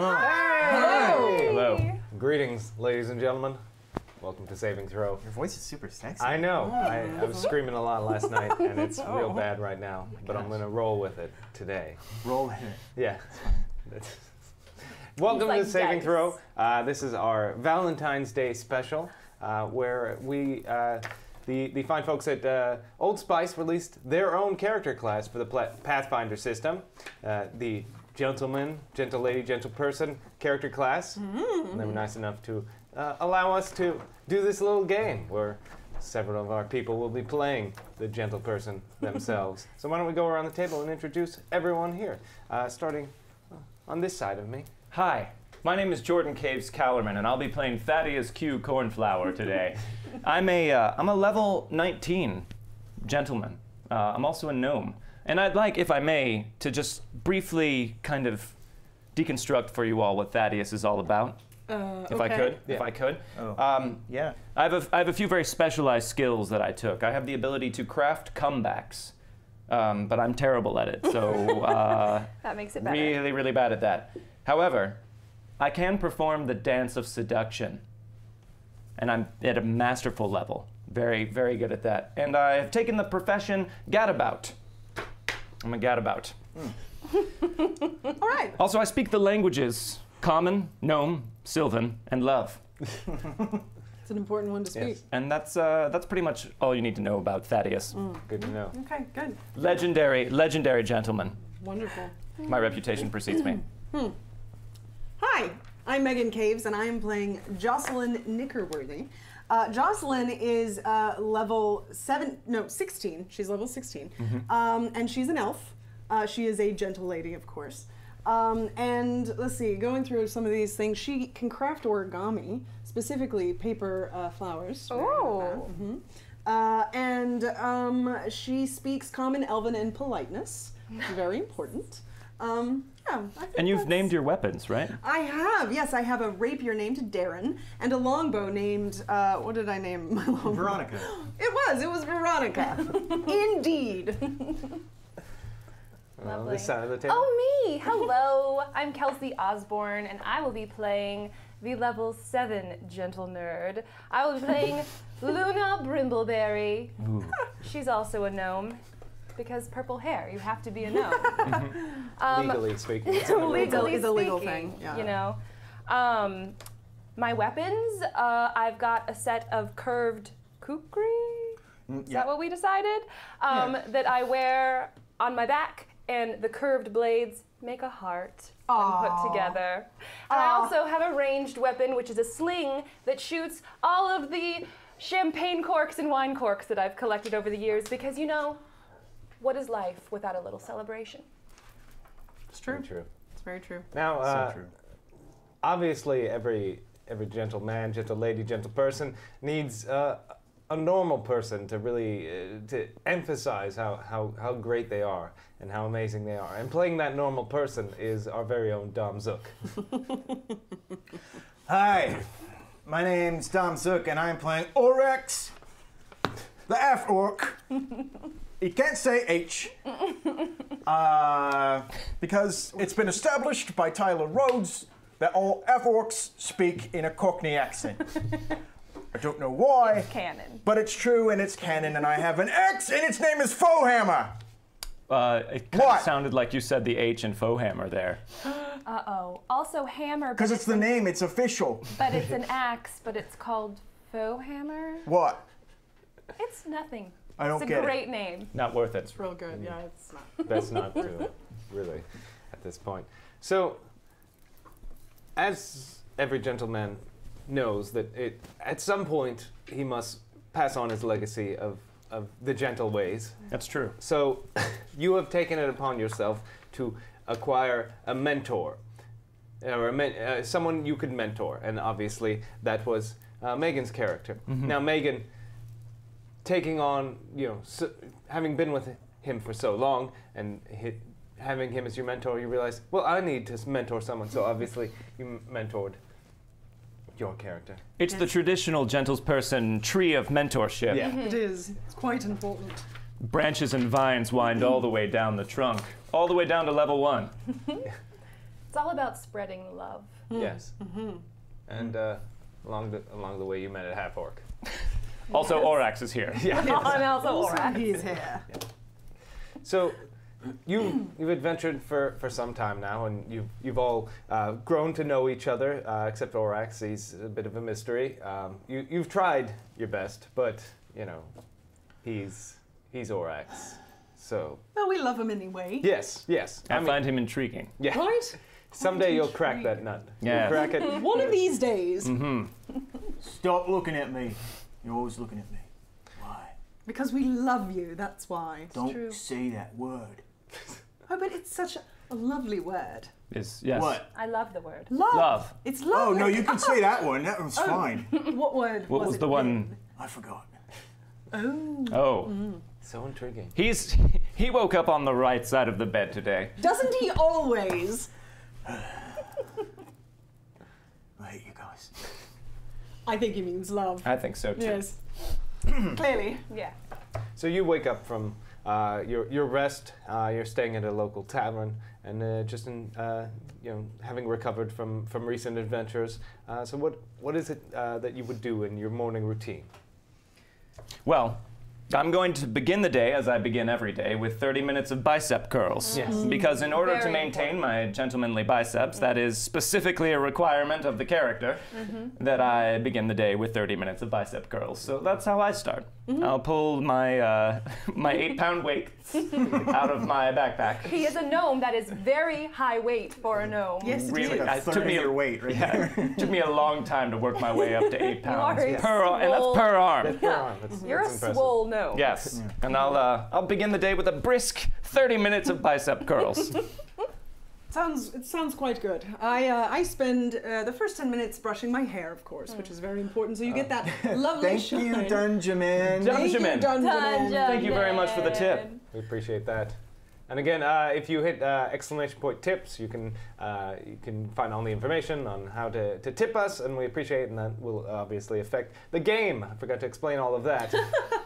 Hello. Greetings, ladies and gentlemen. Welcome to Saving Throw. Your voice is super sexy. I know. I, I was screaming a lot last night, and it's real Oh. bad right now. But I'm going to roll with it today. Roll hit. Yeah. Welcome like to Saving dice. Throw. Uh, this is our Valentine's Day special, uh, where we, uh, the, the fine folks at uh, Old Spice released their own character class for the Pla- Pathfinder system. Uh, the gentleman, gentle lady, gentle person character class. And they were nice enough to uh, allow us to do this little game where several of our people will be playing the gentle person themselves. so why don't we go around the table and introduce everyone here, uh, starting uh, on this side of me. Hi, my name is Jordan Caves Callarman, and I'll be playing Thaddeus Q Cornflower today. I'm a uh, I'm a level 19 gentleman. Uh, I'm also a gnome, and I'd like, if I may, to just briefly kind of deconstruct for you all what Thaddeus is all about, Uh, if I could. If I could. Oh. Um, Yeah. I have, a, I have a few very specialized skills that I took. I have the ability to craft comebacks, um, but I'm terrible at it. So. Uh, That makes it better. Really, really bad at that. However, I can perform the dance of seduction. And I'm at a masterful level. Very, very good at that. And I have taken the profession gadabout. I'm a gadabout. Hmm. All right. Also, I speak the languages common, gnome, sylvan, and love. It's an important one to speak. Yes. And that's, uh, that's pretty much all you need to know about Thaddeus. Hmm. Good to know. Okay, good. Legendary, legendary gentleman. Wonderful. My reputation precedes me. Hmm. Hi, I'm Meghan Caves, and I am playing Jocelyn Nickerworthy. Uh, Jocelyn is uh, level seven, no, 16. She's level 16, um, and she's an elf. Uh, she is a gentle lady, of course. Um, and let's see, going through some of these things, she can craft origami, specifically paper uh, flowers. Oh. hmm Uh, and um, she speaks common elven and politeness. Very important. Um, yeah, And you've that's- named your weapons, right? I have, yes, I have a rapier named Darren and a longbow named, uh, what did I name my longbow? Veronica. It was, it was Veronica. Indeed. On Lovely. this side of the table. Oh, me! Hello, I'm Kelsey Osborne, and I will be playing the level 7 Gentle Nerd. I will be playing Luna Brimbleberry. She's also a gnome, because purple hair, you have to be a gnome. Um, Legally speaking. legally It's a legal thing, yeah. You know, um, my weapons. Uh, I've got a set of curved kukri. Mm, Is yeah. that what we decided? Um, That I wear on my back, and the curved blades make a heart when put together. And I also have a ranged weapon, which is a sling that shoots all of the champagne corks and wine corks that I've collected over the years. Because you know, what is life without a little celebration? It's true. Very true. It's very true. Now, uh, so true. obviously, every every gentle man, gentle lady, gentle person needs uh, a normal person to really uh, to emphasize how, how, how great they are and how amazing they are. And playing that normal person is our very own Dom Zook. Hi, my name's Dom Zook, and I'm playing Orex, the F orc. You can't say H. Uh, because it's been established by Tyler Rhodes that all F orcs speak in a Cockney accent. I don't know why, Canon. but it's true and it's canon, and I have an X, and its name is Fohammer. Uh, it kind What? of sounded like you said the H in Fohammer there. Uh oh. Also hammer. Because but it's the name, it's official. But it's an axe, but it's called faux hammer. What? It's nothing. I don't it's a get it. great name. Not worth it. It's real good. Yeah, it's not. That's not true, really, at this point. So, as every gentleman knows, that it at some point he must pass on his legacy of, of the gentle ways. That's true. So, you have taken it upon yourself to acquire a mentor, or a men- uh, someone you could mentor, and obviously that was uh, Meghan's character. Now, Meghan, taking on, you know, so, having been with him for so long, and hi having him as your mentor, you realize, well, I need to mentor someone. So obviously, you m- mentored your character. It's the traditional gentles person tree of mentorship. Yeah. It is. It's quite important. Branches and vines wind all the way down the trunk, all the way down to level one. It's all about spreading love. Yes. And uh, along the along the way, you met a half orc. Also, Orax is here. Yeah. I'm also Orax. He's here. So, you you've adventured for, for some time now, and you've you've all uh, grown to know each other. Uh, except Orax, he's a bit of a mystery. Um, you you've tried your best, but you know, he's he's Orax. So Well, we love him anyway. yes, yes. I, find him intriguing. yeah. Right? Someday you'll crack that nut. Yeah. You'll crack it. One of these days. Mm-hmm. Stop looking at me. You're always looking at me. Why? Because we love you, that's why. Don't true. say that word. Oh, but it's such a lovely word. Is yes. What? I love the word. Love. Love. It's oh, love. Oh no, you can say that one. That one's oh. fine. What word What was, was it the one? then? I forgot. Oh. Oh, mm. So intriguing. he's he woke up on the right side of the bed today. Doesn't he always? I hate you guys. I think he means love. I think so too. Yes. Clearly. Yeah. So you wake up from uh, your your rest. Uh, you're staying at a local tavern, and uh, just in uh, you know having recovered from from recent adventures. Uh, so what what is it uh, that you would do in your morning routine? Well, I'm going to begin the day as I begin every day with 30 minutes of bicep curls. Yes. Mm-hmm. Because in order to maintain important. my gentlemanly biceps, that is specifically a requirement of the character mm-hmm. that I begin the day with 30 minutes of bicep curls. So that's how I start. I'll pull my uh, my eight pound weights out of my backpack. He is a gnome that is very high weight for a gnome. Yes, it Really, is. I- A it took me a- your weight right Yeah, there. took me a long time to work my way up to eight pounds are a per ar- and that's per arm. Per arm. That's, You're that's a impressive. swole gnome. Yes, and I'll uh, I'll begin the day with a brisk 30 minutes of bicep curls. Sounds it sounds quite good. I uh, I spend uh, the first ten minutes brushing my hair, of course, which is very important. So you get that lovely Thank you, shine. Dungeon. Dun- Thank you, Dungeon. Dungeon. Thank you very much for the tip. We appreciate that. And again, uh, if you hit uh, exclamation point tips, you can uh, you can find all the information on how to, to tip us, and we appreciate, it, and that will obviously affect the game. I forgot to explain all of that.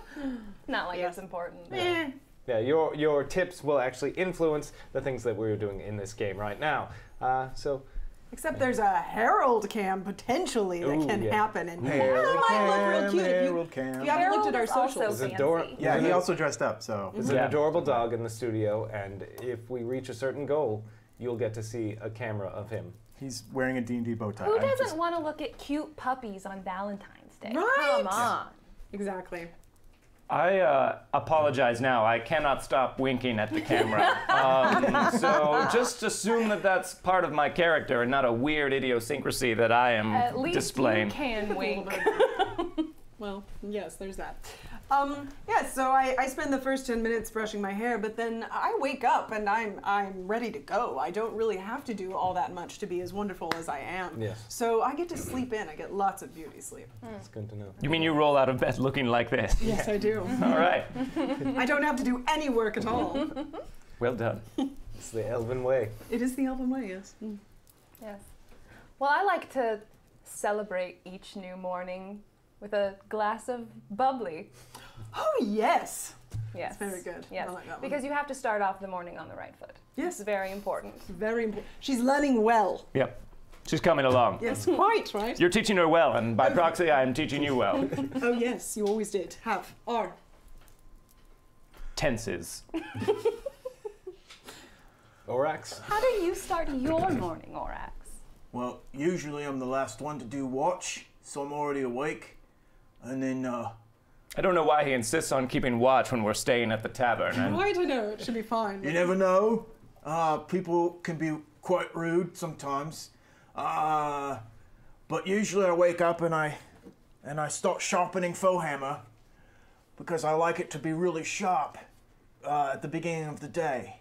Not like Yeah. it's important. Eh. Yeah, your your tips will actually influence the things that we're doing in this game right now. Uh, so Except there's a Herald cam potentially that Ooh, can yeah. happen, and Herald that might look real cam, cute if you, Herald cam. you haven't looked at our Harold is socials. Ador- Yeah, he also dressed up, so. there's an adorable dog in the studio, and if we reach a certain goal, you'll get to see a camera of him. He's wearing a D&D bow tie. Who I doesn't just- want to look at cute puppies on Valentine's Day? Right? Come on. Exactly. I uh, apologize now. I cannot stop winking at the camera. Um, so just assume that that's part of my character and not a weird idiosyncrasy that I am At least displaying. you can wink. Well, yes, there's that. Um, yeah, so I, I spend the first 10 minutes brushing my hair, but then I wake up and I'm I'm ready to go. I don't really have to do all that much to be as wonderful as I am. Yes. So I get to sleep in. I get lots of beauty sleep. It's good to know. You mean you roll out of bed looking like this? Yes, I do. All right. I don't have to do any work at all. Well done. It's the Elven way. It is the Elven way, yes. Mm. Yes. Well, I like to celebrate each new morning with a glass of bubbly. Oh, yes. Yes. very good. Yes. I like that one. Because you have to start off the morning on the right foot. Yes. It's very important. Very important. She's learning well. Yep. She's coming along. Yes, quite, right? You're teaching her well, and by proxy, I am teaching you well. Oh, yes, you always did. Have. Are. Tenses. Orax? How do you start your morning, Orax? Well, usually I'm the last one to do watch, so I'm already awake. And then, uh, I don't know why he insists on keeping watch when we're staying at the tavern. and- Right, I know. It should be fine. you never know. Uh, people can be quite rude sometimes. Uh, but usually I wake up and I, and I start sharpening faux hammer because I like it to be really sharp uh, at the beginning of the day.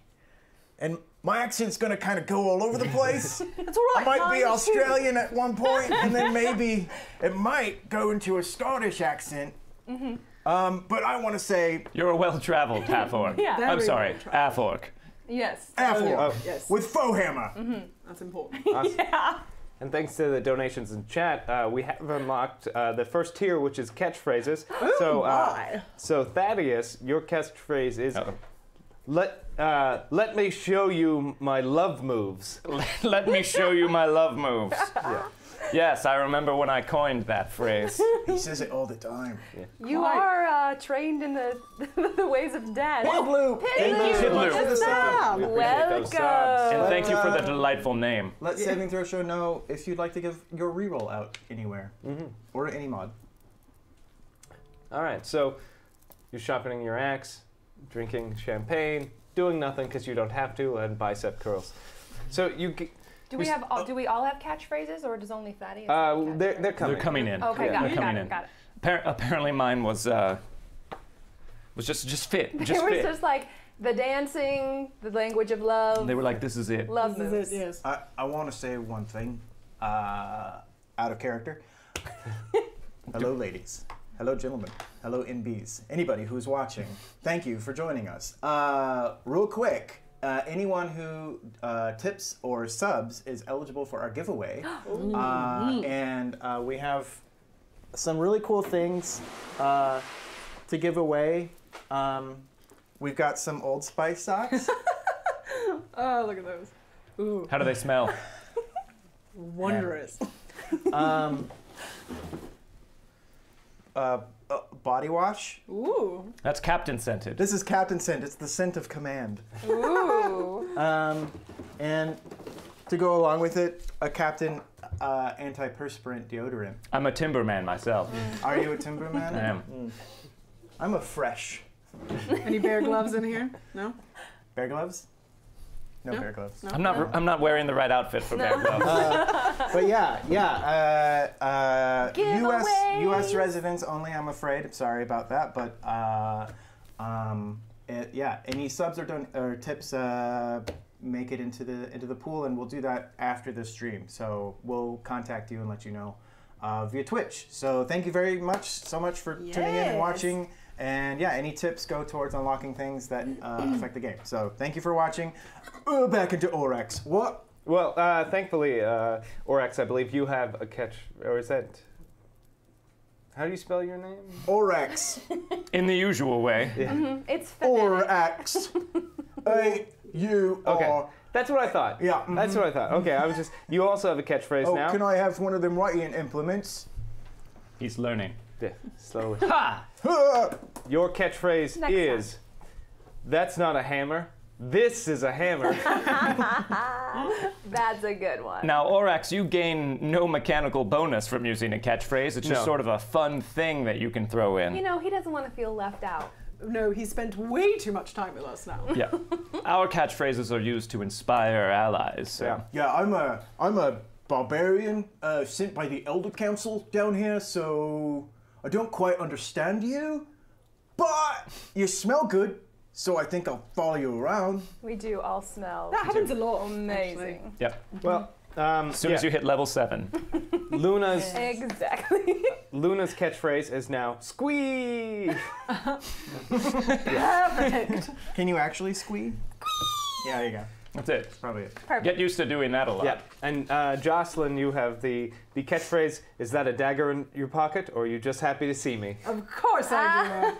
And my accent's gonna kind of go all over the place. It's all I right. might be. Australian at one point, and then maybe it might go into a Scottish accent. Um, but I want to say You're a well-traveled half orc. Yeah. I'm sorry, well-traveled. half orc. Yes. Afro Oh, Yes, with faux hammer. Mm -hmm. that's important. Awesome. And thanks to the donations in chat, uh, we have unlocked uh, the first tier, which is catchphrases. so, uh, my. so Thaddeus, your catchphrase is Uh-oh. let uh, let me show you my love moves. Let me show you my love moves. Yes, I remember when I coined that phrase. He says it all the time. You Quite. are uh, trained in the the ways of dad. Pig loop. Thank you. Tidloo. For the sub. We appreciate those. And thank you for the Uh, delightful name. Let Saving Throw Show know if you'd like to give your reroll out anywhere or any mod. All right, so you're sharpening your axe, drinking champagne, doing nothing because you don't have to, and bicep curls. So you, g- Do we have all, do we all have catchphrases or does only Thaddeus? uh, they're they're coming. They're coming in. Okay, Yeah. got it, coming got it, got it. Appar- apparently, mine was uh, was just just fit. It Just was fit. just like the dancing, the language of love, They were like, "This is it." love This moves. is it, yes. I, I want to say one thing uh, out of character. Hello, ladies. Hello, gentlemen. Hello, NBs. Anybody who's watching, thank you for joining us. Uh, real quick, uh, anyone who uh, tips or subs is eligible for our giveaway. Uh, and uh, we have some really cool things uh, to give away. Um, we've got some Old Spice socks. Oh, look at those. Ooh, How do they smell? wondrous. um, uh, uh, body wash. Ooh. That's captain scented. This is Captain Scent. It's the scent of command. Ooh. Um, and to go along with it, a Captain uh, antiperspirant deodorant. I'm a timberman myself. Are you a Timberman? I am. Mm. I'm a fresh. Any bear gloves in here? No? Bear gloves? No No. bear gloves. No? I'm not. I'm not wearing the right outfit for bear gloves. But yeah, yeah. Uh, uh, U.S. U.S. Residents only. I'm afraid. I'm sorry about that, but uh, um, it, yeah. Any subs or, don- or tips uh, make it into the into the pool, and we'll do that after the stream. So we'll contact you and let you know uh, via Twitch. So thank you very much, so much for tuning in and watching. And yeah, any tips go towards unlocking things that uh, affect the game. So thank you for watching. Uh, back into Orex. What? Well, uh, thankfully, uh, Orex, I believe you have a catch, or is that? How do you spell your name? Orex. In the usual way. It's phonetic. Orex. A U Okay, R. that's what I thought. Yeah. That's what I thought. Okay, I was just. You also have a catchphrase Oh, now. can I have one of them writing implements? He's learning. Yeah, slowly. Ha! Your catchphrase Next is, "That's not a hammer. This is a hammer." That's a good one. Now, Orax, you gain no mechanical bonus from using a catchphrase. It's just sort of a fun thing that you can throw in. You know, he doesn't want to feel left out. No, he spent way too much time with us now. yeah. Our catchphrases are used to inspire allies. So. Yeah. Yeah, I'm a I'm a barbarian uh, sent by the Elder Council down here, so I don't quite understand you, but you smell good, so I think I'll follow you around. We do all smell That happens a lot. amazing. Yep. well, um, As soon as you hit level seven. Luna's Exactly. Luna's catchphrase is now "squee." Perfect. Can you actually squee? Yeah, there you go. That's it. That's probably it. Perfect. Get used to doing that a lot. Yeah, and uh, Jocelyn, you have the the catchphrase. Is that a dagger in your pocket, or are you just happy to see me? Of course I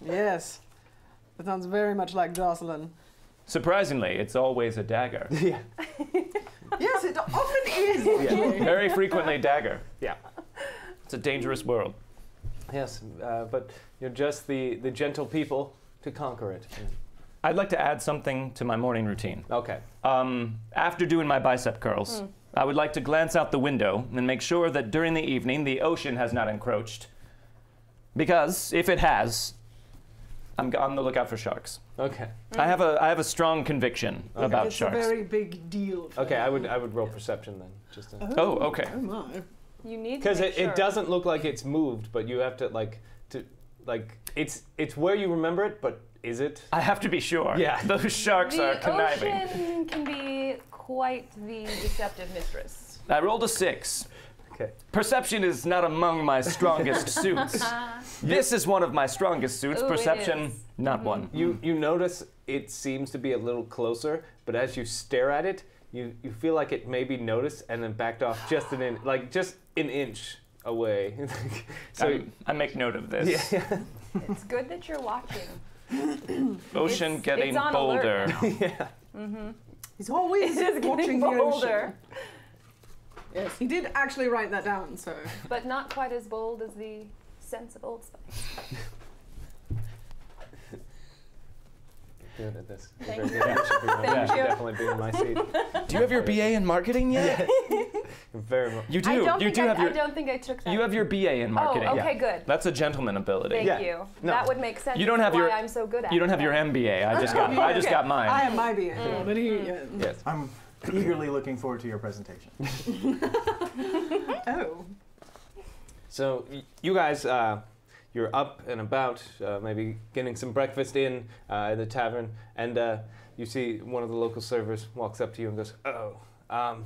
do. yes. That sounds very much like Jocelyn. Surprisingly, it's always a dagger. yeah. Yes, it often is. actually. Very frequently dagger. Yeah. It's a dangerous world. Yes, uh, but you're just the the gentle people to conquer it. I'd like to add something to my morning routine. Okay. Um, after doing my bicep curls, I would like to glance out the window and make sure that during the evening the ocean has not encroached. Because if it has, I'm on the lookout for sharks. Okay. I have a I have a strong conviction about it's sharks. a very big deal. For Okay. them. I would I would roll perception then, just to. Oh, okay. Oh my. You need to Because it, sure. it doesn't look like it's moved, but you have to like to like it's it's where you remember it, but is it? I have to be sure. Yeah. Those sharks The are conniving. The ocean can be quite the deceptive mistress. I rolled a six. Okay. Perception is not among my strongest suits. This is one of my strongest suits. Ooh, Perception, is. Mm-hmm. not one. You you notice it seems to be a little closer, but as you stare at it, you you feel like it maybe noticed and then backed off just an in, like just an inch away. so I, I make note of this. yeah. It's good that you're watching. Ocean It's- getting it's on alert bolder. Mm-hmm. He's always It is watching getting the bolder, ocean. Yes, he did actually write that down. So but not quite as bold as the sense of Old Spice. Good at this. You're Thank very good. You should, be one- Thank should you. definitely be in my seat. Do you have your BA in marketing yet? Very much. You do. I don't you think do I, have your. I don't think I took that. You have your BA in marketing. Oh, okay, yeah. good. That's a gentleman ability. Thank Yeah. you. No. That would make sense. You don't have to your- I'm so good at You don't it. have your MBA. I just got. I just got mine. I have my BA, but he. Yeah. Yes. I'm eagerly looking forward to your presentation. Oh. So you guys, uh, you're up and about, uh, maybe getting some breakfast in uh, at the tavern, and uh, you see one of the local servers walks up to you and goes, "Oh, um,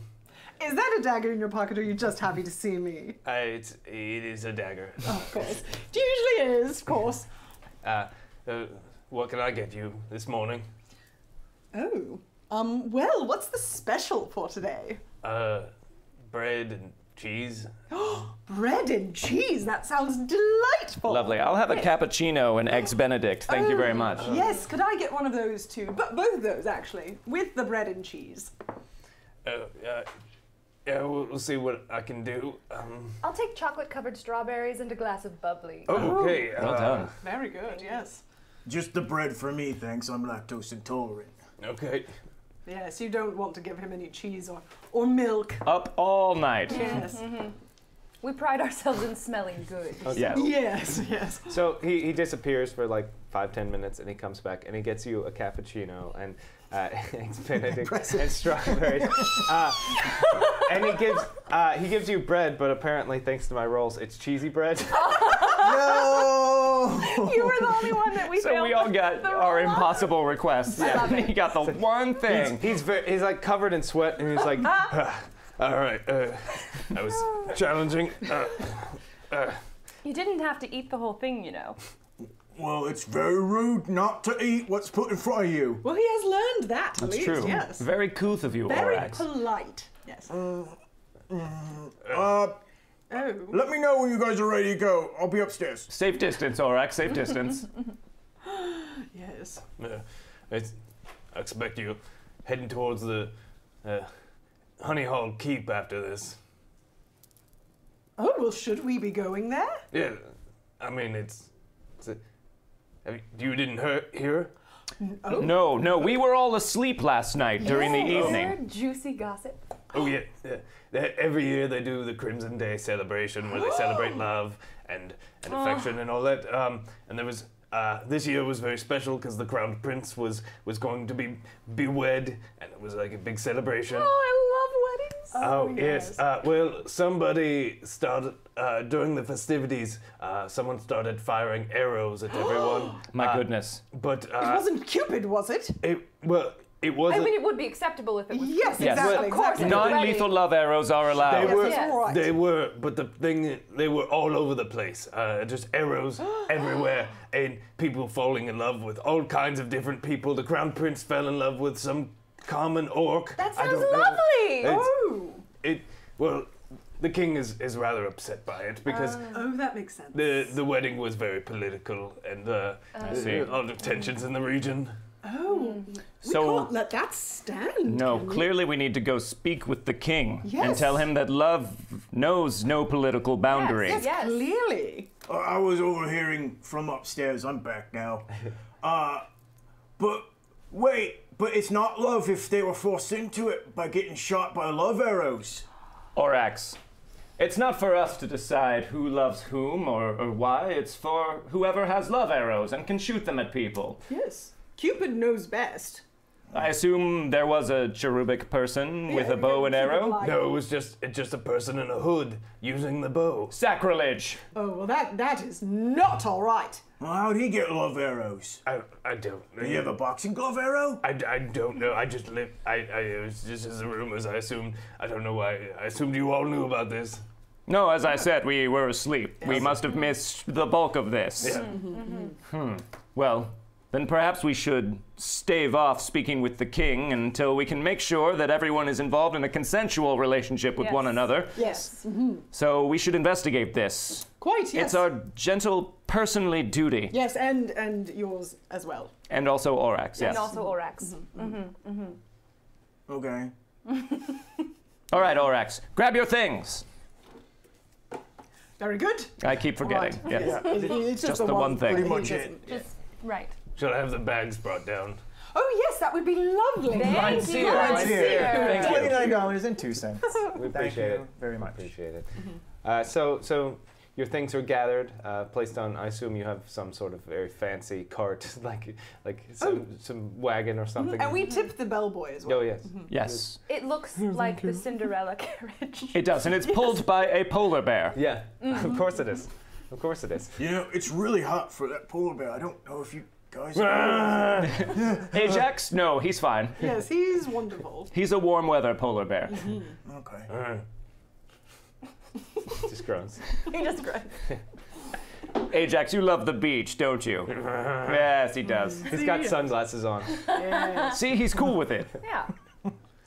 Is that a dagger in your pocket, or are you just happy to see me? uh, it's it is a dagger. Oh, of course. It usually is, of course. Uh, uh, what can I get you this morning? Oh. Um. Well, what's the special for today? Uh, bread and cheese. Bread and cheese. That sounds delightful. Lovely. I'll have a cappuccino and eggs Benedict. Thank you very Oh, much. Yes, could I get one of those too? But both of those actually, with the bread and cheese. Uh, uh, yeah, we'll, we'll see what I can do. Um, I'll take chocolate covered strawberries and a glass of bubbly. oh, okay. Well uh, done. Very good. Yes. Just the bread for me, thanks. I'm lactose intolerant. Okay. Yes. You don't want to give him any cheese or or milk. Up all night. Yes. We pride ourselves in smelling good. Yes. yes. Yes. So he, he disappears for like five, ten minutes and he comes back and he gets you a cappuccino and uh, eggs Benedict and strawberries. Uh, and he gives uh, he gives you bread, but apparently, thanks to my rolls, it's cheesy bread. No! You were the only one that we So failed we all the- got our roll impossible requests. love Yeah. it. he got the one thing. he's very, he's like covered in sweat and he's like, "Ah, all right, uh, that was challenging. Uh, uh, You didn't have to eat the whole thing, you know. Well, it's very rude not to eat what's put in front of you. Well, he has learned that. at That's least, true. Yes. Very couth of you, Very Orax. polite. Yes. Uh, oh. let me know when you guys are ready to go. I'll be upstairs. Safe distance, Orax. Safe distance. Yes. uh, it's, I expect you heading towards the uh, Honey Hall Keep after this. Oh well, should we be going there? Yeah, I mean it's. it's a, have you, you didn't hear, hear? No, no, we were all asleep last night during the Is evening. there juicy gossip? Oh yeah, yeah. They- Every year they do the Crimson Day celebration where they celebrate love and and affection and all that. Um, and there was uh, this year was very special because the crown prince was was going to be be wed, and it was like a big celebration. Oh, I love weddings. Oh, yes. Uh, well, somebody started uh, during the festivities. Uh, someone started firing arrows at everyone. My Uh, goodness. But It uh, wasn't Cupid, was it? it well, it I wasn't. mean, it would be acceptable if it was. Yes, Yes. exactly. Of course exactly. Non-lethal love arrows are allowed. They allowed. were, yes. Right. they were, but the thing, they were all over the place. Uh, just arrows everywhere, and people falling in love with all kinds of different people. The crown prince fell in love with some common orc. That sounds lovely. It's- Oh. It, well, the king is, is rather upset by it because Oh, that makes sense. the the wedding was very political and uh, see. a lot of tensions in the region. Oh, we So- can't let that stand. No, clearly we need to go speak with the king and tell him that love knows no political boundary. Yes, yes. Clearly. Uh, I was overhearing from upstairs. I'm back now. Uh, but wait, but it's not love if they were forced into it by getting shot by love arrows. Orax, it's not for us to decide who loves whom or, or why. It's for whoever has love arrows and can shoot them at people. Yes. Cupid knows best. I assume there was a cherubic person with a bow and arrow. lied. No, it was just it's just a person in a hood using the bow. Sacrilege! Oh well, that that is not all right. Well, how'd he get love arrows? I I don't know. Do you have a boxing glove arrow? I, I don't know. I just live. I, I it was just as rumors. I assumed. I don't know why. I assumed you all knew about this. No, as I said, we were asleep. We must have missed the bulk of this. Yeah. Mm-hmm, mm-hmm. Hmm. Well, then perhaps we should stave off speaking with the king until we can make sure that everyone is involved in a consensual relationship with one Yes. another. Yes. Mm-hmm. So we should investigate this. Quite, yes. It's our gentle personally duty. Yes, and and yours as well. And also Orax, yes. And also Orax. Mm-hmm. Mm-hmm. Okay. All right, Orax, grab your things. Very good. I keep forgetting. Right. Yes. It- it's just, Just the one thing. Pretty much it. doesn't- Just right. Should I have the bags brought down? Oh yes, that would be lovely. Thank Seer, you. Ryan Ryan Seer. Seer. Thank you. Twenty-nine dollars and two cents. We Thank appreciate you it. very much. Appreciate it. Uh, so, so your things are gathered, uh, placed on. I assume you have some sort of very fancy cart, like like some some wagon or something. And we tipped the bellboy as well. Oh yes. Yes, It looks like the Cinderella carriage. it does. And it's pulled by a polar bear. Yeah. Of course it is. Of course it is. You know, it's really hot for that polar bear. I don't know if you guys. Ajax? No, he's fine. Yes, he's wonderful. He's a warm weather polar bear. okay. Just groans. he just grunts. Ajax, you love the beach, don't you? yes, he does. Mm-hmm. He's got sunglasses on. Yes. See, he's cool with it. Yeah.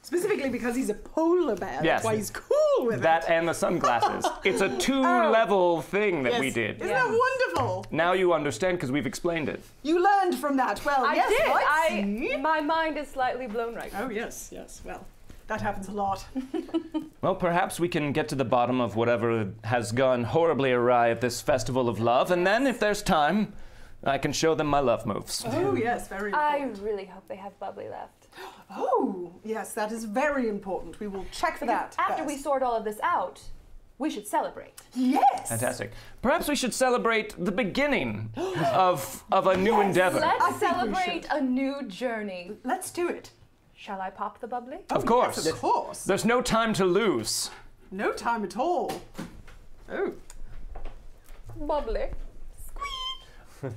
Specifically because he's a polar bear. Yes. That's why he's cool with That it. and the sunglasses. It's a two level oh. thing that we did. Isn't that wonderful? Now you understand because we've explained it. You learned from that. Well, I yes, did. right? I See? my mind is slightly blown right now. Oh yes, yes. Well, that happens a lot. Well, perhaps we can get to the bottom of whatever has gone horribly awry at this festival of love, and then, if there's time, I can show them my love moves. Oh yes, very Important. I really hope they have bubbly left. Oh yes, that is very important. We will check for that. After we sort all of this out, we should celebrate. Yes. Fantastic. Perhaps we should celebrate the beginning of, of a new endeavor. Let's think we celebrate a new journey. Let's do it. Shall I pop the bubbly? Of Oh, course. Yes, of course. There's no time to lose. No time at all. Oh, Bubbly.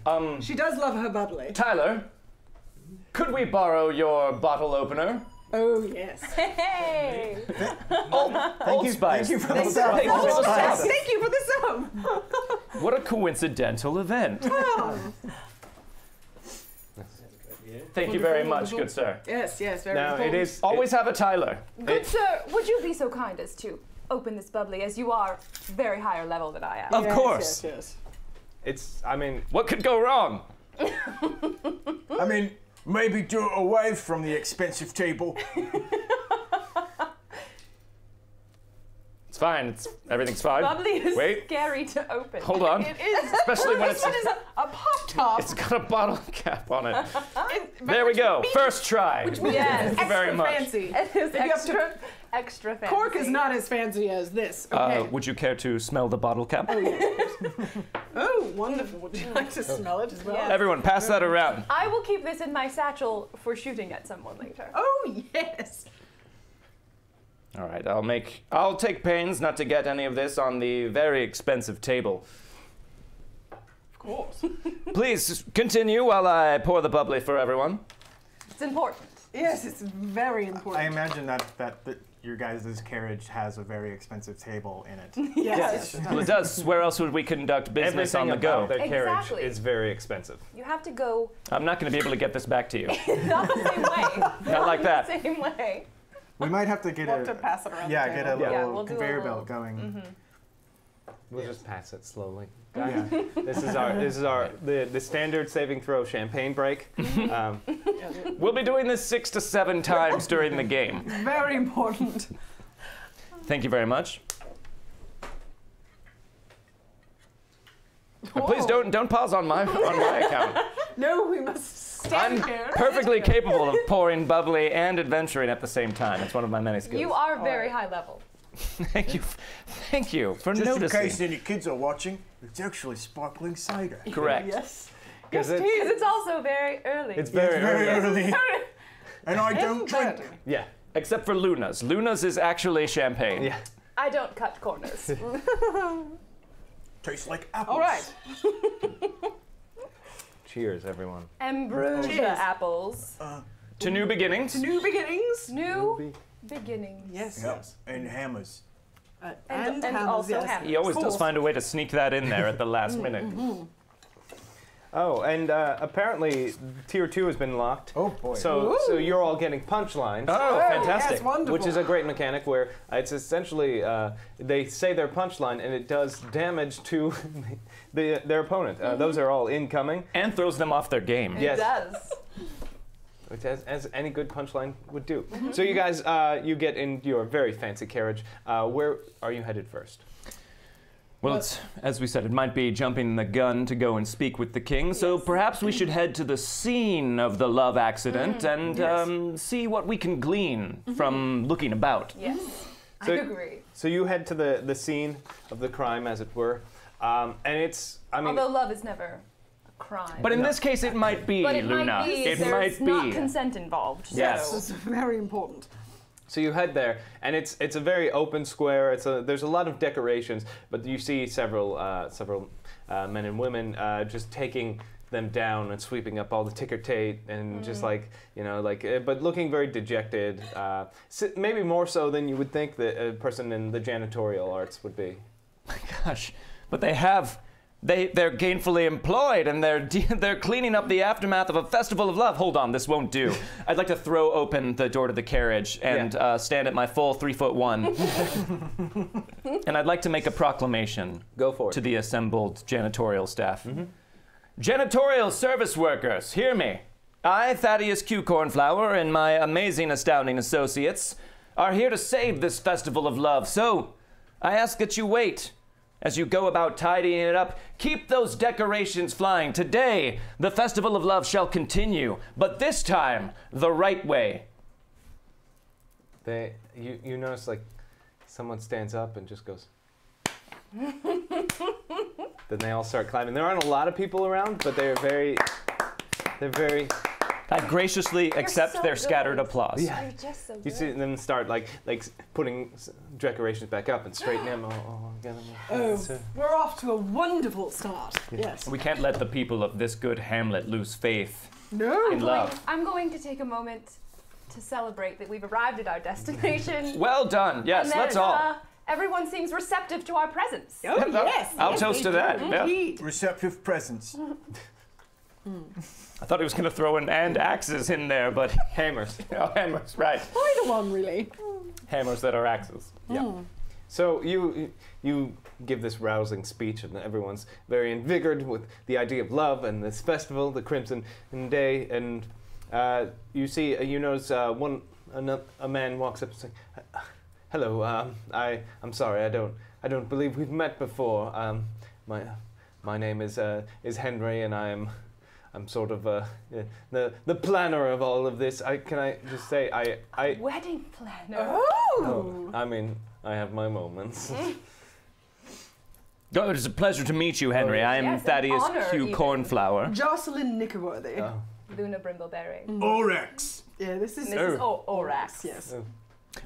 Um, she does love her bubbly. Tyler, could we borrow your bottle opener? Oh yes. Hey! Old, Old you- Spice. thank you for the Thank sub. you for the Old Thank you for the sub. What a coincidental event. Oh. Thank you very much, good sir. Yes, yes, very Now it important. is Always have a Tyler. Good sir, would you be so kind as to open this bubbly as you are very higher level than I am? Of Yes, course. Yes, yes. It's. I mean, What could go wrong? I mean, maybe do it away from the expensive table. It's fine. It's everything's fine. Bubbly is Wait. scary to open. Hold on. It is. Especially when it's is a, a pop top. it's got a bottle cap on it. It- There we go. First try. Yes. Thank you very much. fancy. It is If you have to- extra, extra fancy. Cork is not as fancy as this. Uh, would you care to smell the bottle cap? oh, wonderful. Would you like to smell it as well? Yes. Everyone, pass that around. I will keep this in my satchel for shooting at someone later. Oh yes. All right, I'll make. I'll take pains not to get any of this on the very expensive table. Of course. Please continue while I pour the bubbly for everyone. It's important. yes, it's very important. I imagine that, that that your guys' carriage has a very expensive table in it. yes. yes. it Well, it does. does. Where else would we conduct business everything on the about go? their carriage is very expensive. You have to go I'm not going to be able to get this back to you. not the same way. Not like that. Same way. We might have to get We'll a have to pass it around yeah, the get a little Yeah, we'll do a conveyor little- belt going. Mm-hmm. We'll just pass it slowly. Yeah. This is our. This is our. The, the standard saving throw champagne break. Mm-hmm. Um, We'll be doing this six to seven times during the game. Very important. Thank you very much. Uh, please don't don't pause on my on my account. No, we must stand I'm here. perfectly capable of pouring bubbly and adventuring at the same time. It's one of my many skills. You are very high level. Thank you, thank you for Just in case any kids are watching, it's actually sparkling cider. Correct. Yes. Because Yes, it's, it's also very early. it's very, Very early. early. And I don't drink. Isn't Yeah. Except for Luna's. Luna's is actually champagne. Yeah. I don't cut corners. Tastes like apples. All right. Cheers, everyone. Ambrosia Cheers. apples. To new beginnings. To new beginnings. New beginnings. Yes. Yep. And hammers. Uh, And- and hammers, also yes. hammers. He always does find a way to sneak that in there at the last minute. Oh, and uh, apparently tier two has been locked. Oh boy. So, so you're all getting punchlines. Oh, fantastic. Yes, wonderful. Which is a great mechanic where it's essentially uh, they say their punchline and it does damage to the, their opponent. Uh, those are all incoming, And throws them off their game. Yes. It does. which as, as any good punchline would do. So you guys, uh, you get in your very fancy carriage. Uh, where are you headed first? Well, it's, as we said, it might be jumping the gun to go and speak with the king, so perhaps we should head to the scene of the love accident and um, see what we can glean from looking about. Yes. So- I agree. So you head to the, the scene of the crime, as it were, um, and it's. I mean, Although love is never a crime. But in this case, it might be, But it Luna. might be. it there's might not be. consent involved. Yes. So. This is very important. So you head there, and it's it's a very open square. It's a there's a lot of decorations, but you see several uh, several uh, men and women uh, just taking them down and sweeping up all the ticker tape and just like you know like uh, but looking very dejected. Uh, maybe more so than you would think that a person in the janitorial arts would be. My gosh, but they have. They, they're gainfully employed and they're, de- they're cleaning up the aftermath of a festival of love. Hold on, this won't do. I'd like to throw open the door to the carriage and Yeah. uh, stand at my full three foot one. and I'd like to make a proclamation Go for it. to the assembled janitorial staff. Janitorial service workers, hear me. I, Thaddeus Q. Cornflower, and my amazing, astounding associates are here to save this festival of love. So, I ask that you wait as you go about tidying it up. Keep those decorations flying. Today, the festival of love shall continue, but this time, the right way. They you you notice like someone stands up and just goes. then they all start climbing. There aren't a lot of people around, but they're very they're very I graciously accept so their scattered applause. Yeah. You're just so You good. see them start like like putting decorations back up and straightening them. Oh, oh, get them. Oh, So- we're off to a wonderful start. Yes. We can't let the people of this good hamlet lose faith No. in love. I'm going to take a moment to celebrate that we've arrived at our destination. Well done. Yes, and let's all. Uh, everyone seems receptive to our presence. Oh, yes. I'll yes, toast to that, do yeah. Receptive presence. I thought he was going to throw an and axes in there, but Hammers. oh, hammers, right? Either one, really. Hammers that are axes. Yeah. So you you give this rousing speech, and everyone's very invigorated with the idea of love and this festival, the Crimson Day. And uh, you see, uh, you notice uh, one ano- a man walks up and says, "Hello, um, I I'm sorry, I don't I don't believe we've met before. Um, my my name is uh, is Henry, and I am." I'm sort of uh, yeah, the the planner of all of this. I can I just say I I Wedding planner. Oh. I mean I have my moments. Oh, it is a pleasure to meet you, Henry. I am Yes, Thaddeus honor Q. even. Cornflower. Jocelyn Nickerworthy. Oh. Luna Brimbleberry. Orex. Yeah, this is. And this is o- Orax. Yes.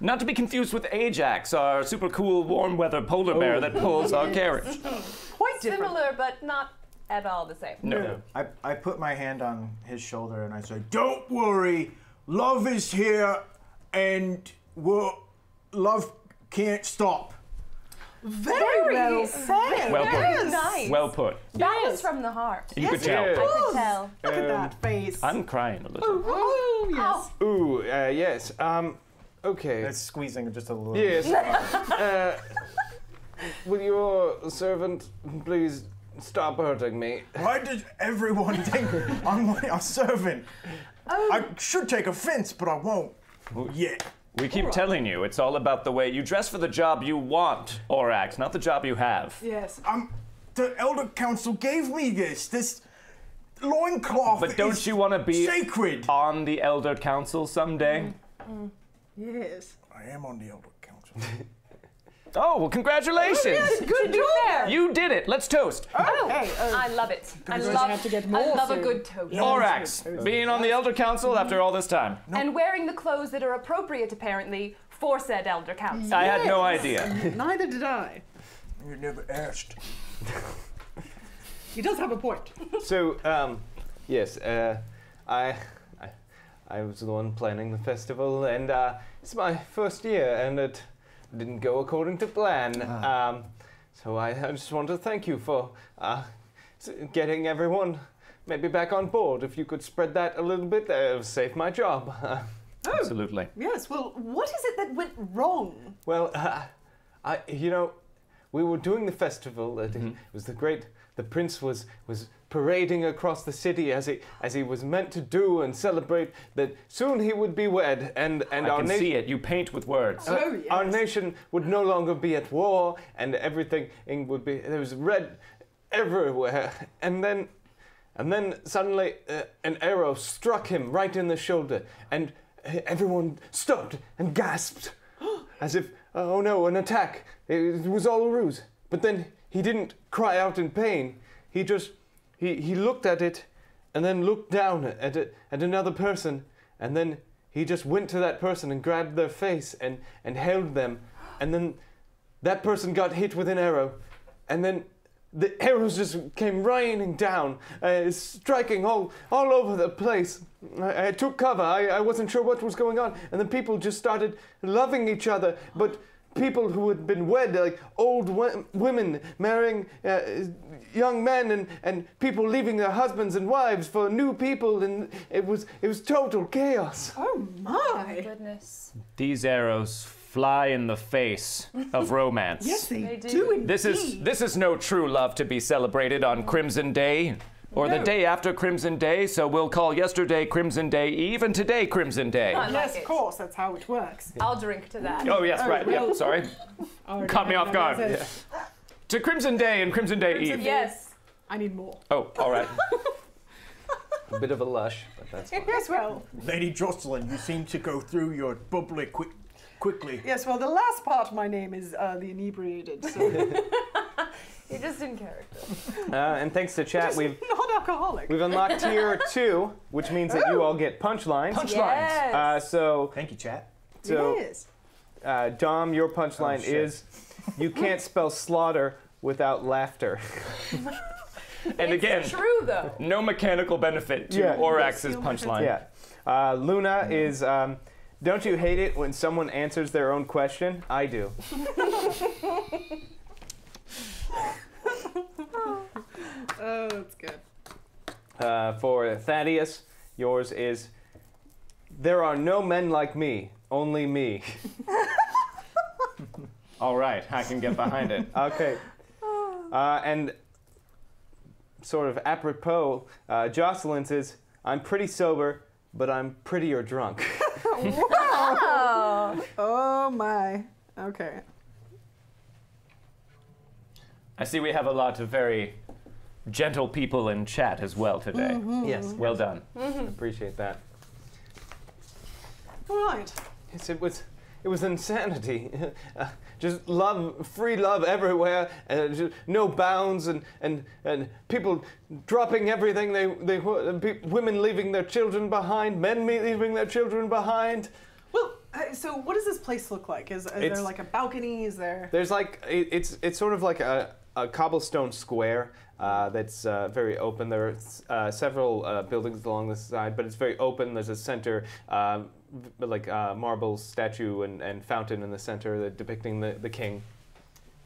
Not to be confused with Ajax, our super cool warm weather polar bear that pulls our carriage. Quite different. Similar, but not at all the same. No. I, I put my hand on his shoulder and I say, Don't worry, love is here and we're, love can't stop. Very well said. Well Very put. nice. Well put. That Yes. was from the heart. You could tell. it I could tell. Look at Um, that face. I'm crying a little. oh, yes. Ooh, uh, yes. Um, okay. It's squeezing just a little. Yes. uh, will your servant please stop hurting me? Why does everyone think I'm a servant? Oh. I should take offense, but I won't. Yet. We keep telling you, it's all about the way you dress for the job you want, Orax, not the job you have. Yes. I'm. The Elder Council gave me this. This loincloth. But don't is you want to be sacred? on the Elder Council someday? Mm, mm. Yes. I am on the Elder Council. Oh, well, congratulations! Good job. Fair. You did it. Let's toast. Oh, Hey, oh. I love it. I love, have to get I more love a good toast. Orax, being on the Elder Council after all this time. And wearing the clothes that are appropriate, apparently, for said elder council. I had no idea. Neither did I. You never asked. He does have a point. So, um, yes, uh, I, I, I was the one planning the festival, and uh, it's my first year, and it didn't go according to plan. Um, so I, I just want to thank you for uh, getting everyone maybe back on board. If you could spread that a little bit, that would save my job. Oh, Absolutely. Yes. Well, what is it that went wrong? well, uh, I, you know, we were doing the festival. Mm-hmm. it was the great. The prince was was parading across the city as he as he was meant to do and celebrate that soon he would be wed and and I our can nation. see it. You paint with words. Oh, Uh, Our nation would no longer be at war, and everything would be. There was red everywhere, and then, and then suddenly uh, an arrow struck him right in the shoulder, and uh, everyone stopped and gasped, as if, oh no, an attack! It was all a ruse. But then he didn't cry out in pain. He just, he he looked at it, and then looked down at it, at another person, and then he just went to that person and grabbed their face and, and held them. And then that person got hit with an arrow. And then the arrows just came raining down, uh, striking all, all over the place. I, I took cover. I, I wasn't sure what was going on. And then people just started loving each other. But people who had been wed, like old wo- women marrying uh, young men, and, and people leaving their husbands and wives for new people, and it was it was total chaos. Oh my! Goodness. These arrows fly in the face of romance. Yes, they, They do. do. indeed. This is this is no true love to be celebrated on Crimson Day or the day after Crimson Day, so we'll call yesterday Crimson Day Eve and today Crimson Day. I like Yes, it. of course. That's how it works. I'll drink to that. Oh yes, Oh, right. well. Yep, sorry. Oh, Caught me off no, guard. no, no. Yeah. To Crimson Day and Crimson Day Crimson Eve. Yes. I need more. Oh, all right. A bit of a lush, but that's fine. Yes, well. Lady Jocelyn, you seem to go through your bubbly quick, quickly. Yes, well, the last part of my name is uh, the inebriated, so You're just in character. Uh, and thanks to chat, we've not alcoholic. we've unlocked tier two, which means that you all get punchlines. Punchlines. Yes. Uh, so Thank you, chat. so yes. uh, Dom, your punchline Oh, is, you can't spell slaughter without laughter. And it's again, true though. no mechanical benefit to Yeah. Orax's punchline. Yeah. Uh, Luna is. Um, don't you hate it when someone answers their own question? I do. Oh, that's good. Uh, for Thaddeus, yours is. There are no men like me, only me. All right, I can get behind it. Okay. Uh, and sort of apropos, uh, Jocelyn says, I'm pretty sober, but I'm prettier drunk. Oh my. Okay. I see we have a lot of very gentle people in chat as well today. yes. Well done. Appreciate that. All right. Yes, it was. It was insanity. Uh, just love, free love everywhere, and just no bounds, and, and, and people dropping everything. They, they, women leaving their children behind, men leaving their children behind. Well, uh, so what does this place look like? Is, is there like a balcony? Is there? There's like it, it's it's sort of like a, a cobblestone square uh, that's uh, very open. There are uh, several uh, buildings along the side, but it's very open. There's a center. Um, v- like uh, marble statue and, and fountain in the center that depicting the, the king.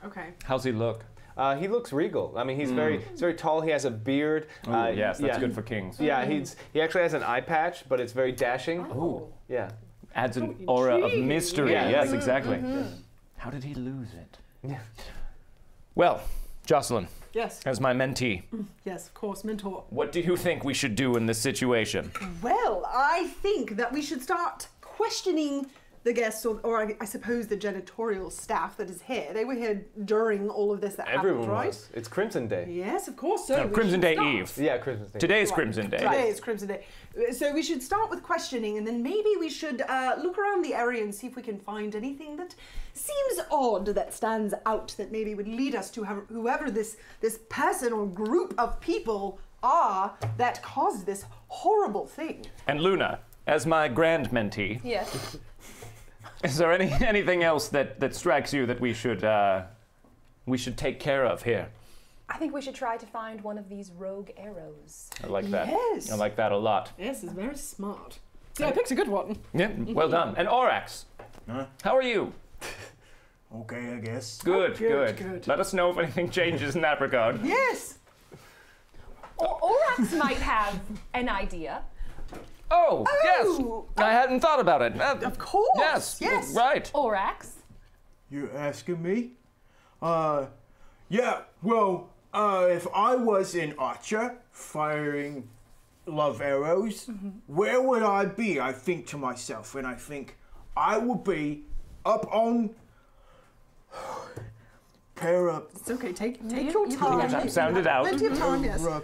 Okay. How's he look? Uh, he looks regal. I mean, he's very he's very tall. He has a beard. Ooh, Uh, yes, that's yeah. good for kings. Yeah, he's he actually has an eye patch, but it's very dashing. Oh. Yeah. Adds an Oh, aura of mystery. Yeah. Yes, exactly. How did he lose it? Yeah. Well, Jocelyn, Yes. as my mentee, mm, Yes, of course, mentor. what do you think we should do in this situation? Well, I think that we should start questioning the guests, or, or I, I suppose the janitorial staff that is here. They were here during all of this that Everyone happened, right? was. It's Crimson Day. Yes, of course. So No, Crimson Day start. Eve. Yeah, Christmas Day. Today's Right. Crimson Day. Today is Crimson Day. So we should start with questioning, and then maybe we should uh, look around the area and see if we can find anything that seems odd, that stands out, that maybe would lead us to have, whoever this this person or group of people are that caused this horrible thing. And Luna, as my grand mentee, Yes. Is there any anything else that, that strikes you that we should uh, we should take care of here? I think we should try to find one of these rogue arrows. I like that. Yes. I like that a lot. Yes, it's very smart. Yeah, I picked a good one. Yeah, well done. And Orax, Huh? how are you? Okay, I guess. Good, good, good, good. Let us know if anything changes in that regard. Yes. Or Orax might have an idea. Oh, Oh, yes. I hadn't thought about it. Uh, Of course. Yes. Yes. Right. Orax. You're asking me? Uh, yeah. Well, uh, if I was an archer firing love arrows, where would I be? I think to myself, and I think I would be up on para, It's okay. Take take You- your you time. can Sound- sound it out. Plenty of time. Yes. para,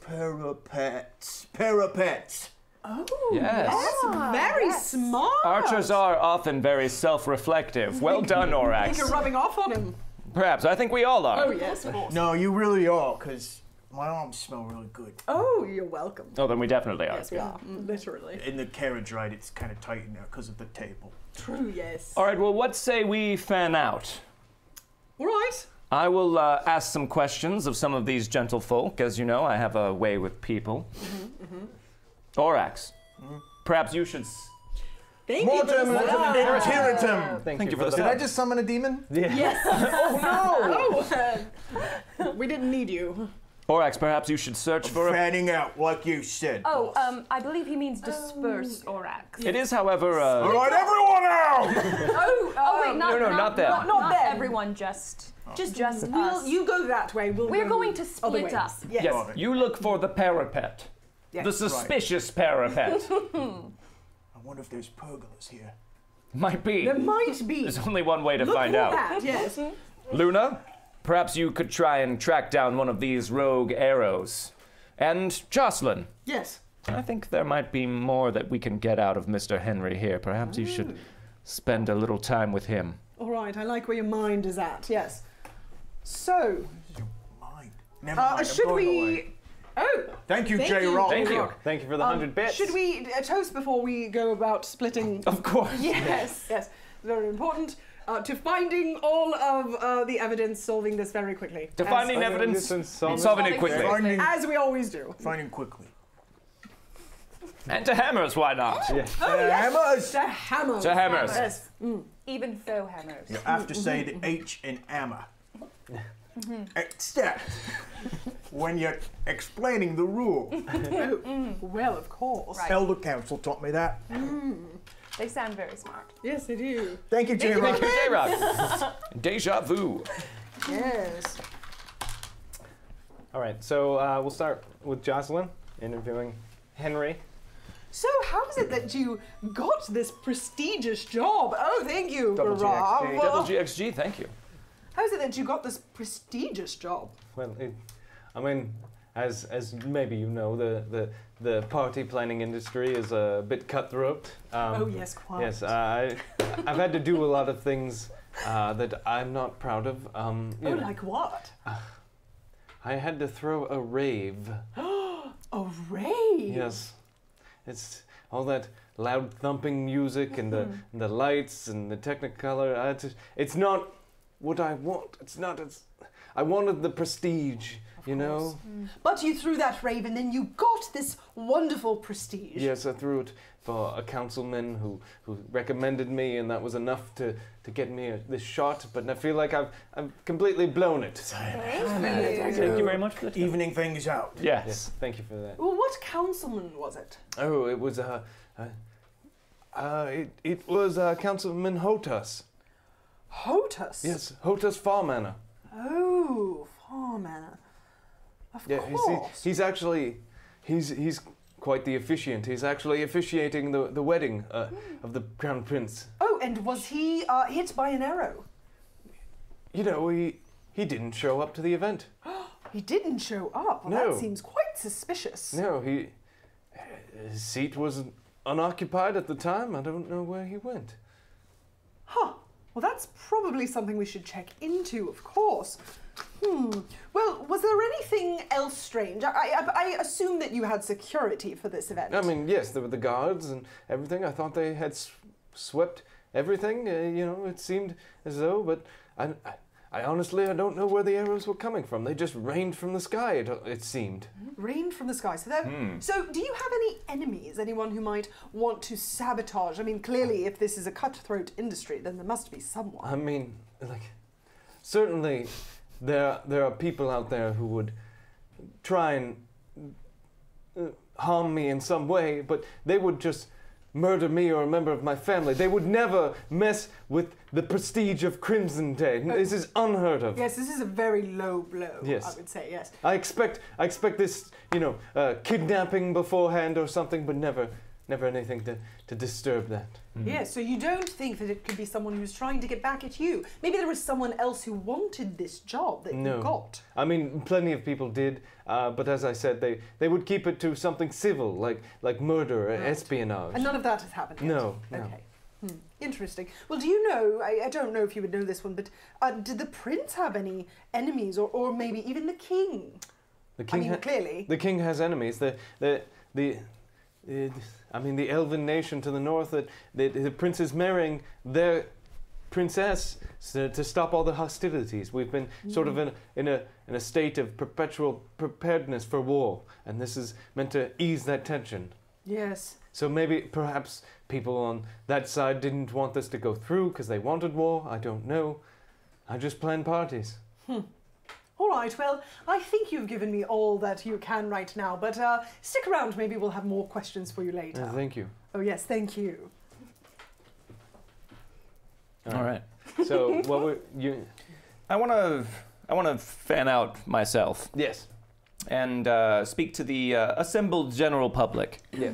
parapets, parapets. Oh. Yes. That's very yes. smart. Archers are often very self-reflective. Well done, I think Orax. you're rubbing off on him. Perhaps. I think we all are. Oh yes, of course. No, you really are, cause my arms smell really good. Oh, you're welcome. Oh, then we definitely are. Yes, we are. Mm, Literally. In the carriage ride, it's kind of tight in there because of the table. True. Yes. All right. Well, what say we fan out? All right. I will uh, ask some questions of some of these gentlefolk. As you know, I have a way with people. Orax, perhaps you should. S- Thank Mortem, you. for the mortem, slide. irritiratum. Thank, Thank you for the the Did I just summon a demon? Yes. oh no. we didn't need you. Orax, perhaps you should search for a. Fanning out, like you said. Oh, boss. um, I believe he means disperse Orax. It is, however, All uh, right, everyone out! Oh, Oh wait, not No, no, not them. Not, Not not them. everyone. Just just just we'll, you go that way. We'll We're go going to other split ways. up. Yes. yes, you look for the parapet. Yes. The suspicious parapet. I wonder if there's pergolas here. Might be. There might be. There's only one way to Look find for out. that. Yes. Luna, perhaps you could try and track down one of these rogue arrows. And Jocelyn, Yes. I think there might be more that we can get out of Mr. Henry here. Perhaps you should spend a little time with him. All right. I like where your mind is at. Yes. So, Your Mind. Never uh, mind. I'm should going we? away. Oh. Thank you, Thank J. Rock. Thank you. Thank you for the um, hundred bits. Should we uh, toast before we go about splitting? Of course. Yes. Yes. Very important. Uh, to finding all of uh, the evidence, solving this very quickly. To As- finding Finding evidence, this and solving- solving it quickly. Finding, as we always do. finding quickly. And to hammers, why not? Oh, Hammers! To hammers. To hammers. Yes. Even so, hammers. You have to say the H in hammer. Mm-hmm. Except when you're explaining the rule. Oh, mm-hmm. Well, of course. Right. Elder Council taught me that. Mm. They sound very smart. Yes, they do. Thank you, J. Rock. Thank you, J-Rock. Deja vu. Yes. All right, so uh, we'll start with Jocelyn interviewing Henry. So, how is it that you got this prestigious job? Oh, thank you, Double Rob. GXG. Double GXG, thank you. How is it that you got this prestigious job? Well, it, I mean, as as maybe you know, the the, the party planning industry is a bit cutthroat. Um, oh, yes, quite. Yes, I I've had to do a lot of things uh, that I'm not proud of. Um, oh, know, like what? I had to throw a rave. A rave. Yes, it's all that loud thumping music and the and the lights and the Technicolor. It's not what I want. It's not. It's. I wanted the prestige. you know. But you threw that raven, and then you got this wonderful prestige. Yes, I threw it for a councilman who, who recommended me, and that was enough to, to get me a, this shot. But I feel like I've, I've completely blown it. Thank Thank you very much for the tip. Evening things out. Yes. Yes, thank you for that. Well, what councilman was it? Oh, it was uh, uh, uh it, it was uh, Councilman Hotus. Hotus. Yes, Hotus Farmanner. Oh, farm manor. Of Yeah, he's, course. he's actually, he's he's quite the officiant. He's actually officiating the the wedding uh, of the crown prince. oh, and was he uh, hit by an arrow? You know, he he didn't show up to the event. He didn't show up. Well, No. that seems quite suspicious. No, he his seat was unoccupied at the time. I don't know where he went. Huh. Well, that's probably something we should check into, of course. Hmm. Well, was there anything else strange? I, I, I assume that you had security for this event. I mean, yes, there were the guards and everything. I thought they had swept everything. Uh, you know, it seemed as though, but I, I, I honestly I don't know where the arrows were coming from. They just rained from the sky. It, it seemed. Rained from the sky. So, Hmm. so do you have any enemies? Anyone who might want to sabotage? I mean, clearly, if this is a cutthroat industry, then there must be someone. I mean, like, certainly, there there are people out there who would try and uh, harm me in some way, but they would just murder me or a member of my family. They would never mess with the prestige of Crimson Day. This is unheard of. Yes, this is a very low blow. Yes. I would say yes. I expect I expect this, you know, uh, kidnapping beforehand or something, but never never anything to, to disturb that. Yes. So you don't think that it could be someone who's trying to get back at you? Maybe there was someone else who wanted this job that No. you got. I mean, plenty of people did, uh, but as I said, they, they would keep it to something civil, like like murder or Right. espionage. And none of that has happened yet. No, no. Okay. Hmm. Interesting. Well, do you know? I, I don't know if you would know this one, but uh, did the prince have any enemies, or, or maybe even the king? the king I mean, clearly. the king has enemies. The the the. Uh, I mean, the elven nation to the north that the, the prince is marrying their princess so, to stop all the hostilities. We've been sort of in, in a in a state of perpetual preparedness for war, and this is meant to ease that tension. Yes. So maybe, perhaps, people on that side didn't want this to go through because they wanted war. I don't know. I just planned parties. All right. Well, I think you've given me all that you can right now, but uh, stick around. Maybe we'll have more questions for you later. Uh, thank you. oh yes, thank you. All right. So, what were you? I want to I want to fan out myself Yes. and uh, speak to the uh, assembled general public. Yeah.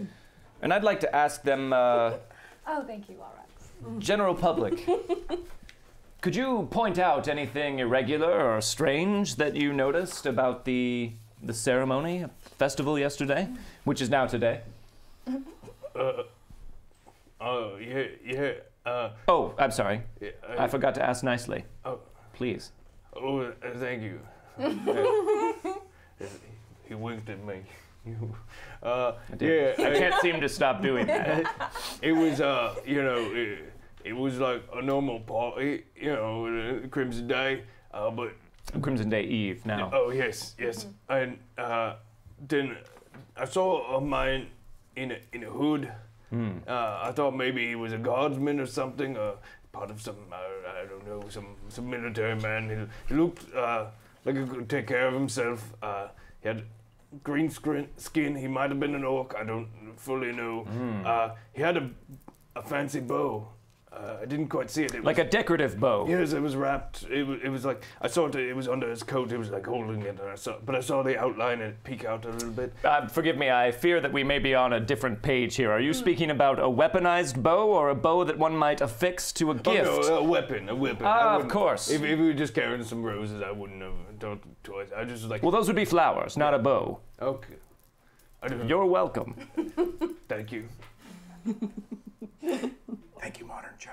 And I'd like to ask them, uh, Oh, thank you, Lorax. general public, could you point out anything irregular or strange that you noticed about the the ceremony festival yesterday, which is now today? Uh, oh, yeah, yeah. Uh, Oh, I'm sorry. yeah, I forgot to ask nicely. Oh. Please. oh, uh, thank you. Uh, he winked at me. uh, yeah, I can't seem to stop doing that. it was uh you know it, it was like a normal party you know uh, crimson day uh but Crimson Day Eve now. oh yes yes. And uh then i saw a man in a in a hood. Hmm. uh i thought maybe he was a guardsman or something uh part of some uh, i don't know some some military man. He, he looked uh like he could take care of himself. Uh he had green scrin- skin. He might have been an orc. I don't fully know. Uh, he had a, a fancy bow. Uh, I didn't quite see it. it Like a decorative bow. yes, it was wrapped. It was, it was like I saw it. It was under his coat. He was like holding it, and I saw, but I saw the outline and it peek out a little bit. Uh, forgive me, I fear that we may be on a different page here. Are you speaking about a weaponized bow or a bow that one might affix to a gift? Oh no, a weapon, a weapon. Ah, of course. If, if we were just carrying some roses, I wouldn't have thought twice. I just was like, Well, those would be flowers, not a bow. okay. I don't, You're welcome. thank you. Thank you, Modern Joe.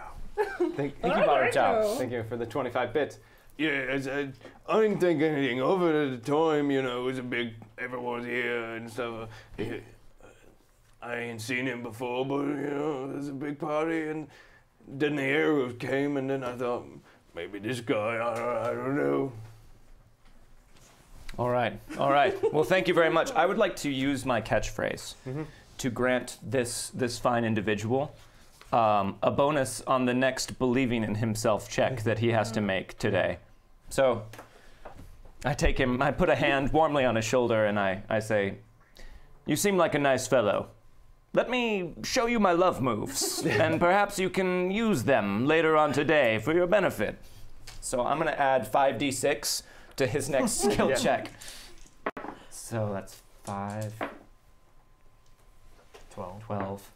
Thank, Thank you, Modern Chow. thank you for the 25 bits. Yeah, I, I didn't think anything of it at the time. You know, it was a big, everyone's here and stuff. Uh, yeah, I ain't seen him before, but you know, there's a big party, and then the arrows came, and then I thought maybe this guy. I don't, I don't know. All right, all right. Well, thank you very much. I would like to use my catchphrase to grant this this fine individual um, a bonus on the next believing in himself check that he has to make today. So I take him, I put a hand warmly on his shoulder, and I, I say, You seem like a nice fellow. Let me show you my love moves, and perhaps you can use them later on today for your benefit. So I'm going to add 5d6 to his next skill Yeah. check. So that's 5, 12. 12,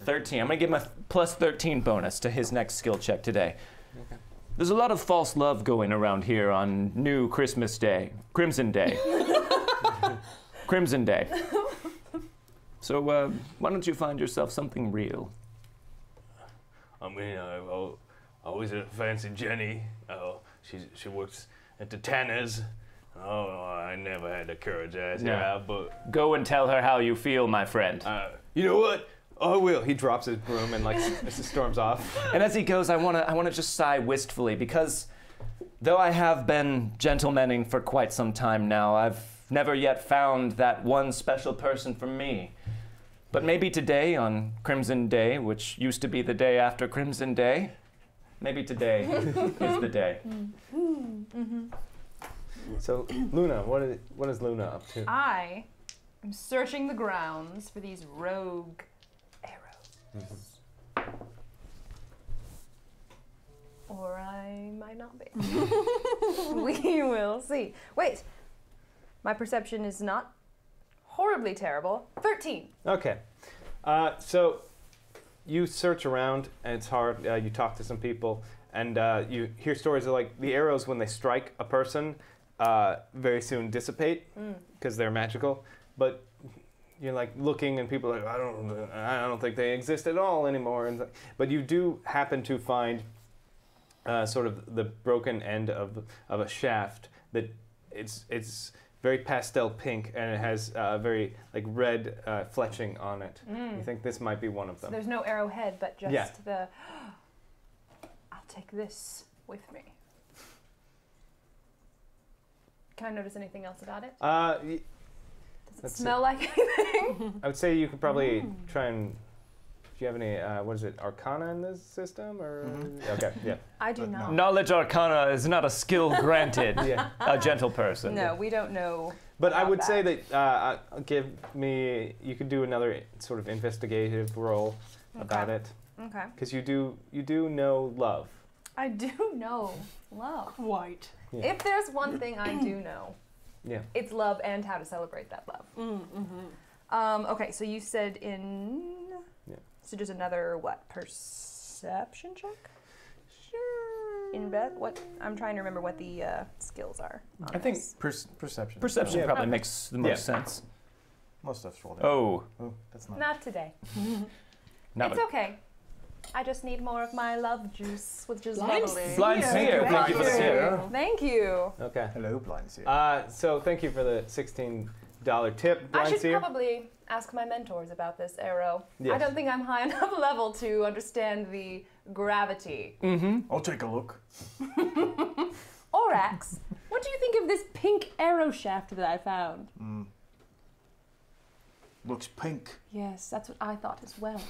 13. I'm going to give him a plus 13 bonus to his next skill check today. There's a lot of false love going around here on New Christmas Day, Crimson Day. Crimson Day. So uh, why don't you find yourself something real? I mean, I, I, I was a fancy Jenny. Oh, she she works at the Tanners. Oh, I never had the courage to ask her Yeah. out, but Go and tell her how you feel, my friend. uh, you know what? Oh, I will. He drops his broom and like s- storms off. And as he goes, I want to I want to just sigh wistfully because though I have been gentlemaning for quite some time now, I've never yet found that one special person for me. But maybe today on Crimson Day, which used to be the day after Crimson Day, maybe today is the day. Mm-hmm. So Luna, what is what is Luna up to? I am searching the grounds for these rogue arrows. Or I might not be. we will see. Wait, my perception is not horribly terrible. 13. Okay. Uh, so you search around, and it's hard. Uh, you talk to some people, and uh, you hear stories of like the arrows when they strike a person, uh, very soon dissipate because they're magical. But you're like looking, and people are like, I don't, I don't think they exist at all anymore. And but you do happen to find uh, sort of the broken end of of a shaft that it's it's very pastel pink and it has uh, very like red uh, fletching on it. You think this might be one of So them? there's no arrowhead, but just Yeah. the. I'll take this with me. Can I notice anything else about it? Uh, y- Does it smell like anything? I would say you could probably try and. Do you have any? Uh, what is it? Arcana in this system, or okay, yeah, I do But not. Knowledge arcana is not a skill granted yeah. a gentle person. No, we don't know. But I about would say that uh, uh, give me. You could do another sort of investigative roll about it, Okay. because you do you do know love. I do know love. White. Yeah. If there's one thing I do know, Yeah. it's love and how to celebrate that love. Mm-hmm. Um, okay, so you said in. Yeah. So just another what? Perception check? Sure. In Beth? What? I'm trying to remember what the uh, skills are. on I think this. Per- perception. perception Yeah. probably makes the most Yeah. sense. Most stuff's rolled out. Oh, Oh, that's not. Not today. now it's okay. I just need more of my love juice, which is Blind lovely. Blind Yeah. seer. Thank you for the Thank seer. you. Thank you. Okay. Hello, blind seer. Uh, so thank you for the sixteen dollar tip, I should seer. probably ask my mentors about this arrow. I don't think I'm high enough level to understand the gravity. Mm-hmm. I'll take a look. Orax, what do you think of this pink arrow shaft that I found? Looks pink. Yes, that's what I thought as well.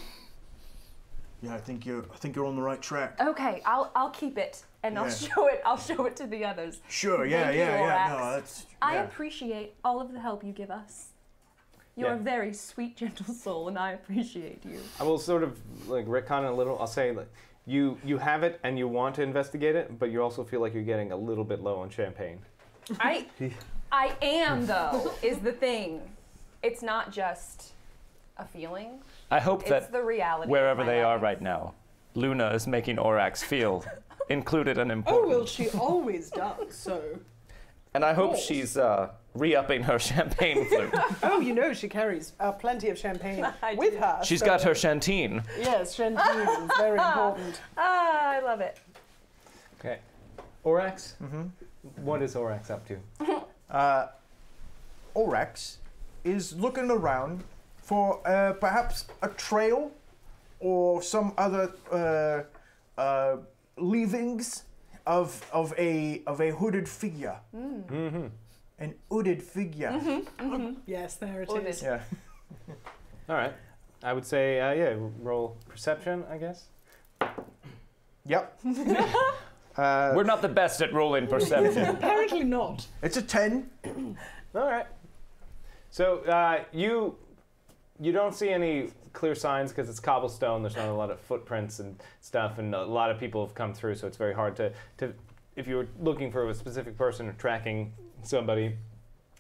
Yeah, I think you're. I think you're on the right track. Okay, I'll I'll keep it and I'll show it. I'll show it to the others. Sure. Yeah. Thank yeah. Yeah. Lorax. No, that's. I appreciate all of the help you give us. You're Yeah. a very sweet, gentle soul, and I appreciate you. I will sort of like retcon it a little. I'll say like you you have it and you want to investigate it, but you also feel like you're getting a little bit low on champagne. I I am though is the thing. It's not just a feeling. I hope It's that the reality. wherever my they are right now, Luna is making Orax feel included and important. Oh important. well, she always does. So. and I hope she's uh, re-upping her champagne flute. Oh, you know she carries uh, plenty of champagne with her. She's so- got her chantine. Yes, champagne is very important. Ah, I love it. Okay. Orax. What is Orax up to? Uh, Orax is looking around for uh, perhaps a trail or some other uh, uh, leavings of of a of a hooded figure. Mm-hmm. An hooded figure. Yes, there it Or is. this- Yeah. All right. I would say uh, yeah. Roll perception, I guess. Yep. uh, We're not the best at rolling perception. Apparently not. it's a ten. All right. So uh, you you don't see any clear signs because it's cobblestone. There's not a lot of footprints and stuff, and a lot of people have come through. So it's very hard to to if you were looking for a specific person or tracking somebody,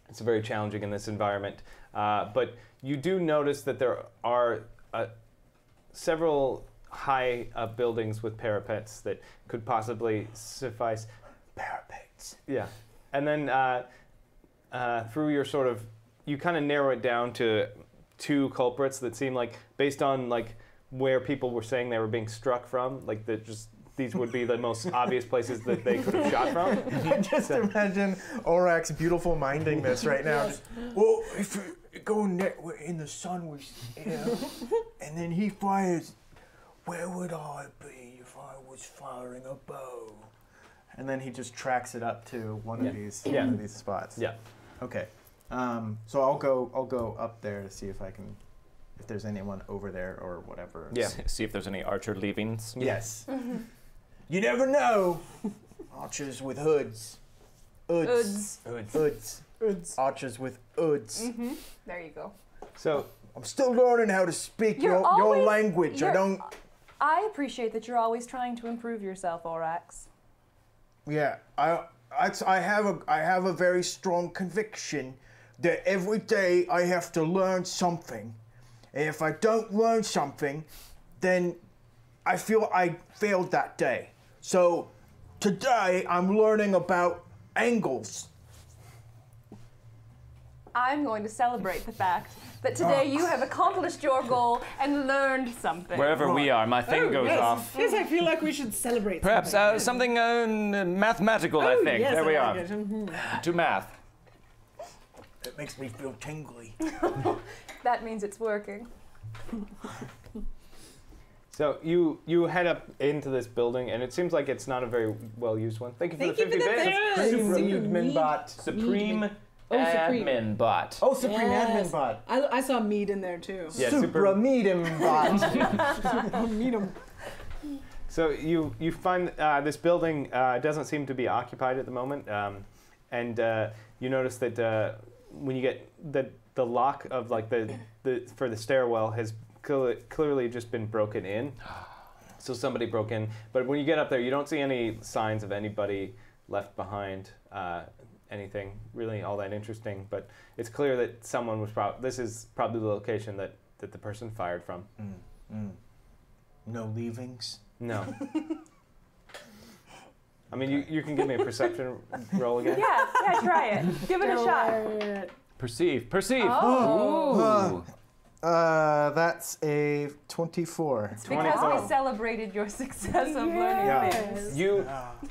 it's very challenging in this environment. Uh, but you do notice that there are uh, several high buildings with parapets that could possibly suffice. Parapets. Yeah, and then uh, uh, through your sort of, you kind of narrow it down to two culprits that seem like, based on like where people were saying they were being struck from, like that just these would be the most obvious places that they could have shot from. I just imagine Orax beautiful minding this right now. Just, well, if you go in, in the sun was here, and then he fires, where would I be if I was firing a bow? And then he just tracks it up to one Yeah. of these Yeah. one of these spots. Yeah. Okay. Um, so I'll go I'll go up there to see if I can if there's anyone over there or whatever. Yeah. See if there's any archer leavings. Yes. You never know. Archers with hoods. Uds. Uds. Uds. Uds. Archers with uds. There you go. So I'm still learning how to speak You're your, your language. I don't. I appreciate that you're always trying to improve yourself, Orax. Yeah, I, I, I have a, I have a very strong conviction that every day I have to learn something, and if I don't learn something, then I feel I failed that day. So today I'm learning about angles. I'm going to celebrate the fact that today you have accomplished your goal and learned something. Wherever we are, my thing goes yes. off. Yes, I feel like we should celebrate. Perhaps something. uh, something uh, n- mathematical, I Oh, think. yes, there we I are. like it. Mhm. To math. It makes me feel tingly. That means it's working. So you you head up into this building, and it seems like it's not a very well used one. Thank you for Thank the you 50 for the bits. bits. Supreme Super admin mead. bot. Supreme Oh, Supreme. admin bot. Oh, Supreme Yes. admin bot. I, I saw mead in there too. Yeah, Supra super. medium bot. Mead 'em. So you you find uh, this building uh, doesn't seem to be occupied at the moment, um, and uh, you notice that uh, when you get the the lock of like the, the for the stairwell has clearly, clearly just been broken in. So somebody broke in, but when you get up there, you don't see any signs of anybody left behind. Uh, anything really all that interesting, but it's clear that someone was probably this is probably the location that that the person fired from. Mm. No leavings. No. I mean, you, you can give me a perception roll again. Yeah, yeah, try it. Give it a shot. Perceive. Perceive. Oh. Ooh. Uh, that's a 24. It's because 24. we celebrated your success of learning Yeah. things. You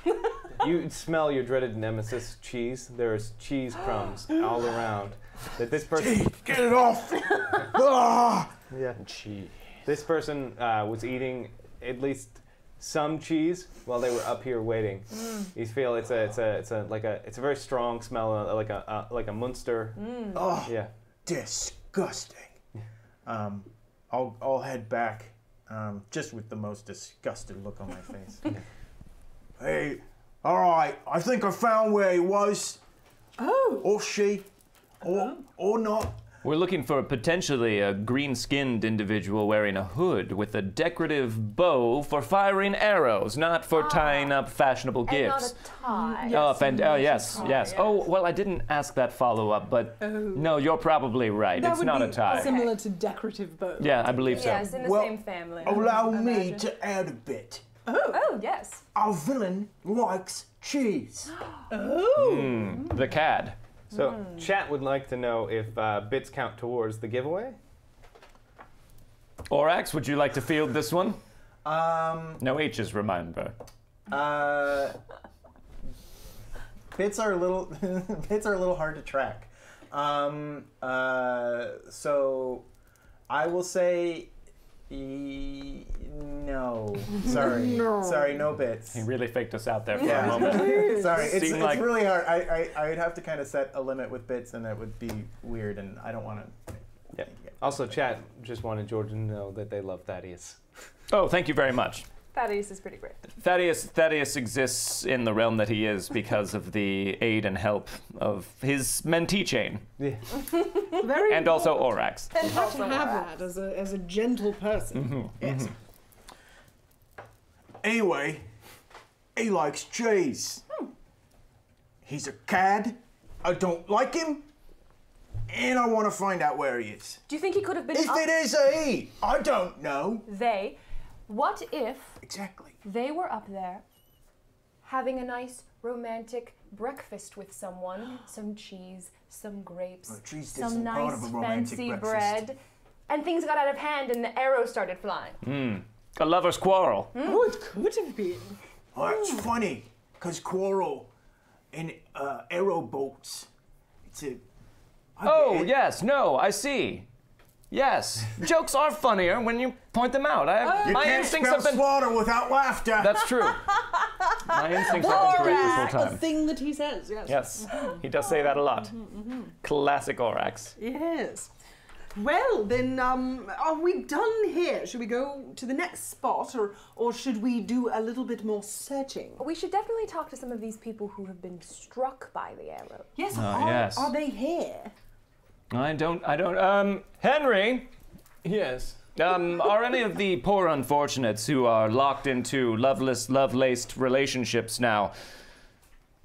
you smell your dreaded nemesis cheese. There's cheese crumbs all around. That this person Get it off! ah! yeah Gee. this person uh, was eating at least some cheese while they were up here waiting. You feel it's a it's a it's a like a it's a very strong smell uh, like a uh, like a Munster. Oh, Yeah. disgusting. Um, I'll, I'll head back um, just with the most disgusted look on my face. Hey, all right. I think I found where he was, Oh. or she, or or not. We're looking for potentially a green skinned individual wearing a hood with a decorative bow for firing arrows, not for tying up fashionable And not gifts. a tie. Oh, fan- oh, yes, tie, yes. Oh, well, I didn't ask that follow up, but no, you're probably right. That it's would not be a tie. similar to decorative bow. Yeah, I believe so. Yes, in the Well, same family. Allow me imagine. to add a bit. Oh, yes. Our villain likes cheese. Hmm, the cad. So chat would like to know if uh, bits count towards the giveaway. Orax, would you like to field this one? Um, No H's, remember. uh, bits are a little bits are a little hard to track. Um, uh, so I will say e- no. Sorry, sorry, no bits. He really faked us out there for a moment. Sorry, it's, Seemed it's like- really hard. I, I, I would have to kind of set a limit with bits, and it would be weird, and I don't want to. Yeah. Also, chat just wanted Jordan to know that they love Thaddeus. Oh, thank you very much. Thaddeus is pretty great. Thaddeus, Thaddeus exists in the realm that he is because of the aid and help of his mentee chain, Yeah. Very and also Orax. important to Also have Orax. that as a, as a gentle person. Mm-hmm. Yes. Mm-hmm. Anyway, he likes cheese. Hmm. He's a cad. I don't like him, and I want to find out where he is. Do you think he could have been If up it is a he, I don't know they? What if exactly. they were up there having a nice romantic breakfast with someone, some cheese, some grapes, Well, cheese some nice of a romantic fancy breakfast. bread, and things got out of hand and the arrows started flying. Hmm. A lover's quarrel. Oh, it could have been. Oh, that's funny, because quarrel in uh, arrow bolts. It's a. I Oh, get it. yes, no, I see. Yes, jokes are funnier when you point them out. I have, You my can't instincts spell have been. slaughter without laughter. That's true. My instincts have been correct this whole The thing that he says, yes. Yes, he does say that a lot. Classic Orax. Yes. Well, then, um, are we done here? Should we go to the next spot, or or should we do a little bit more searching? We should definitely talk to some of these people who have been struck by the arrow. Yes, Ah, are, yes. are they here? I don't. I don't. Um, Henry. Yes. Um, are any of the poor unfortunates who are locked into loveless, love-laced relationships now?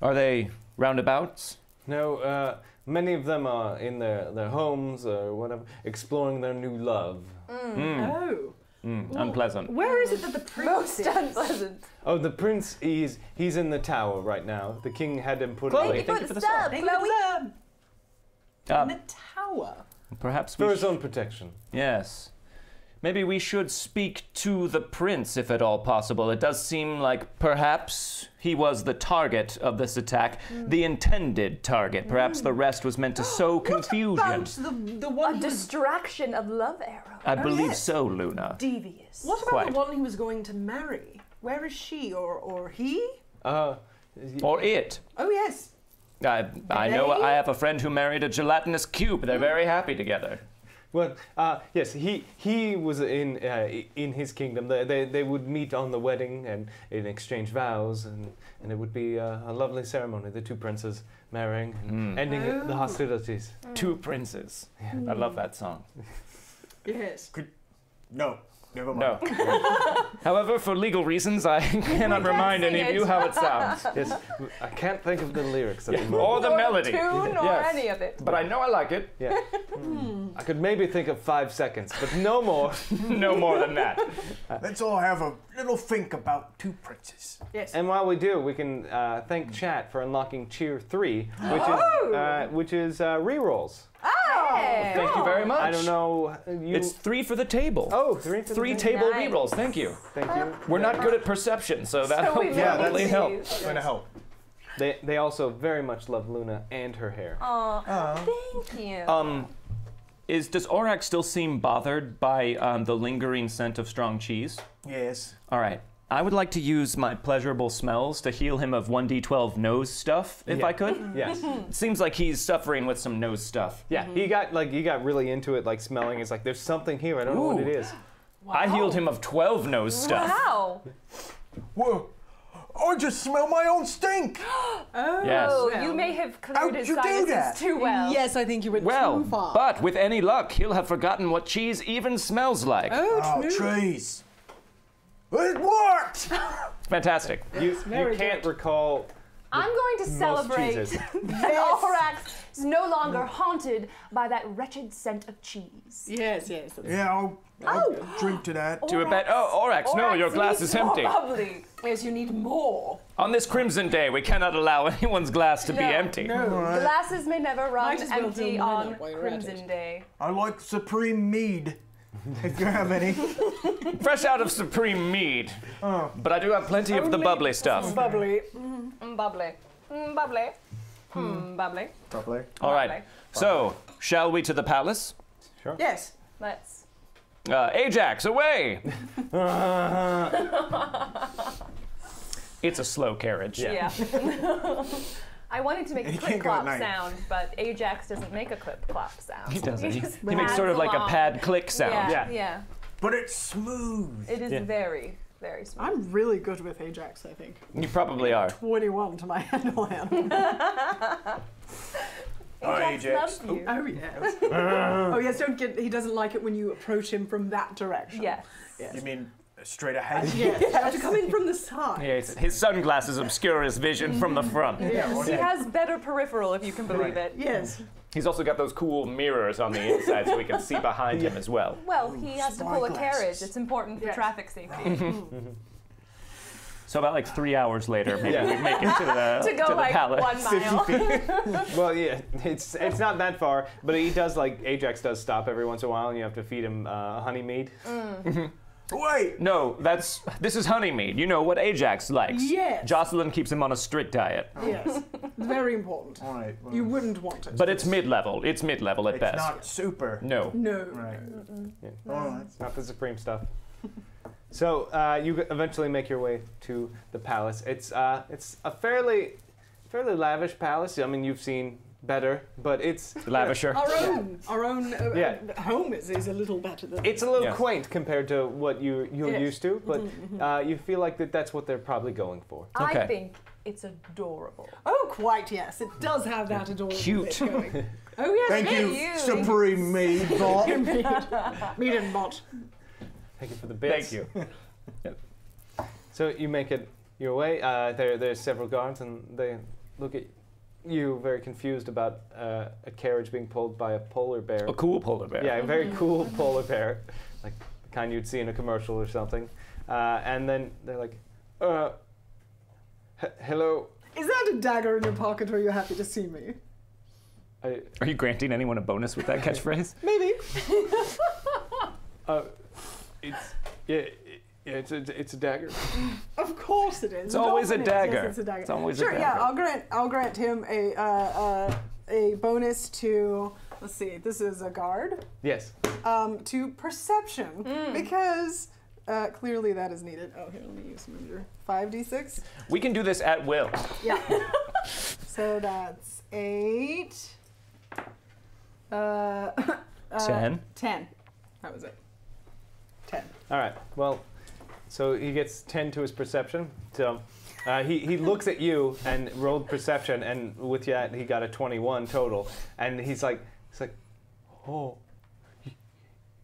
Are they roundabouts? No, uh, many of them are in their, their homes or whatever, exploring their new love. Oh, Mm, unpleasant. where is it that the prince Most is? unpleasant. Oh, the prince, is he's in the tower right now. The king had him put Chloe, away thank you for the sub, Thank you for Chloe. the- Uh, in the tower. perhaps we for his sh- own protection. Yes. Maybe we should speak to the prince, if at all possible. It does seem like perhaps he was the target of this attack, the intended target. Perhaps the rest was meant to sow confusion. About the, the A one who was, distraction of love arrow. I believe yes. so, Luna. Devious. what about Quite. the one he was going to marry? Where is she, or or he? Uh, Or it. Oh yes. I, I know I have a friend who married a gelatinous cube. They're very happy together. well, uh, yes, he he was in uh, in his kingdom. They, they they would meet on the wedding and, and exchange vows, and, and it would be uh, a lovely ceremony. The two princes marrying and Mm. ending the Oh. hostilities. Two princes. I love that song. Yes. No, never mind. No. However, for legal reasons, I cannot remind sing any of you how it sounds. Yes, I can't think of the lyrics at the moment. Or the Nor melody. tune, nor Yes. any of it. But I know I like it. Yeah. Hmm. I could maybe think of five seconds, but no more. no more than that. Let's all have a little think about two princes. Yes. And while we do, we can uh, thank chat for unlocking tier 3, which is, uh, which is uh, rerolls. Hey. Thank you very much. I don't know. You, It's three for the table. oh, three for Three the table Nice. rerolls. Thank you. Thank you. We're not good at perception, so that So we will Yeah, probably really help. use- Gonna help. They, they also very much love Luna and her hair. Aw, thank you. Um, is does Orax still seem bothered by um, the lingering scent of strong cheese? Yes. All right. I would like to use my pleasurable smells to heal him of 1d12 nose stuff, if Yeah. I could. Yes. It seems like he's suffering with some nose stuff. Yeah, he got like he got really into it, like smelling. It's like there's something here. I don't know what it is. Ooh. is. I healed him of 12 nose stuff. Wow. Whoa! I just smell my own stink. Yes. Oh, Well. you may have cleared his you do sinuses that? too well. Yes, I think you went Well, too far. but with any luck, he'll have forgotten what cheese even smells like. oh, Oh, true. trees. It worked. Fantastic. You, you can't good. recall I'm going to celebrate cheeses. that Aurorax is no longer mm. haunted by that wretched scent of cheese. Yes, yes. Yeah, I'll, I'll drink to that. Do a bet. Oh, Orax, no, your glass is more empty. Bubbly. Yes, you need more. On this Crimson Day, we cannot allow anyone's glass to be empty. No, empty. Glasses may never run Might as well empty on up while you're at Crimson. Day. I like supreme mead. if you have any. Fresh out of Supreme Mead. But I do have plenty of the bubbly stuff. Bubbly. Mm, bubbly. Mm, bubbly. Hmm, bubbly. Probably. All right. Bubbly. So, shall we to the palace? Sure. Yes. Let's. Uh, Ajax, away! it's a slow carriage. Yeah. I wanted to make a clip can't go at clop sound, but Ajax doesn't make a clip clop sound. He doesn't. He, just he makes sort of like a pad click sound. Yeah, Yeah. yeah. But it's smooth. It is Yeah. very, very smooth. I'm really good with Ajax, I think. You probably are. 21 to my handle hand. Ajax Ajax. loves oh, you. Oh, yes. oh, yes, don't get. He doesn't like it when you approach him from that direction. Yes. Yes. You mean straight ahead? Yes. You have to come in from the side. Yeah, his- his sunglasses obscure his vision from the front. Yes. He has better peripheral, if you can believe it. Yes. He's also got those cool mirrors on the inside so we can see behind him as well. Well, he has to pull a carriage. It's important for Yes. traffic safety. Mm. So about like three hours later, maybe Yeah. we make it to the, to go the like palace. one mile. Well, yeah, it's it's not that far, but he does like Ajax does stop every once in a while, and you have to feed him uh, honey mead. Wait. No, that's this is honeymead. You know what Ajax likes. Yes. Jocelyn keeps him on a strict diet, Yes. Very important. All right. well, You wouldn't want it. but it's mid-level. It's mid-level at it's best. not super. No. no. Right. Yeah. All right. It's not the supreme stuff. So uh, you eventually make your way to the palace. It's uh, it's a fairly fairly lavish palace. I mean, you've seen better, but it's Lavisher. Our own, our own uh, Yeah. uh, home is, is a little better than. It's a little Yes. quaint compared to what you you're Yes. used to, but uh, you feel like that that's what they're probably going for. I think it's adorable. Oh, quite yes. It does have that adorable Cute. bit going. Oh yes, Thank it you. Supreme Maid Bot. Meat and bot. Thank you for the bits. Thank you. So you make it your way. Uh, there, there's several guards, and they look at you very confused about uh, a carriage being pulled by a polar bear. A cool polar bear. Yeah, a very cool polar bear, like the kind you'd see in a commercial or something. Uh, and then they're like, uh, h- hello. Is that a dagger in your pocket, or are you happy to see me? I, Are you granting anyone a bonus with that catchphrase? Maybe. uh, it's yeah, it, yeah, it's a, it's a dagger. Of course it is. It's always a Often it is. dagger. Yes, it's a dagger. It's always a sure, yeah. I'll grant. I'll grant him a uh, uh, a bonus to. Let's see. This is a guard. Yes. Um, to perception because uh, clearly that is needed. Oh, here, let me use some of your five d six. We can do this at will. Yeah. so that's eight. Uh, uh, Ten. Ten. That was it. Ten. All right. Well, so he gets 10 to his perception. So uh, he, he looks at you and rolled perception, and with that, he got a 21 total. And he's like, he's like, oh,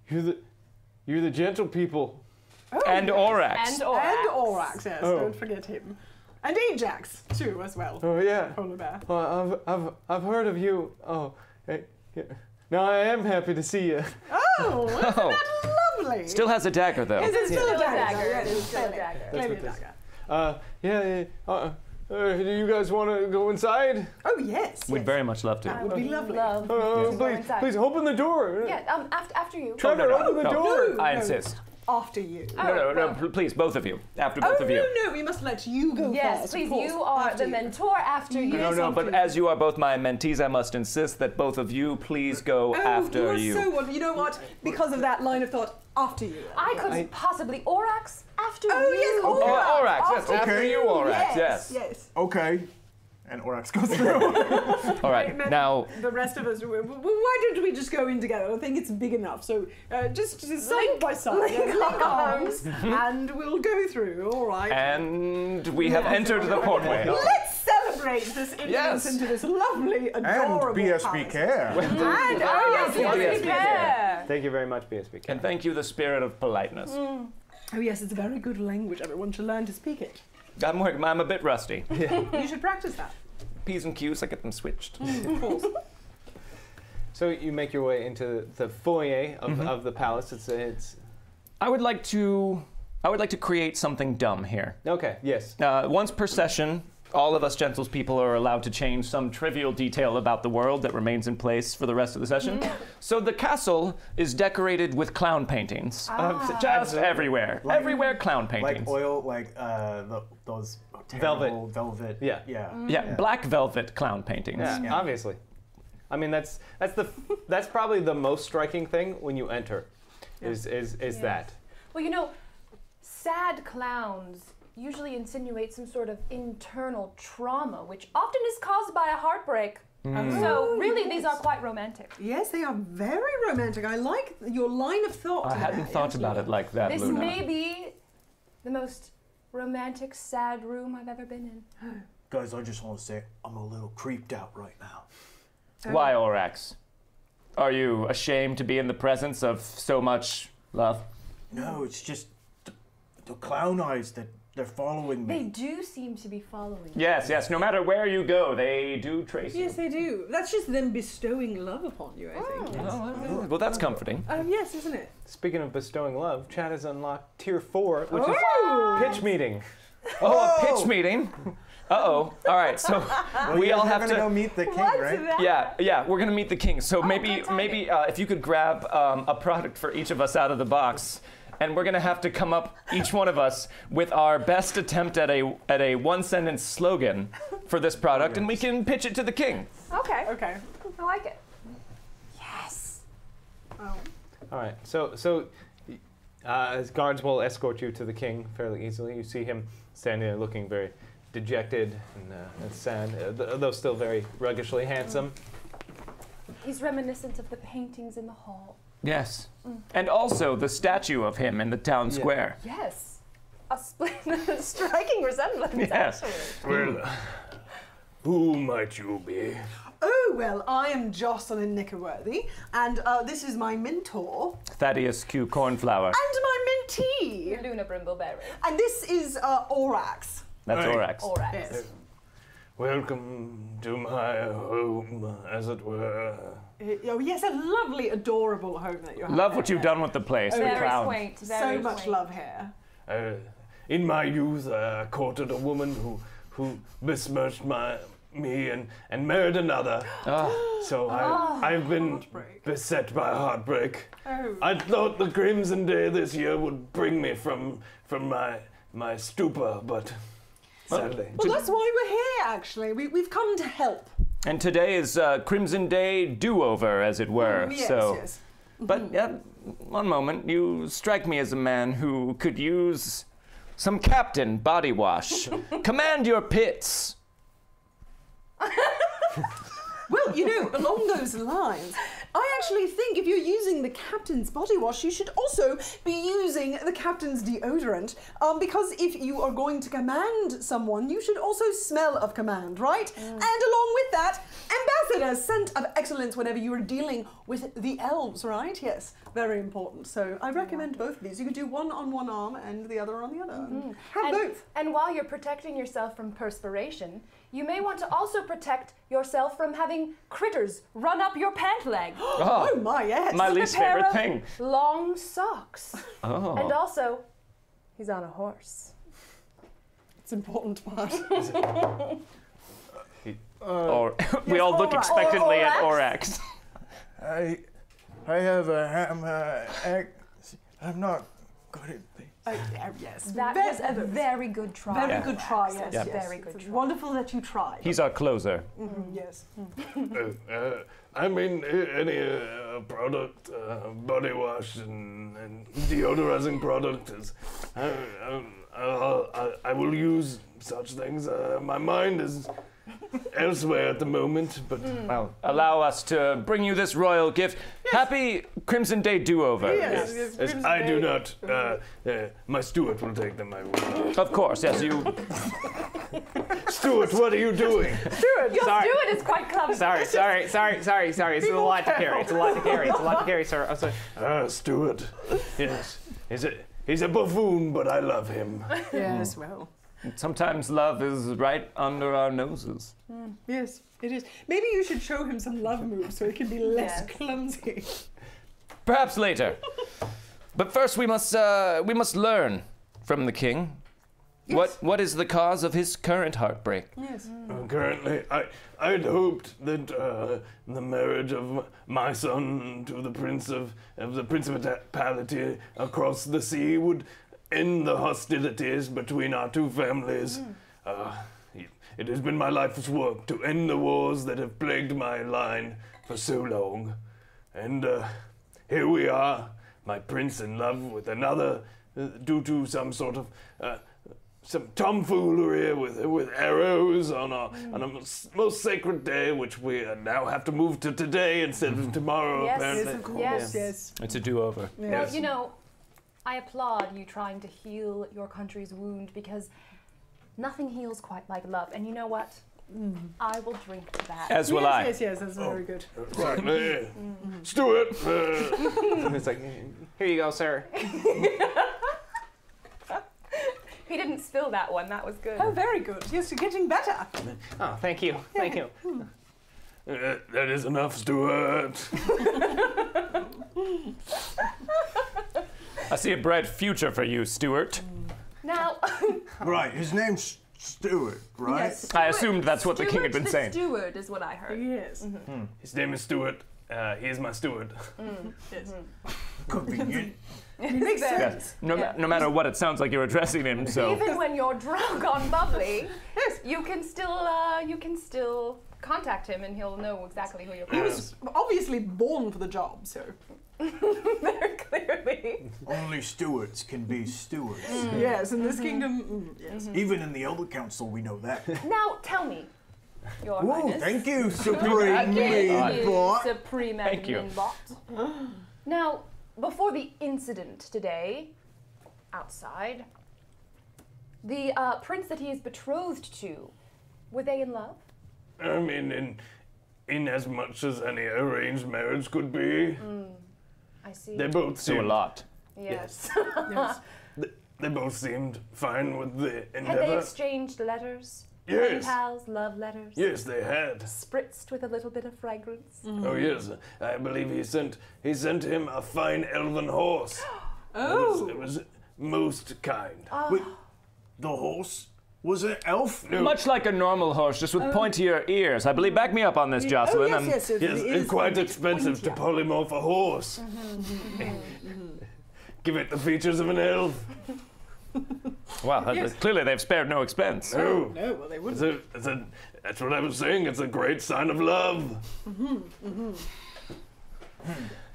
you're the, you're the gentle people. And Orax. And Orax. And Orax, yes. Oh. Don't forget him. And Ajax too, as well. Oh yeah. Polar bear. Well, I've, I've, I've heard of you. Oh, eh, yeah. now I am happy to see you. Oh, isn't Oh. that lovely? Still has a dagger though. Is it still Still a a dagger? dagger. Yeah, it is Still a dagger. That's what dagger. Uh, yeah. yeah uh, uh, do you guys want to go inside? Oh yes. We'd yes. very much love That to. would be lovely. Love Uh, to please, please open the door. Yeah, um, after, after you. Trevor, no, no. open the No. door. I insist. After you. Oh, No, no, no, well. pl- please, both of you. After Oh both of you. no, no, we must let you go Yes, first. please. You are After the you. mentor after you. No, no, but something. as you are both my mentees, I must insist that both of you please go Oh, after you are you. so wonderful. You know what? Because of that line of thought, after you. I could I- possibly Orax after Oh, you. yes, Oh, Orax. Orax, yes, After after you. you, Orax, yes. yes. Yes. Okay. And Orax goes through. All right, Right, now the rest of us. w- w- Why don't we just go in together? I think it's big enough. So uh, just, just side by side, link yeah, link arms. arms, and we'll go through. All right. and we have entered the portway. Let's celebrate this entrance Yes. into this lovely, adorable and BSB care. And oh yes, Yes, yes, yes, yes. Thank you very much, BSB. Care. And thank you, the spirit of politeness. Oh yes, it's a very good language. Everyone should learn to speak it. I'm, work- I'm a bit rusty. You should practice that. P's and Q's, I get them switched. Of course. So you make your way into the foyer of, Mm-hmm. of the palace. It's it's I would like to, I would like to create something dumb here. okay. Yes. Uh, once per session, all of us gentles people are allowed to change some trivial detail about the world that remains in place for the rest of the session. so the castle is decorated with clown paintings. Ah. Just everywhere. Like- everywhere clown paintings. Like oil, like uh, the, those terrible velvet. Yeah. Yeah. yeah, black velvet clown paintings. Yeah, Yeah. obviously. I mean, that's that's the that's probably the most striking thing when you enter, is is is Yes. that. Well, you know, sad clowns usually insinuate some sort of internal trauma, which often is caused by a heartbreak. Mm. So, oh, really, these are quite romantic. Yes, they are very romantic. I like your line of thought. I hadn't that, thought yes. about it like that, This Luna. may be the most romantic, sad room I've ever been in. Guys, I just want to say I'm a little creeped out right now. Oh. Why, Orax? Are you ashamed to be in the presence of so much love? No, it's just the, the clown eyes that they're following me. They do seem to be following. you. Yes, yes, no matter where you go, they do trace you. Yes, they do. That's just them bestowing love upon you, I think. Oh, well, that's comforting. Oh, yes, isn't it? Speaking of bestowing love, Chad has unlocked tier four, which Oh! is pitch meeting. Oh, a pitch meeting. Uh oh. All right, so Well, we all have gonna go meet the king, right? Yeah, yeah, we're gonna meet the king. So maybe, maybe uh, if you could grab um, a product for each of us out of the box, and we're gonna have to come up, each one of us, with our best attempt at a at a one sentence slogan for this product, and we can pitch it to the king. Okay, Okay. I like it. Yes. Oh. All right. So so, uh, as guards will escort you to the king fairly easily. You see him standing there looking very dejected and, uh, and sad, uh, th- though still very ruggishly handsome. He's reminiscent of the paintings in the hall. Yes. And also the statue of him in the town square. Yes. A split, striking resemblance, Yes. actually. Well, who might you be? Oh, well, I am Jocelyn Nickerworthy, and uh, this is my mentor Thaddeus Q. Cornflower. and my mentee. Luna Brimbleberry. And this is uh, Orax. That's Hey. Orax. Orax. Yes. Welcome to my home, as it were. Oh, yes, a lovely, adorable home that you have. Love what you've done with the place. We're Very proud. quaint. So much quaint. love here. Uh, in my youth, I courted a woman who who besmirched my me and, and married another. Ah, So I, I've been Heartbreak. beset by heartbreak. Oh. I thought the Crimson Day this year would bring me from from my my stupor, but sadly. Well, that's why we're here, actually. We, we've come to help. And today is uh, Crimson Day do-over, as it were. Mm, yes, so, yes. but uh, one moment, you strike me as a man who could use some captain body wash. Command your pits. Well, you know, along those lines, I actually think if you're using the captain's body wash, you should also be using the captain's deodorant. Um, because if you are going to command someone, you should also smell of command, right? And along with that, ambassador, scent of excellence whenever you are dealing with the elves, right? Yes, very important. So I recommend both of these. You could do one on one arm and the other on the other. Have And, both. and while you're protecting yourself from perspiration, you may want to also protect yourself from having critters run up your pant leg. Oh, oh, my, yes. My With a least pair favorite of thing. Long socks. Oh. And also, he's on a horse. It's an important part. Uh, or we all look Orax. expectantly at Orax. Orax. I, I have a hammer. Uh, Act, I'm not good at things. Oh, yeah, yes. That Very- was a very good try. Very Yeah. good try, yes. Yeah. yes. Very good It's try. Wonderful that you tried. He's our closer. Mhm, yes. Uh, uh, I mean, uh, any uh, product, uh, body wash and, and deodorizing product is. I, um, I'll- I, I will use such things. Uh, my mind is elsewhere at the moment, but Well, allow us to bring you this royal gift. Happy Crimson Day do-over. Yes. as I do not. Uh, uh, my steward will take them. I will. Of course, yes, you. Steward, what are you doing? Stuart, Your Sorry. steward is quite clumsy. Sorry, sorry, sorry, sorry, sorry. It's a lot to carry. It's a lot to carry. It's a lot to carry, sir. I'm sorry. Ah, steward. Yes, he's a he's a buffoon, but I love him. Yes, well. Sometimes love is right under our noses. Yes, it is. Maybe you should show him some love moves so he can be less Yes. clumsy. Perhaps later. But first, we must uh, we must learn from the king. What what is the cause of his current heartbreak? Yes. Uh, currently, I I'd hoped that uh, the marriage of my son to the prince of of the principality across the sea would end the hostilities between our two families. Uh, it, it has been my life's work to end the wars that have plagued my line for so long, and uh, here we are, my prince in love with another, uh, due to some sort of. Uh, some tomfoolery with with arrows on a on a most, most sacred day, which we uh, now have to move to today instead of tomorrow. Yes. apparently. Yes, of course. Yes. Yes. It's a do-over. Well, you know, I applaud you trying to heal your country's wound because nothing heals quite like love. And you know what? I will drink to that. As will yes, I. Yes, yes, that's very good. Right, uh, Stuart. It's like, here you go, sir. He didn't spill that one. That was good. Oh, very good. Yes, you're getting better. Oh, thank you, thank you. uh, that is enough, Stuart. I see a bright future for you, Stuart. Now, Right, his name's Stuart, right? Yes. I assumed that's what the king had Stuart been saying. Steward is what I heard. Yes. Mm-hmm. Hmm. His name is Stuart. Uh, he is my steward. Mm-hmm. yes. Mm-hmm. Convenient. Makes sense. Yes. No, ma- no matter what, it sounds like you're addressing him. So Even when you're drunk on bubbly, yes. you can still uh, you can still contact him and he'll know exactly who you're He was obviously born for the job, so. Very clearly. Only stewards can be stewards. Yes, in this kingdom, mm, yes. Even in the Elder Council, we know that. Now tell me, Your Ooh, Highness. thank you, Supreme Thank Mean you, Bot. Supreme Thank you. Bot. Now, before the incident today, outside, the uh, prince that he is betrothed to, were they in love? I mean, in in as much as any arranged marriage could be, I see. they both Do a lot. yes. yes. they both seemed fine with the endeavor. Had they exchanged letters? Yes. Pen pals, love letters? Yes, they had. Spritzed with a little bit of fragrance? Mm-hmm. Oh yes, I believe he sent he sent him a fine elven horse. Oh, It was most kind. Ah. Wait, the horse was an elf? No, Much like a normal horse, just with oh. pointier ears. I believe. Back me up on this, oh Jocelyn. yes, I'm- yes, it yes, is it's quite a bit expensive to pointier. polymorph a horse. Mm-hmm. Give it the features of an elf. Wow, that- Yes. clearly they've spared no expense. Oh, No, well, they it's wouldn't. a, it's a, that's what I was saying. It's a great sign of love. Mm-hmm, mm-hmm.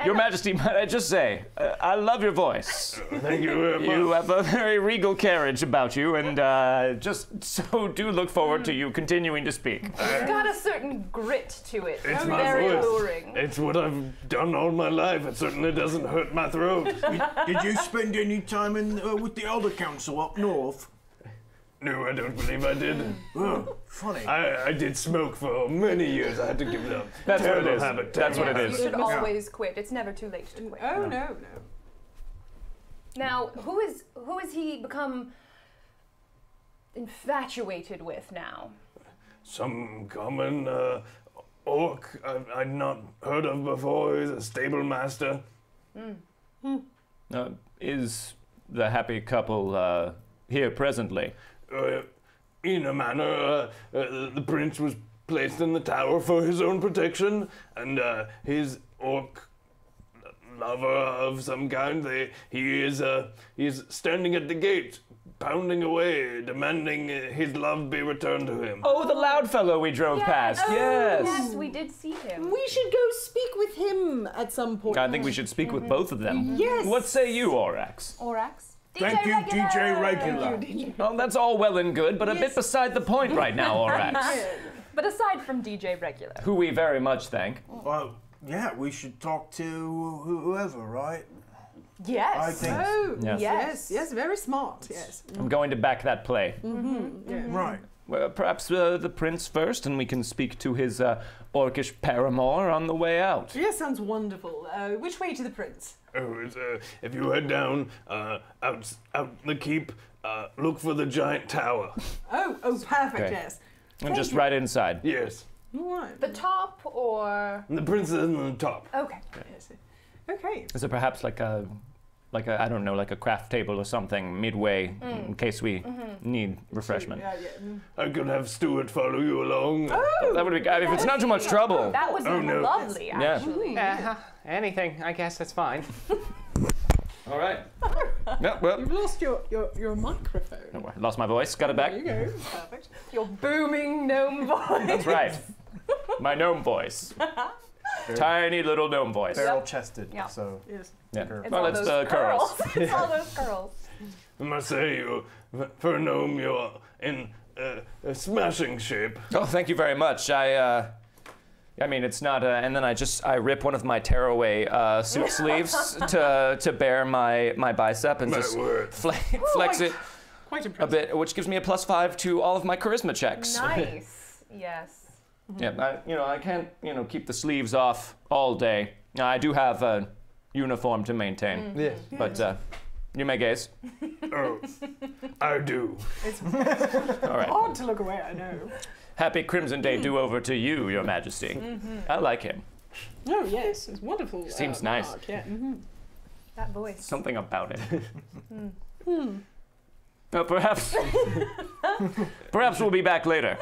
Your Majesty, might I just say, uh, I love your voice. Thank you very much. You have a very regal carriage about you, and uh, just so do look forward to you continuing to speak. It's got a certain grit to it. It's my very voice. alluring. It's what I've done all my life. It certainly doesn't hurt my throat. Did you spend any time in uh, with the Elder Council up north? No, I don't believe I did. Oh, funny. I, I did smoke for many years. I had to give it up. That's what it is. Terrible habit. That's what it Yes, is. You should Yeah. always quit. It's never too late to quit. Oh no, no. Now, who is who has he become infatuated with now? Some common uh, orc I've, I'd not heard of before. He's a stable master. Uh, is the happy couple uh, here presently? Uh, in a manner, uh, uh, the prince was placed in the tower for his own protection, and uh, his orc lover of some kind, they, he is uh, he is standing at the gate, pounding away, demanding his love be returned to him. Oh, the loud fellow we drove past. Oh, yes. Yes, we did see him. We should go speak with him at some point. I think we should speak with both of them. Yes. What say you, Orax? Orax. Thank you, DJ Regular. Well, that's all well and good, but a bit beside the point right now, Orax. But aside from DJ Regular, Who we very much thank. Well, yeah, we should talk to who- whoever, right? yes. I think. Oh, Yes. yes, yes, very smart. Yes. I'm going to back that play. Mm-hmm. Mm-hmm. Right. Well, perhaps uh, the prince first, and we can speak to his uh, orcish paramour on the way out. Yes, sounds wonderful. Uh, which way to the prince? Oh, it's, uh, if you head down uh, out out the keep, uh, look for the giant tower. Oh, oh, perfect. Okay. Yes. And just right inside. Yes, All right. the top or the prince is in the top. okay. Yes. Okay. Is there perhaps like a, like a, I don't know, like a craft table or something midway in case we need refreshment? Yeah, yeah. mm. I could have Stuart follow you along. Oh, That would be good. If it's not too much trouble. That was Oh, no. lovely, Yeah. Uh, anything, I guess that's fine. All right. Yeah, well, You've lost your, your, your microphone. no, I lost my voice. Got it back. There you go. Perfect. Your booming gnome voice. That's right. My gnome voice. Tiny little gnome voice. Barrel chested. Yeah. So Yes. Yeah. It's Well, all it's those the curls. it's all those curls. I must say, you, for a gnome, you're in uh, a smashing shape. Oh, thank you very much. I, uh, I mean, it's not. Uh, and then I just I rip one of my tearaway uh, suit sleeves to to bear my my bicep and My just word. fle- flex it Quite a bit, which gives me a plus five to all of my charisma checks. Nice. yes. Yeah, I, you know I can't you know keep the sleeves off all day. Now, I do have a uniform to maintain, Yes. but uh, you may gaze. Oh, I do. It's All right. Hard to look away, I know. Happy Crimson Day do over to you, Your Majesty. I like him. Oh, yes. It's wonderful. Seems uh, nice. Mark, Yeah. mhm. That voice. Something about it. Hmm. Uh, perhaps. perhaps we'll be back later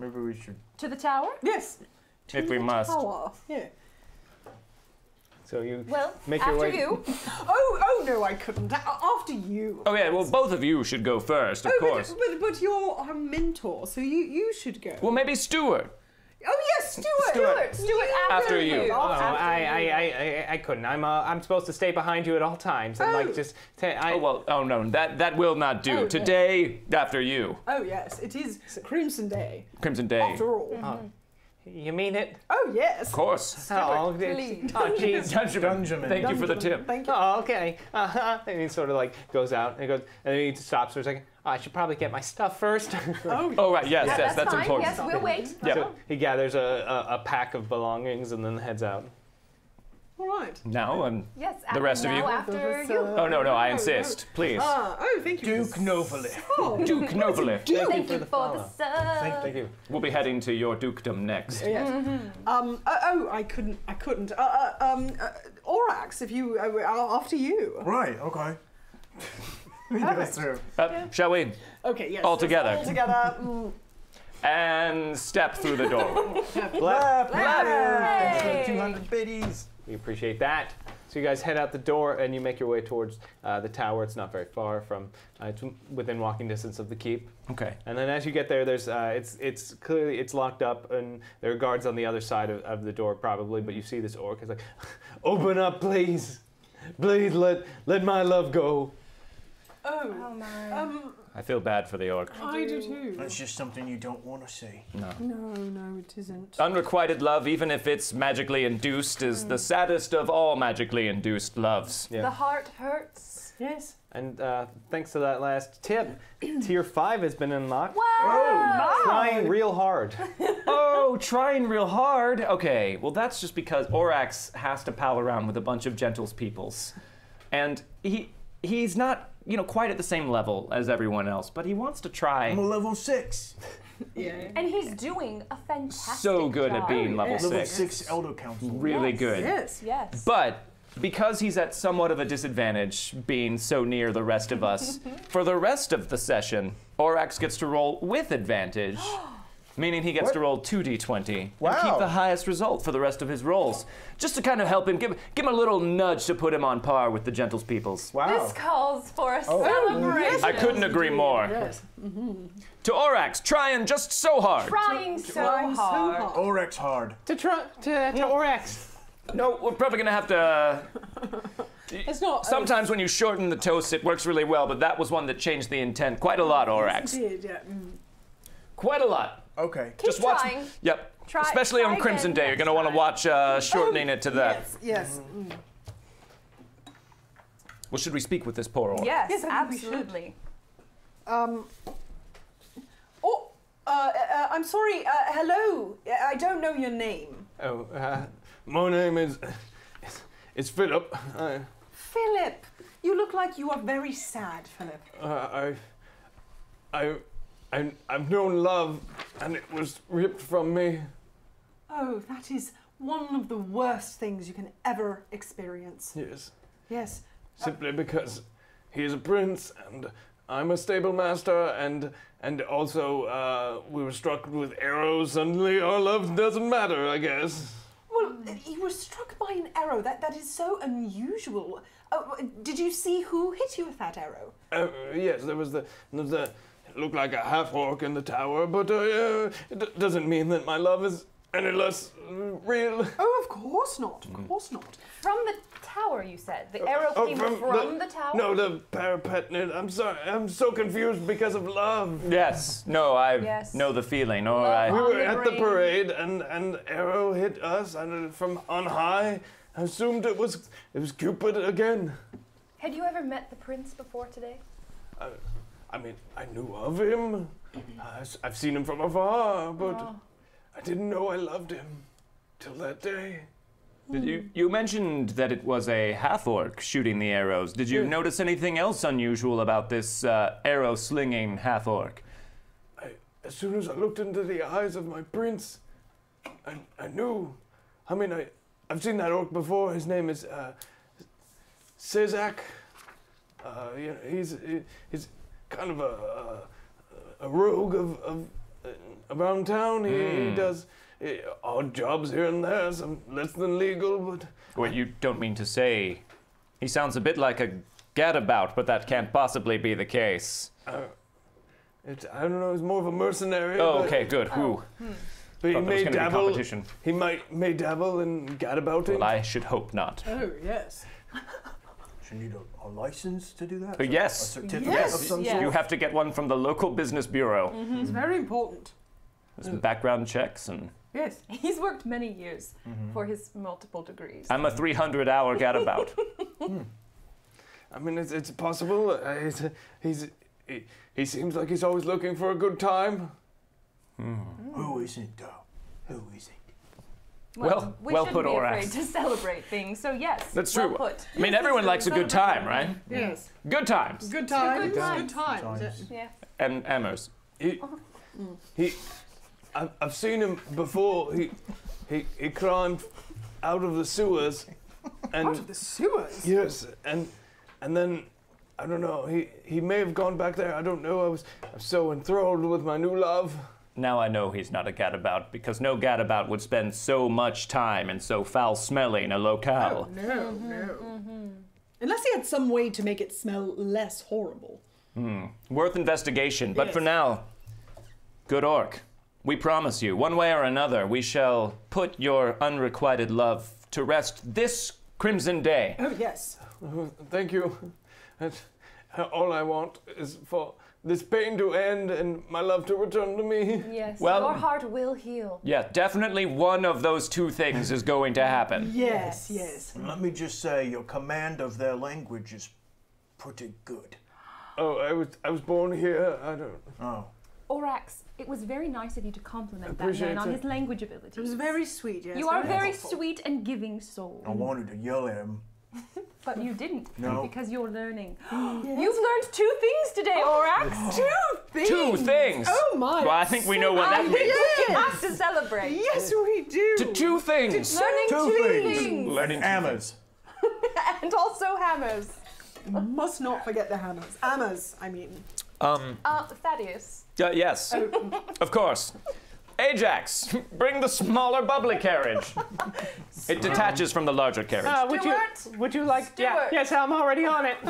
maybe we should. To the tower? Yes. if we must. Tower. Yeah. So you Well, Make your after way- you. Oh, oh no, I couldn't. After you. Oh yeah, well both of you should go first, of Oh, course. But, but, but you're our mentor, so you, you should go. Well, maybe Stuart. Stuart. Stuart, Stuart, after, After you. Oh, I, I, I, I, I couldn't. I'm, uh, I'm supposed to stay behind you at all times and Oh. like just. ta- I, Oh well. Oh no, that that will not do. Oh, no. Today, after you, Oh yes, it is Crimson Day. Crimson Day. After all. you mean it? Oh yes. Of course. Oh, please. oh, jeez. Dungeon. Thank you for the tip. Thank you. Oh, okay. Uh-huh. And he sort of like goes out and he goes, and then he stops for a second. Oh, I should probably get my stuff first. Oh, Oh right. Yes. Yeah, yes. That's, fine. important. Yes, we'll wait. Yep. So he gathers a, a, a pack of belongings and then heads out. all right. Now and Yes, The rest of you? after you. oh no no I insist please. Ah, oh, thank you. Duke Novaly. Oh, Duke Novelif. Thank you for the sub. Thank you. We'll be heading to your dukedom next. Yes. Um. Uh, oh, I couldn't. I couldn't. Uh, uh, um. Uh, Orax, if you uh, after you. Right. Okay. He goes Perfect. through. Uh, shall we? Okay. Yes. All yes, together. All together. Mm. And step through the door. Blap. Thanks for the 200 biddies. We appreciate that. So you guys head out the door and you make your way towards uh, the tower. It's not very far from, uh, it's within walking distance of the keep. Okay. And then as you get there, there's uh, it's it's clearly it's locked up and there are guards on the other side of, of the door probably. But you see this orc is like, open up, please, please let let my love go. Oh. Oh my. Um. I feel bad for the orc. I do too. That's just something you don't want to see. No, no, no, it isn't. Unrequited love, even if it's magically induced, is the saddest of all magically induced loves. Yeah. The heart hurts. Yes. And uh, thanks to that last tip, tier five has been unlocked. Whoa! Trying real hard. Oh, trying real hard. Okay, well that's just because Orax has to pal around with a bunch of gentles peoples, and he he's not you know quite at the same level as everyone else, but he wants to try. I'm a level six. Yeah. And he's doing a fantastic So good at being level yes. Level six. six Elder Council. Really Yes. good. Yes. Yes. But because he's at somewhat of a disadvantage being so near the rest of us, for the rest of the session, Orax gets to roll with advantage, meaning he gets to roll 2d20 and keep the highest result for the rest of his rolls, just to kind of help him, give, give him a little nudge to put him on par with the Gentles peoples. Wow. This calls for a Oh, celebration. I couldn't agree more. Yes. To Orax, trying just so hard. Trying so Trying so hard. hard. Orax hard. to try to, to Orax. No, we're probably gonna have to. It's not. Sometimes when you shorten the toast, it works really well, but that was one that changed the intent quite a lot, Orax. it did, yeah. Mm. Quite a lot. Okay. Keep Just watch. trying. Yep. Try- Especially try on Crimson again Day, you're gonna want to watch uh, shortening it to that. Yes. Yes. Mm. Well, should we speak with this poor orc? Yes, Yes, I think we should. absolutely. Um. Oh. Uh, uh, I'm sorry. Uh, hello. I don't know your name. Oh, uh, My name is. It's, it's Philip. I, Philip. You look like you are very sad, Philip. uh, I, I, I, I've known love, and it was ripped from me. Oh, that is one of the worst things you can ever experience. Yes, Yes. simply because he is a prince, and I'm a stable master, and and also uh, we were struck with arrows. Suddenly, our love doesn't matter. I guess. Well, you were struck by an arrow. That that is so unusual. Oh, did you see who hit you with that arrow? Uh, yes, there was the, there was the it looked like a half orc in the tower, but uh, uh, it d- doesn't mean that my love is any less uh, real. Oh, of course not. Of course not. From the tower, you said. The arrow Oh, came from, the, tower? No, the parapet. knit. I'm sorry. I'm so confused because of love. Yes. No, I Yes. know the feeling. All Love right. We were the at the parade, and an arrow hit us, and uh, from on high. I assumed it was it was Cupid again. Had you ever met the prince before today? I mean, I knew of him. I, have seen him from afar, but Oh. I didn't know I loved him till that day. Did you you mentioned that it was a half orc shooting the arrows. Did you Yeah. notice anything else unusual about this uh, arrow slinging half orc? I, as soon as I looked into the eyes of my prince, I, I knew. I mean, I, I've seen that orc before. His name is uh, Cezak. Uh, you know, he's he- he's kind of a a, a rogue of, of uh, around town. He, he Hmm. does uh, odd jobs here and there, some less than legal, but What you don't mean to say? He sounds a bit like a gadabout, but that can't possibly be the case. uh, it, I don't know. He's more of a mercenary. Oh, okay, good. Whew. but he Thought there was may dabble. He might may dabble in gadabouting. Well, I should hope not. Oh yes. Do you need a, a license to do that? Uh, A yes. certificate Yes, of some yes. sort? You have to get one from the local business bureau. It's very important. There's Some background checks, and Yes. He's worked many years for his multiple degrees. I'm a 300 hour gadabout. I mean, it's, it's possible. Uh, he's, he's he, he seems like he's always looking for a good time. Who isn't, though? Who isn't? Well- we well shouldn't put, be Orax. afraid to celebrate things. So yes, That's well true. put. I mean, everyone likes a good time, right? Yes. Good times. Good times. good times. Good times. Times. Yeah. And Emmers. He, uh-huh. he, I've, I've seen him before. He, he, he climbed out of the sewers, and Out of the sewers. yes, and and then I don't know. He he may have gone back there. I don't know. I was I'm so enthralled with my new love. Now I know he's not a gadabout because no gadabout would spend so much time in so foul smelling a locale. No, no. Unless he had some way to make it smell less horrible. Hmm. Worth investigation, but for now, good orc. We promise you, one way or another, we shall put your unrequited love to rest this crimson day. Oh yes. Thank you. And all I want is for this pain to end and my love to return to me. Yes. Well- your heart will heal. Yeah, definitely one of those two things is going to happen. Yes, yes. And let me just say, your command of their language is pretty good. Oh, I was I was born here. I don't. Oh, Orax, it was very nice of you to compliment that Appreciate man on it. his language abilities. It was very sweet, yes. you are a very helpful. sweet and giving soul, I wanted to yell at him. but you didn't No. because you're learning. You've learned two things today, Orax. Two things. Two things! Oh my. Well, I think we know what that I means. You have to celebrate. Yes, we do. To two things! Learning Two two, things. things. Learning Hammers. and also hammers. Must not forget the hammers. Hammers, I mean. Um, Uh, Thaddeus. uh, yes, of course. Ajax, bring the smaller bubbly carriage. It detaches from the larger carriage. Uh, would you Stuart. would you like? Yeah, yes, I'm already on it.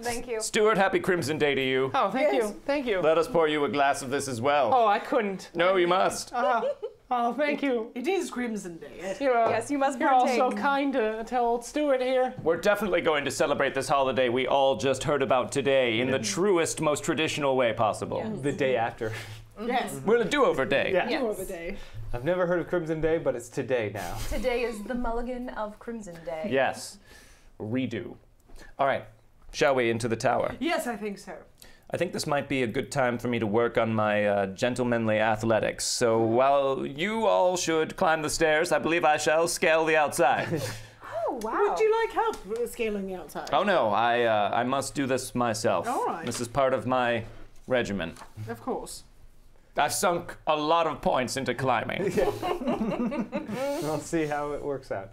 Thank you. Stuart, happy Crimson Day to you. Oh, thank Yes. you, thank you. Let us pour you a glass of this as well. Oh, I couldn't. No, you must. Oh, oh, thank you. It is Crimson Day. Yes. You're, uh, Yes, you must You're all partake. so kind to tell old Stuart here. We're definitely going to celebrate this holiday we all just heard about today in the truest, most traditional way possible. The day after. Yes. We're a do-over day. Yeah. Yes. Two of a day. I've never heard of Crimson Day, but it's today now. Today is the mulligan of Crimson Day. Yes. Redo. All right. Shall we into the tower? Yes, I think so. I think this might be a good time for me to work on my uh, gentlemanly athletics. So while you all should climb the stairs, I believe I shall scale the outside. Oh wow. Would you like help scaling the outside? oh no, I uh, I must do this myself. All right. This is part of my regiment. Of course. I've sunk a lot of points into climbing. Yeah. We'll see how it works out.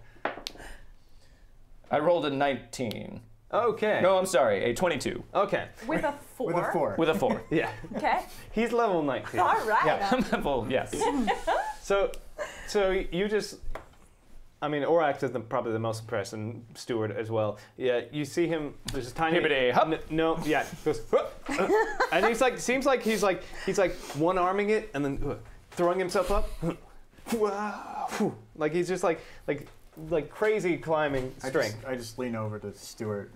I rolled a 19. Okay. No, I'm sorry, a 22 Okay. With a four. With a four. with a 4. Yeah. Okay. He's level 19. All right. yeah, level, yes. So, so you just, I mean, Orax is the, probably the most impressed, and Stuart as well. Yeah, you see him. There's a tiny. Hibbity hop. N- no, yeah, goes, "Huh," uh, and he's like, seems like he's like he's like one arming it and then uh, throwing himself up. Wow. Like he's just like like like crazy climbing I just, I just lean over to Stuart.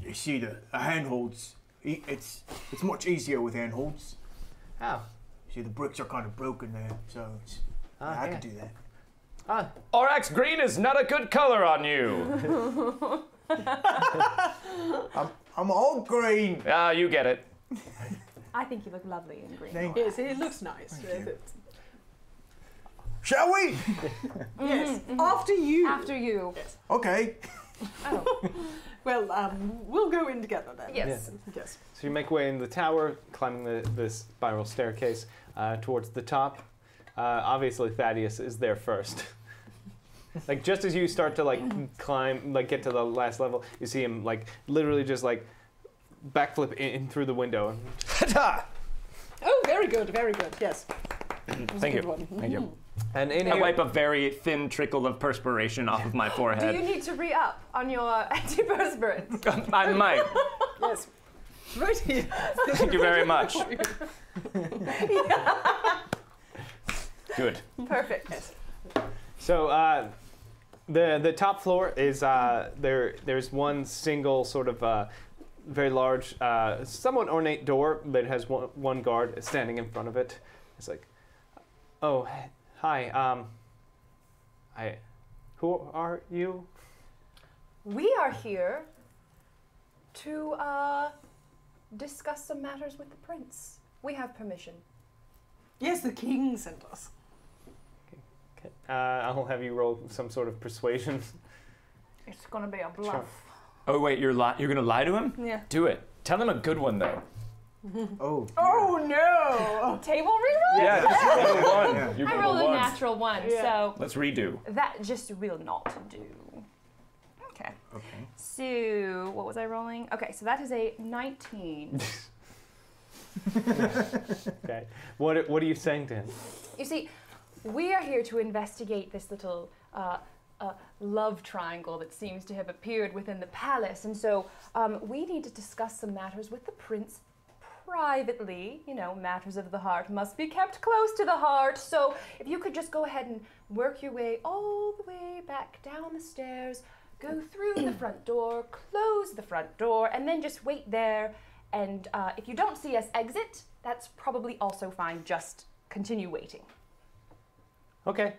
Well, you see, the, the handholds, e- it's it's much easier with handholds. How? See, the bricks are kind of broken there, so it's, Ah, I yeah. can do that. Ah, Orax green is not a good color on you. I'm I'm all green. Ah, you get it. I think you look lovely in green. Thank Yes, it looks nice. Thank you. Yes, Shall we? yes. After you. After you. Okay. Oh. Well, um, we'll go in together then. Yes. Yes. So you make way in the tower, climbing the, the spiral staircase uh, towards the top. Uh, obviously, Thaddeus is there first. like just as you start to like climb, like get to the last level, you see him like literally just like backflip in, in through the window. Ta-ta! Oh, very good, very good. Yes. Thank good you. one. Thank you. And in I here, wipe a very thin trickle of perspiration off of my forehead. Do you need to re-up on your antiperspirant? I might. Yes. Very right here. Thank you very much. Good. Perfect. So uh, the the top floor is uh, there. There's one single sort of uh, very large, uh, somewhat ornate door that has one, one guard standing in front of it. It's like, oh, h- hi. Um, I, who are you? We are here to uh, discuss some matters with the prince. We have permission. Yes, the king sent us. Okay. Uh, I'll have you roll some sort of persuasion. It's gonna be a bluff. Oh wait, you're li- you're gonna lie to him? Yeah. Do it. Tell him a good one though. Oh. Oh no! Table reroll? Yeah, 'cause you rolled a one. Yeah. You I rolled rolled a a one. natural one, Yeah. so Let's redo. that just will not do. Okay. Okay. So, what was I rolling? Okay, so that is a 19. Okay. What What are you saying to him? you see, we are here to investigate this little uh, uh, love triangle that seems to have appeared within the palace, and so um, we need to discuss some matters with the prince privately. You know, matters of the heart must be kept close to the heart. So, if you could just go ahead and work your way all the way back down the stairs, go through the front door, close the front door, and then just wait there. And uh, if you don't see us exit, that's probably also fine. Just continue waiting. Okay.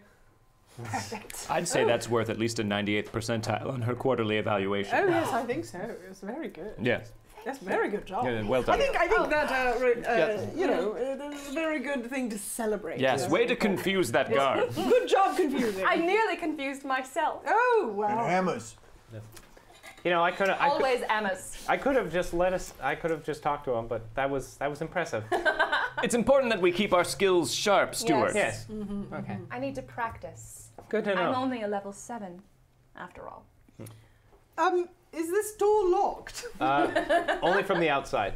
Perfect. I'd say that's worth at least a 98th percentile on her quarterly evaluation. Oh yes, I think so. It was very good. Yes. That's very good job. Yeah, well I think I think Oh. that uh, re- uh, Yeah. you know uh, that's a very good thing to celebrate. Yes, way to confuse that guard. Good job confusing. I nearly confused myself. oh And wow. hammers. You know, I could I could, Always Emma's. I could have just let us. I could have just talked to him, but that was that was impressive. It's important that we keep our skills sharp, Stuart. yes. Mm-hmm, Okay. I need to practice. Good to know. I'm only a level seven, after all. Um, is this door locked? Uh, only from the outside.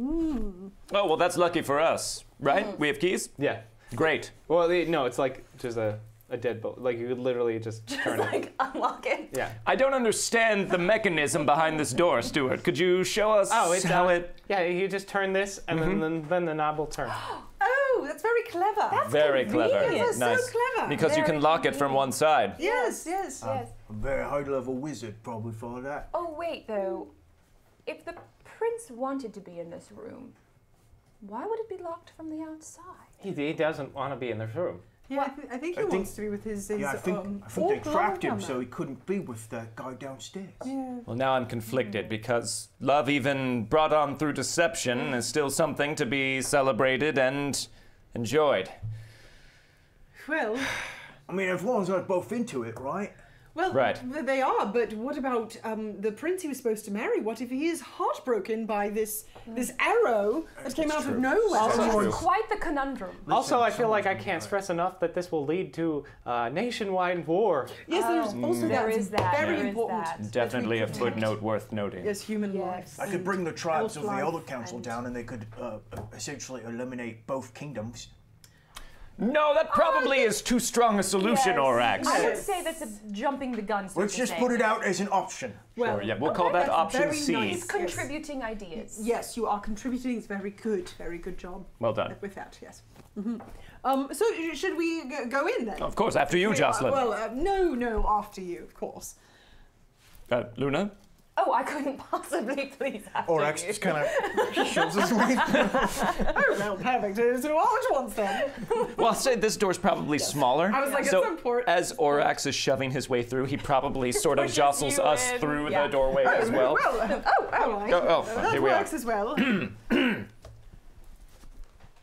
Oh, well, that's lucky for us, right? We have keys? Yeah. Great. Well, no, it's like just a, a deadbolt. Like you could literally just turn it. Like unlock it. Yeah. I don't understand the mechanism behind this door, Stuart. Could you show us Oh, it's how uh, it. Yeah, you just turn this, and then, then then the knob will turn. Oh, that's very clever. That's Very clever. That's nice. so clever. Because you can Very lock it from one side. yes, yes. Yes. A very high level wizard probably for that. Oh wait, though. If the prince wanted to be in this room, why would it be locked from the outside? He, he doesn't want to be in this room. Yeah, I, th- I think he I think- wants to be with his. his Yeah, I think um, I think they trapped him so he couldn't be with the guy downstairs. Yeah. Well, now I'm conflicted because love, even brought on through deception, is still something to be celebrated and enjoyed. Well, I mean, as long as they're both into it, right? Well, Right. they are. But what about um, the prince he was supposed to marry? What if he is heartbroken by this this arrow that came out of nowhere? Also Someone- Quite the conundrum. also, I feel like I can't stress enough that this will lead to uh, nationwide war. Yes, there's Oh, also there that. is that, Very there is important. that. that Definitely a protect. footnote worth noting. Yes, human Yes. lives. I could bring the tribes of the elf other council and- down, and they could uh, essentially eliminate both kingdoms. No, that probably is too strong a solution, Yes. Orax. I would say that's a jumping the gun. Let's just put it out as an option. Well, Sure, yeah, we'll call that that's option very C. nice. It's contributing ideas. Yes, you are contributing. It's very good. Very good job Well done. with that. Yes. hmm Um, so should we g- go in then? Of course, after you, Jocelyn. Well, uh, no, no, after you, of course. Uh, Luna? Oh, I couldn't possibly please after Orax you. just kind of shoves his way. Oh, well, perfect. Uh, So large ones then. Well, I'll say this door's probably smaller. I was like, so at some as Orax is shoving his way through, he probably sort of jostles us in, through yeah. the doorway as well. Well, uh, oh, all right. Oh, oh, Uh, that here we are. works as well.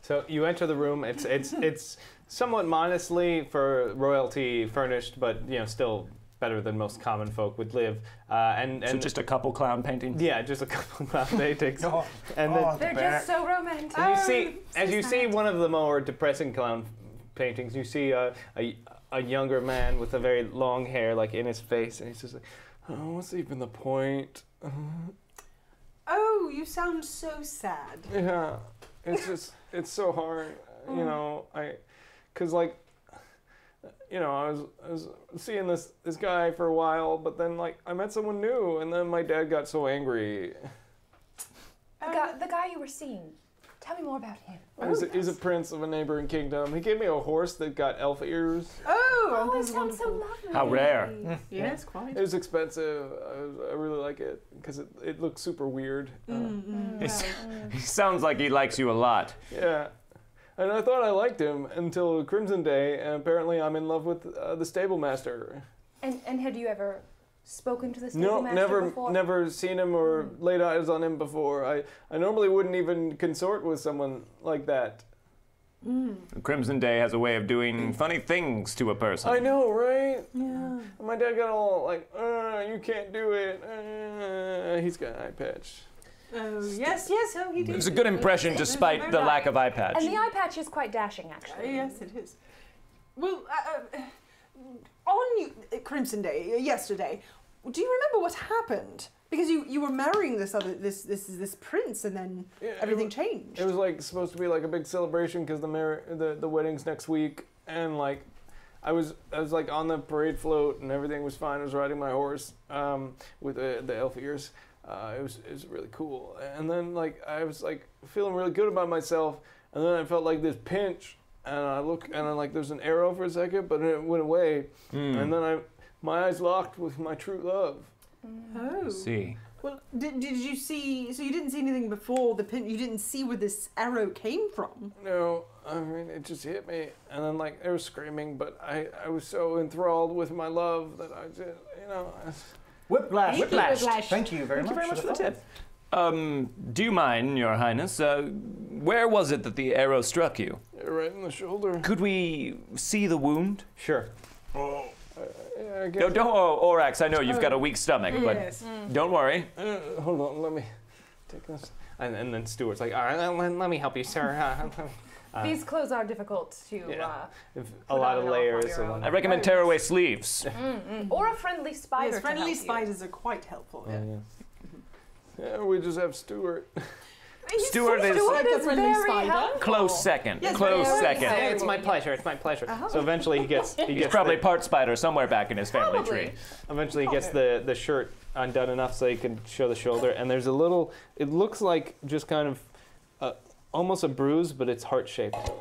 So you enter the room. It's it's it's somewhat modestly for royalty furnished, but you know still better than most common folk would live. Uh, and and So just a couple clown paintings. yeah, just a couple of cloud paintings. Oh, and then oh, They're the back. just so romantic. you see Oh, as so you see one of the more depressing clown paintings, you see a, a a younger man with a very long hair like in his face, and he's just like, oh, what's even the point? Oh, you sound so sad. Yeah, it's just it's so hard, you know. I, cause like, you know, I was I was seeing this this guy for a while, but then like I met someone new, and then my dad got so angry. A Oh, guy guy, the guy you were seeing. Tell me more about him. He's, a, he's a prince of a neighboring kingdom. He gave me a horse that got elf ears. Oh, Oh, Uncle it is sounds so lovely. How rare. Yes, quite. It was expensive. I, I really like it because it, it looks super weird. Mm, mm, uh, mm. He's- he sounds like he likes you a lot. yeah. And I thought I liked him until Crimson Day, and apparently I'm in love with uh, the stable master. And and had you ever spoken to the stable No, master never, before? never seen him or laid eyes on him before. I, I normally wouldn't even consort with someone like that. Crimson Day has a way of doing funny things to a person. I know, right? Yeah. My dad got all like, uh, you can't do it. Uh, he's got an eye patch. Oh, yes, yes, oh, he did. It was a good impression despite the lack of eye patch. And the eye patch is quite dashing, Uh, actually. yes, it is. Well, uh, uh, on uh, Crimson Day, uh, yesterday, do you remember what happened? Because you, you were marrying this other this this this prince, and then Yeah, it everything changed. It was like supposed to be like a big celebration because the, mar- the the wedding's next week, and like I was I was like on the parade float and everything was fine. I was riding my horse um, with the the elf ears. Uh, it was it was really cool. And then like I was like feeling really good about myself, and then I felt like this pinch, and I look and I like there's an arrow for a second, but it went away, Hmm. and then I my eyes locked with my true love. oh. See. Well, did, did you see? So you didn't see anything before the pin. You didn't see where this arrow came from. No, I mean it just hit me, and then like they was screaming, but I I was so enthralled with my love that I just you know. I, Whiplash. Whiplash. Whiplash. Thank you very Thank you much. very much for the follow. tip. Um, do you mind, Your Highness? Uh, where was it that the arrow struck you? right in the shoulder. Could we see the wound? Sure. Oh, yeah, I guess. No, don't, oh, Orax, I know you've got a weak stomach, but yes. don't worry. Uh, hold on, let me take this. And, and then Stuart's like, all right, let, let me help you, sir. Uh, These clothes are difficult to, Yeah. uh, if- a lot of and off on layers. and. I recommend tearaway sleeves. or a friendly spider. yes, to friendly help you. spiders are quite helpful. Yeah. Oh, yeah. Yeah, we just have Stuart. He's Stuart is- a Stuart is friendly very spider. helpful. Close second. Yes, Close very second. very It's my pleasure. It's my pleasure. Uh-huh. So eventually he gets he He's gets probably the, part spider somewhere back in his family Probably. tree. eventually he gets the the shirt undone enough so he can show the shoulder. And there's a little. It looks like just kind of. Almost a bruise, but it's heart shaped.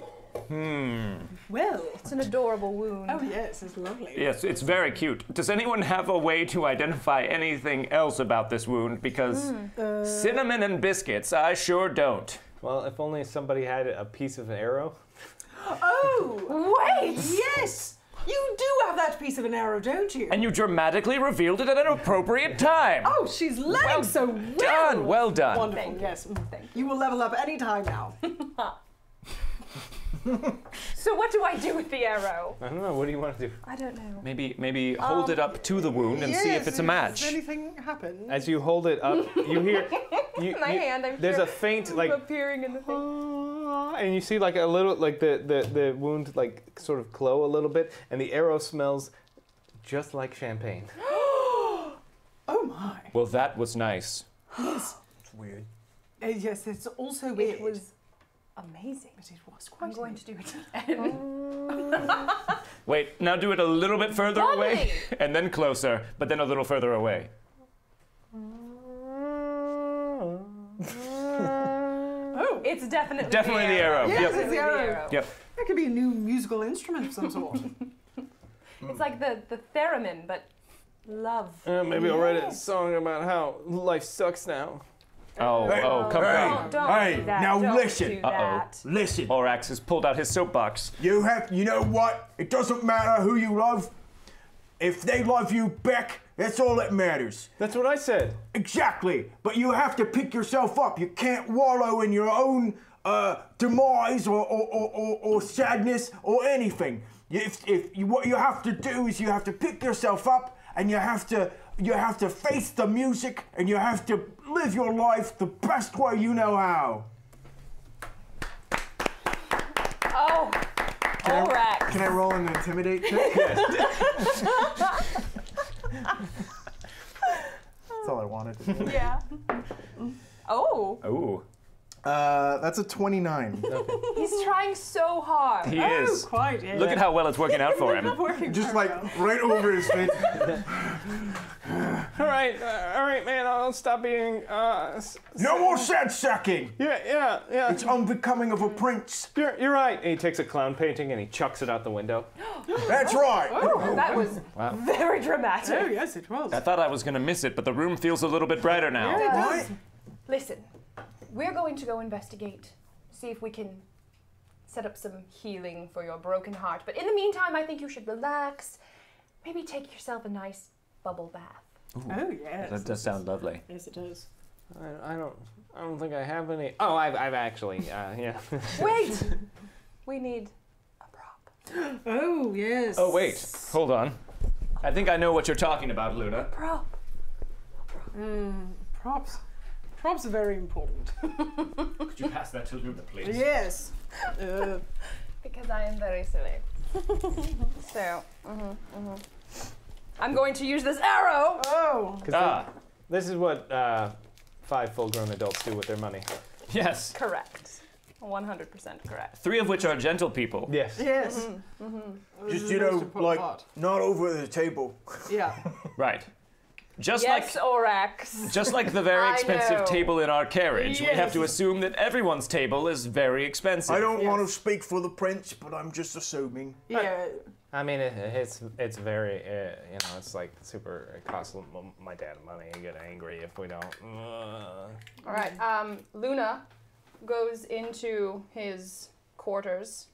Hmm. Well. It's an adorable wound. Oh yes, it's lovely. Yes, it's very cute. Does anyone have a way to identify anything else about this wound? Because Uh, cinnamon and biscuits, I sure don't. Well, if only somebody had a piece of an arrow. oh, Wait! yes, you do have that piece of an arrow, don't you? And you dramatically revealed it at an appropriate time. oh, she's learning Well so well. done, well done. Wonderful. Thank yes. mm, You will level up any time now. So what do I do with the arrow? I don't know. What do you want to do? I don't know. Maybe maybe hold it up to the wound and see if it's a match. Does anything happen? As you hold it up, you hear. You, My you- hand, I'm There's sure, a faint like appearing in the thing. and you see like a little like the, the the wound like sort of glow a little bit and the arrow smells just like champagne Oh my. Well, that was nice. It's weird. Uh, yes, it's also weird. It was amazing. But it was quite. I'm going to do it again. Wait, now do it a little bit further away and then closer, but then a little further away. Oh, It's definitely Definitely the arrow. Yes, Yep. it's the arrow. Yep. that could be a new musical instrument of some sort. It's like the the theremin, but love. Uh, maybe I'll write a song about how life sucks now. Oh, Hey, oh, come hey, on. Don't, don't hey, do that. now don't listen. Do Uh-oh. that. Listen, Orax has pulled out his soapbox. you have, you know what? It doesn't matter who you love. If they love you back, that's all that matters. that's what i said Exactly. But you have to pick yourself up. You can't wallow in your own uh, demise or, or, or, or, or sadness or anything. If, if you, what you have to do is you have to pick yourself up and you have to you have to face the music and you have to live your life the best way you know how. Oh, Orax. Can I roll an intimidate check? That's all I wanted to do. Yeah. Oh, Ooh, Uh, that's a 29. he's trying so hard. he oh, is. quite. Yeah. Look at how well it's working out for him. Working Just like well. right over his face. All right, uh, all right, man. I'll stop being. Uh, s- No more sad sacking. yeah, yeah, yeah. It's unbecoming of a prince. You're, you're right. And he takes a clown painting and he chucks it out the window. That's right. That was very dramatic. Oh yes, it was. I thought I was gonna miss it, but the room feels a little bit brighter now. Right? Listen, we're going to go investigate, see if we can set up some healing for your broken heart. But in the meantime, I think you should relax. Maybe take yourself a nice bubble bath. Oh yes. That does sound lovely. Yes, it does. I, I don't. I don't think I have any. Oh, I've, I've actually. Uh, yeah. Wait! we need a prop. Oh yes. Oh wait, hold on. I think I know what you're talking about, Luna. Prop. Mm, props. Props are very important. Could you pass that to Luna, please? yes. Uh, Because I am very silly. so, mhm, mhm. I'm going to use this arrow. oh. 'Cause Ah, This is what uh, five full-grown adults do with their money. yes. Correct. 100% correct. Three of which are gentle people. Yes. Yes. Just is you the most know, like part. not over the table. Yeah. Right. Just yes, like Orax. just like the very expensive table in our carriage, we have to assume that everyone's table is very expensive. I don't want to speak for the prince, but I'm just assuming. Yeah. I mean, it, it's it's very uh, you know it's like super. It costs my dad money. I get angry if we don't. Uh, All right. Um, Luna goes into his quarters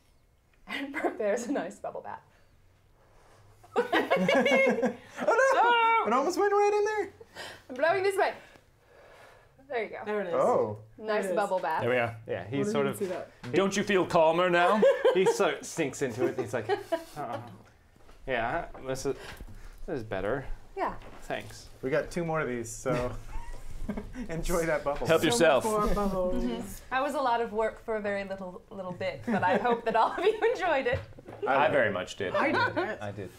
and prepares a nice bubble bath. Oh, no! it almost went right in there. I'm blowing this way. There you go. There it is. Oh. Nice it is. bubble bath. There we are. yeah, he What did sort of see? Don't you feel calmer now? he sort of sinks into it. And he's like, uh yeah, this is this is better. Yeah. Thanks. We got two more of these, so enjoy that bubble. Help So yourself. more bubbles. That was a lot of work for a very little little bit, but I hope that all of you enjoyed it. I very much did. I did. I did.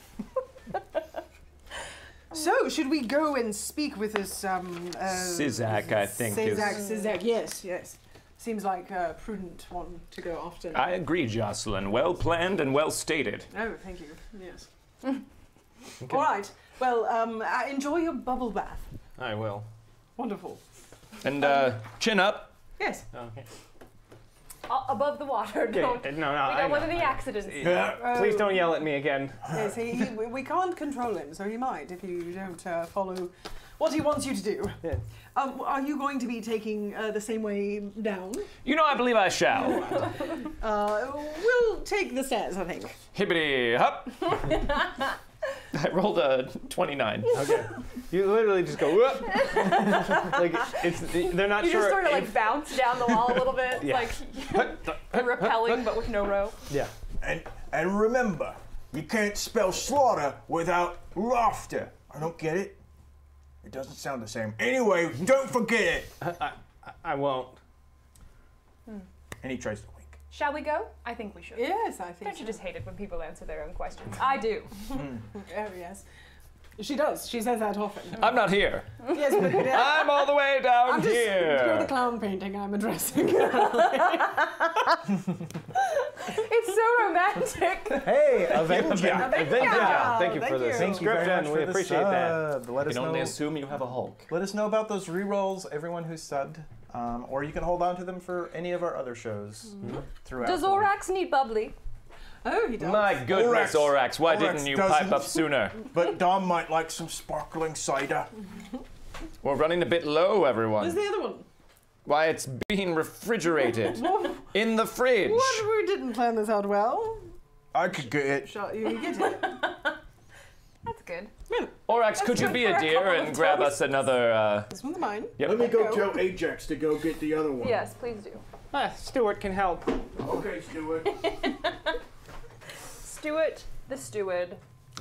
So, should we go and speak with this um uh, Sizak, I think, is- Sizak, Sizak, yes, yes. Seems like a prudent one to go after. I agree, Jocelyn. Well planned and well stated. Oh, thank you. Yes. All right. Well, um, uh, enjoy your bubble bath. I will. Wonderful. And uh, chin up. Yes. Okay. A- above the water. Yeah, Don't. no, no. we I don't want know. accidents. Yeah, Please don't yell at me again. Yes. He, he, we- we can't control him, so he might if you don't uh, follow what he wants you to do. Yeah. Um, are you going to be taking uh, the same way down? You know, I believe I shall. Uh, we'll take the stairs, I think. Hibbity hop. I rolled a 29. Okay. You literally just go whoop. like it's they're not You sure. just sort of if- like bounce down the wall a little bit, Yeah. like you're repelling but with no rope. yeah. And and remember, you can't spell slaughter without laughter. I don't get it. It doesn't sound the same. Anyway, don't forget it. I, I, I won't. And he tries to wink. Shall we go? I think we should. Yes, I think. Don't you so. just hate it when people answer their own questions? I do. Oh, yes. She does. She says that often. I'm not here. yes, but uh, I'm all the way down I'm just, You're the clown painting I'm addressing. It's so romantic. Hey, Avenger. Yeah, thank you thank for the you. Thank you very subscription. we for the appreciate that. sub. Let I us can know. only assume you have a Hulk. Let us know about those rerolls, everyone who's subbed. Um, or you can hold on to them for any of our other shows throughout. Does the week. Orax need bubbly? oh, he does. My goodness, Orax. Orax, why Orax didn't you doesn't. pipe up sooner? But Dom might like some sparkling cider. We're running a bit low, everyone. Where's the other one? Why, it's being refrigerated in the fridge. What? We didn't plan this out well. I could get it. Shall you get it? That's good. Orax, could you be for a a dear and grab us another? Uh, This one's mine. yep. Let me go Go. tell Ajax to go get the other one. Yes, please do. Ah, Stuart can help. Okay, Stuart. Stuart the steward.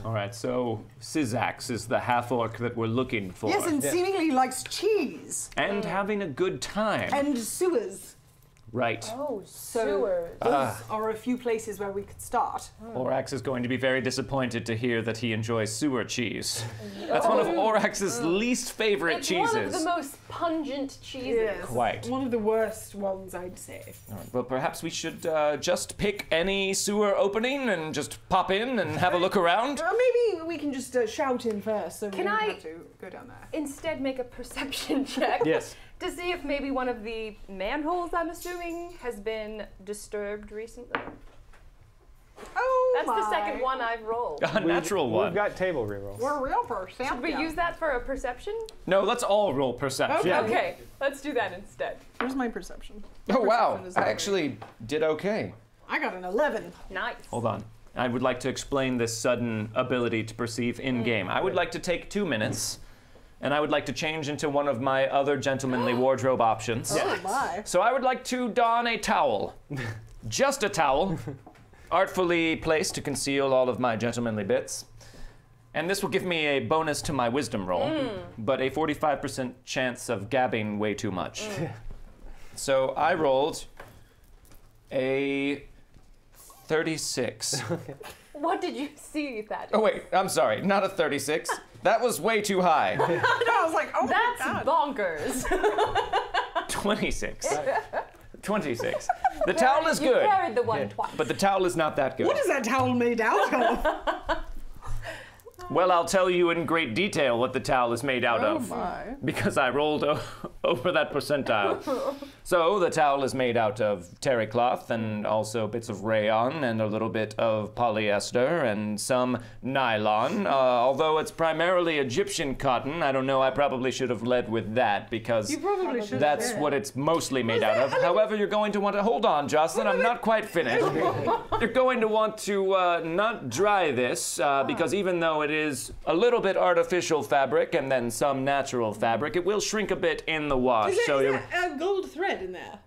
All right, so Sizax is the half orc that we're looking for. Yes, and seemingly likes cheese and having a good time. and sewers. Right. Oh, So sewers. those Ah. are a few places where we could start. Orax is going to be very disappointed to hear that he enjoys sewer cheese. That's one of Orax's least favorite it's cheeses. one of the most pungent cheeses. Quite. One of the worst ones, I'd say. All right, Well, perhaps we should uh, just pick any sewer opening and just pop in and have a look around. Uh, maybe we can just uh, shout in first, so we Can don't I- have to go down there. Instead, make a perception check Yes. To see if maybe one of the manholes, I'm assuming, has been disturbed recently. Oh That's the second one I've rolled. A natural one. We've got table rerolls. We're real perceptive. Should we use that for a perception? No, let's all roll perception. Yeah. Okay, let's do that instead. Here's my perception. Oh wow! Perception is I not actually did okay. I got an 11. Nice. Hold on. I would like to explain this sudden ability to perceive in game. Mm. I would like to take two minutes, and I would like to change into one of my other gentlemanly wardrobe options. Oh my. So I would like to don a towel. Just a towel, artfully placed to conceal all of my gentlemanly bits. And this will give me a bonus to my wisdom roll, mm. but a 45% chance of gabbing way too much. Mm. so I rolled a 36. What did you see, Thaddeus? Oh, wait, I'm sorry, not a 36. That was way too high. I was like, oh That's my god. bonkers. 26. 26. The towel is you good, carried the one twice. but the towel is not that good. What is that towel made out of? Well, I'll tell you in great detail what the towel is made out oh of. my. Because I rolled o- over that percentile. so the towel is made out of terry cloth and also bits of rayon and a little bit of polyester and some nylon. Uh, although it's primarily Egyptian cotton, I don't know, I probably should have led with that because You probably should. that's yeah. what it's mostly made out of. However, you're going to want to hold on, Jocelyn. I'm not quite finished. You're going to want to uh, not dry this uh, because even though it is a little bit artificial fabric and then some natural fabric, it will shrink a bit in the wash. Is there, so is you. there a gold thread in there?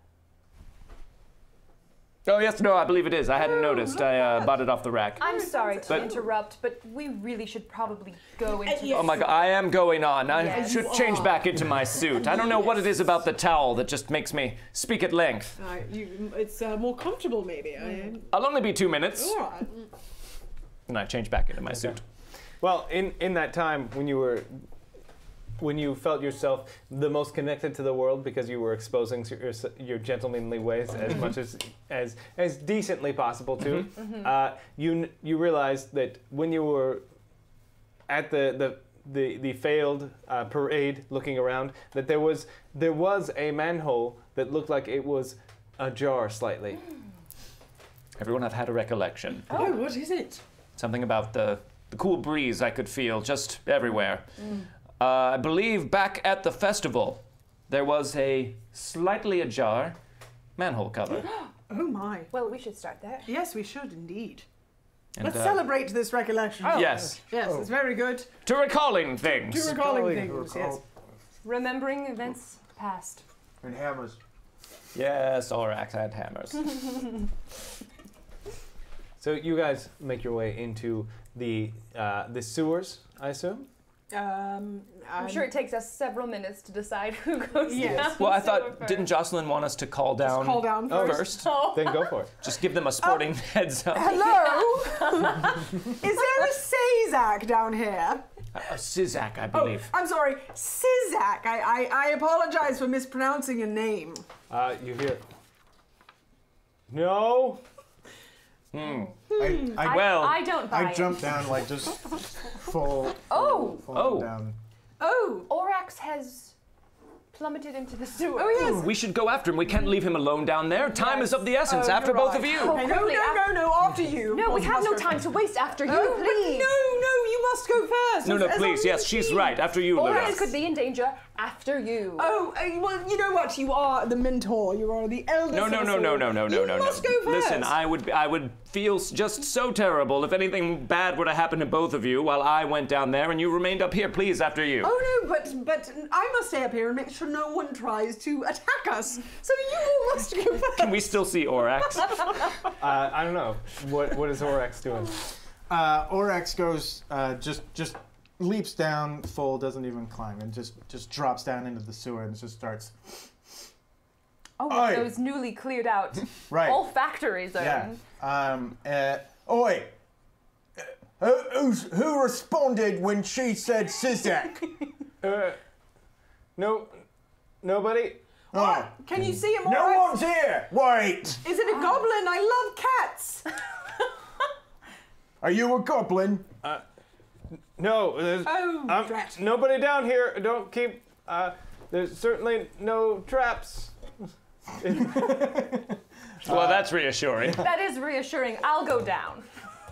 Oh yes, no, I believe it is. I hadn't noticed. I uh, bought it off the rack. I'm sorry to But- interrupt, but we really should probably go into yes. Oh my god, I am going on. I Yes. should change back into my suit. I don't know what it is about the towel that just makes me speak at length. Uh, you, it's uh, more comfortable, maybe. I, I'll only be two minutes. all right. And I change back into my suit. Well, in, in that time when you were when you felt yourself the most connected to the world because you were exposing your, your gentlemanly ways as much as as as decently possible too, uh, you you realized that when you were at the the the, the failed uh, parade looking around that there was there was a manhole that looked like it was ajar slightly. Everyone have had a recollection. Oh, what is it? Something about the, the cool breeze I could feel just everywhere. Uh, I believe back at the festival, there was a slightly ajar manhole cover. Oh my. Well, we should start there. Yes, we should indeed. And, Let's uh, celebrate this recollection. Yes, Yes, it's very good. to recalling things. To recalling Recalling, things, recall. yes. Remembering events past. And hammers. Yes, Orax had hammers. So you guys make your way into the uh, the sewers, I assume. Um, I'm sure it takes us several minutes to decide who goes Yes. down. well, I thought, first. didn't Jocelyn want us to call down, call down Oh, first. first? Oh. Then go for it. Just give them a sporting heads up. Hello? is there a Sazak down here? A Sizak, I Oh, believe. I'm sorry, Sizak. I, I, I apologize for mispronouncing your name. Uh, you hear. No. Hmm. I, I, I, Well, I don't buy I it. jumped down like just full. Oh, full Oh. down. Oh, Orax has plummeted into the sewer. oh yes. we should go after him. We can't leave him alone down there. Time is of the essence. Oh, after both right. of you. Oh, no, no, no, no, after you. No, we have no time to waste after oh, you, Oh, please. no, no, you must go first. No, no, as- as please. Yes, she's team. right. After you, Orax Luna. could be in danger after you. Oh, uh, well, you know what? You are the mentor. You are the eldest. No, no, of us no, no, no, no, no, you no, no. must go first. Listen, I would, I would feel just so terrible if anything bad were to happen to both of you while I went down there and you remained up here. Please, after you. Oh no, but but I must stay up here and make sure no one tries to attack us. So you must go first. Can we still see Orax? Uh, I don't know. What what is Orax doing? Uh, Orax goes uh, just just leaps down full, doesn't even climb, and just just drops down into the sewer and just starts Oh, Oi. those newly cleared out Right. olfactory zones. Yeah. Um. Uh, oi. Uh, Who, who's, who responded when she said Sizak? Uh, no, nobody. oh, Can you see him no right? one's here. Wait. Is it a goblin? I love cats. Are you a goblin? No, there's Oh, um, drat. nobody down here. Don't keep. Uh, there's certainly no traps. Well, that's reassuring. That is reassuring. I'll go down.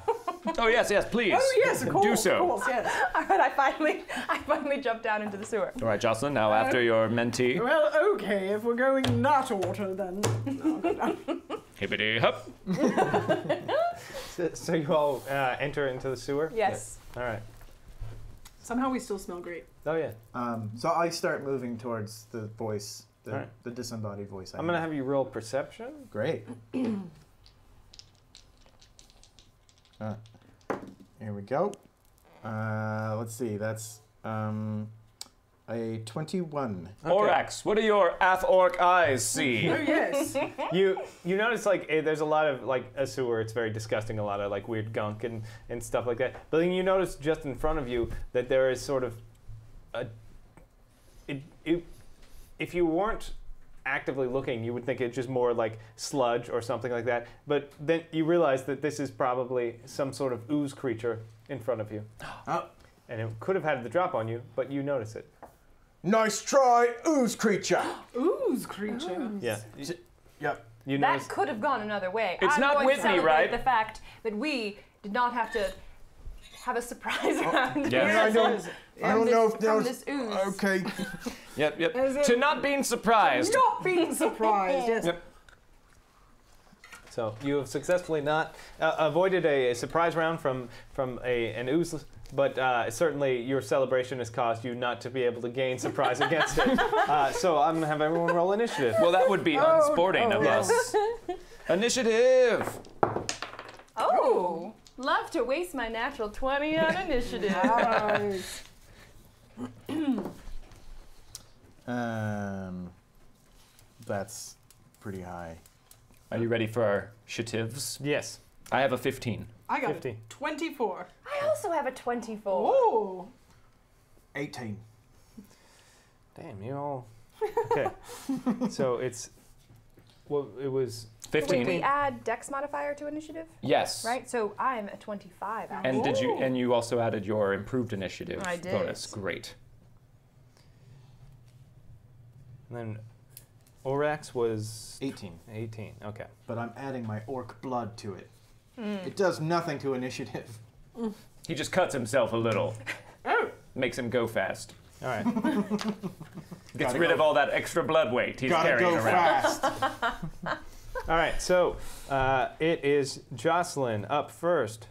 oh yes, yes, please. Oh yes, of course. Do so. Of course, yes. All right, I finally, I finally jumped down into the sewer. All right, Jocelyn. Now, after your mentee, Well, okay, if we're going in that order, then. hippity hop. So, so you all uh, enter into the sewer. Yes. Yeah. All right. Somehow we still smell great. Oh yeah. Um. So I start moving towards the voice, the, Alright. the disembodied voice. I I'm gonna have you roll perception. Great. uh, here we go. Uh, let's see. That's um, a twenty-one. Orax, what do your half orc eyes see? Oh yes. you you notice like eh, there's a lot of like a sewer. It's very disgusting. A lot of like weird gunk and and stuff like that. But then you notice just in front of you that there is sort of a it, it if you weren't actively looking, you would think it's just more like sludge or something like that. But then you realize that this is probably some sort of ooze creature in front of you. Oh. And it could have had the drop on you, but you notice it. Nice try, ooze creature. Ooze creature. Yeah. yep. You That notice. could have gone another way. It's I'm not going Whitney, to right? The fact that we did not have to have a surprise round. yes. here I don't. I don't know if there's. this ooze. Okay. Yep, yep. It- To not being surprised. Not being surprised. Yes. Yep. So you have successfully not uh, avoided a, a surprise round from from a an ooze, but uh, certainly your celebration has caused you not to be able to gain surprise against it. Uh, so I'm gonna have everyone roll initiative. Well, that would be unsporting oh, of yes. us. Initiative. Oh, love to waste my natural 20 on initiative. Nice. Um. That's pretty high. Are you ready for our shativs? Yes, I have a 15. I got 50. 24. I also have a 24. Oh. Eighteen. damn you all. Okay, so it's well, it was 15. Wait, we add dex modifier to initiative, yes. right? So I'm a 25. actually. And did you and you also added your improved initiative I did. bonus. Great. and then Orax was Eighteen. 18. Okay. But I'm adding my orc blood to it. Hmm. It does nothing to initiative. He just cuts himself a little. Oh. Makes him go fast. All right. Gets Gotta rid go. of all that extra blood weight he's Gotta carrying go around. fast. All right. So uh, it is Jocelyn up first.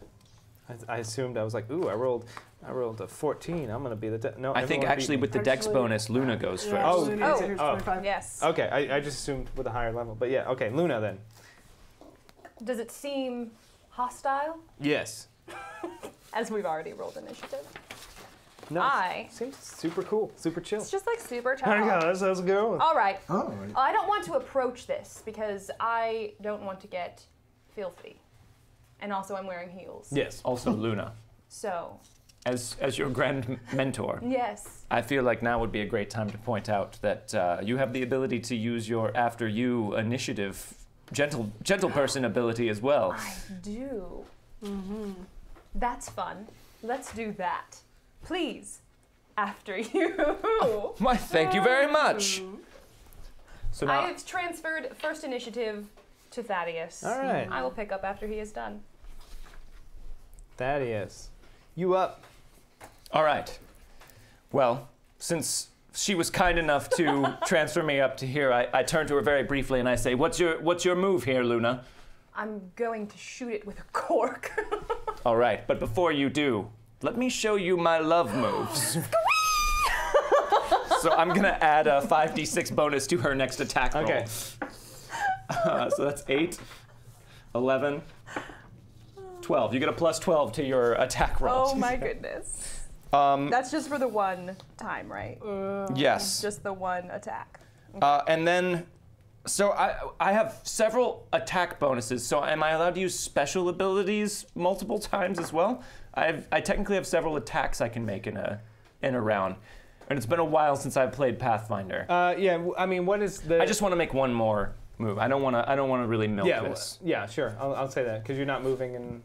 I, I assumed I was like, ooh, I rolled, I rolled a 14. I'm gonna be the de- no. I think actually with the dex bonus, Luna goes first. Oh, Luna is is here's Oh. 25. Yes. Okay, I, I just assumed with a higher level, but yeah. Okay, Luna then. Does it seem hostile? Yes. As we've already rolled initiative. No. I. Seems super cool, super chill. It's just like super chill. Hey guys, how's it going? All right. Oh. I don't want to approach this because I don't want to get filthy. And also, I'm wearing heels. Yes. Also, Luna, So, as as your grand mentor, yes. I feel like now would be a great time to point out that uh, you have the ability to use your after you initiative, gentle gentle person ability as well. I do. Mm-hmm. That's fun. Let's do that. Please. After you. Oh, my thank you very much. So now, I have transferred first initiative to Thaddeus. All right. I will pick up after he is done. Thaddeus, you up? all right. Well, since she was kind enough to transfer me up to here, I, I turn to her very briefly and I say, "What's your what's your move here, Luna?" I'm going to shoot it with a cork. All right, but before you do, let me show you my love moves. so I'm gonna add a 5d6 bonus to her next attack roll. Okay. Uh, so that's 8, 11, 12. You get a plus 12 to your attack roll. oh my goodness. Um, That's just for the one time, right? yes. Just the one attack. Uh, and then So I I have several attack bonuses. So am I allowed to use special abilities multiple times as well? I've I technically have several attacks I can make in a in a round. And it's been a while since I've played Pathfinder. Uh, yeah, w- I mean, what is the? I just want to make one more move. I don't want to I don't want to really milk yeah, w- this. yeah, sure. I'll, I'll say that because you're not moving, and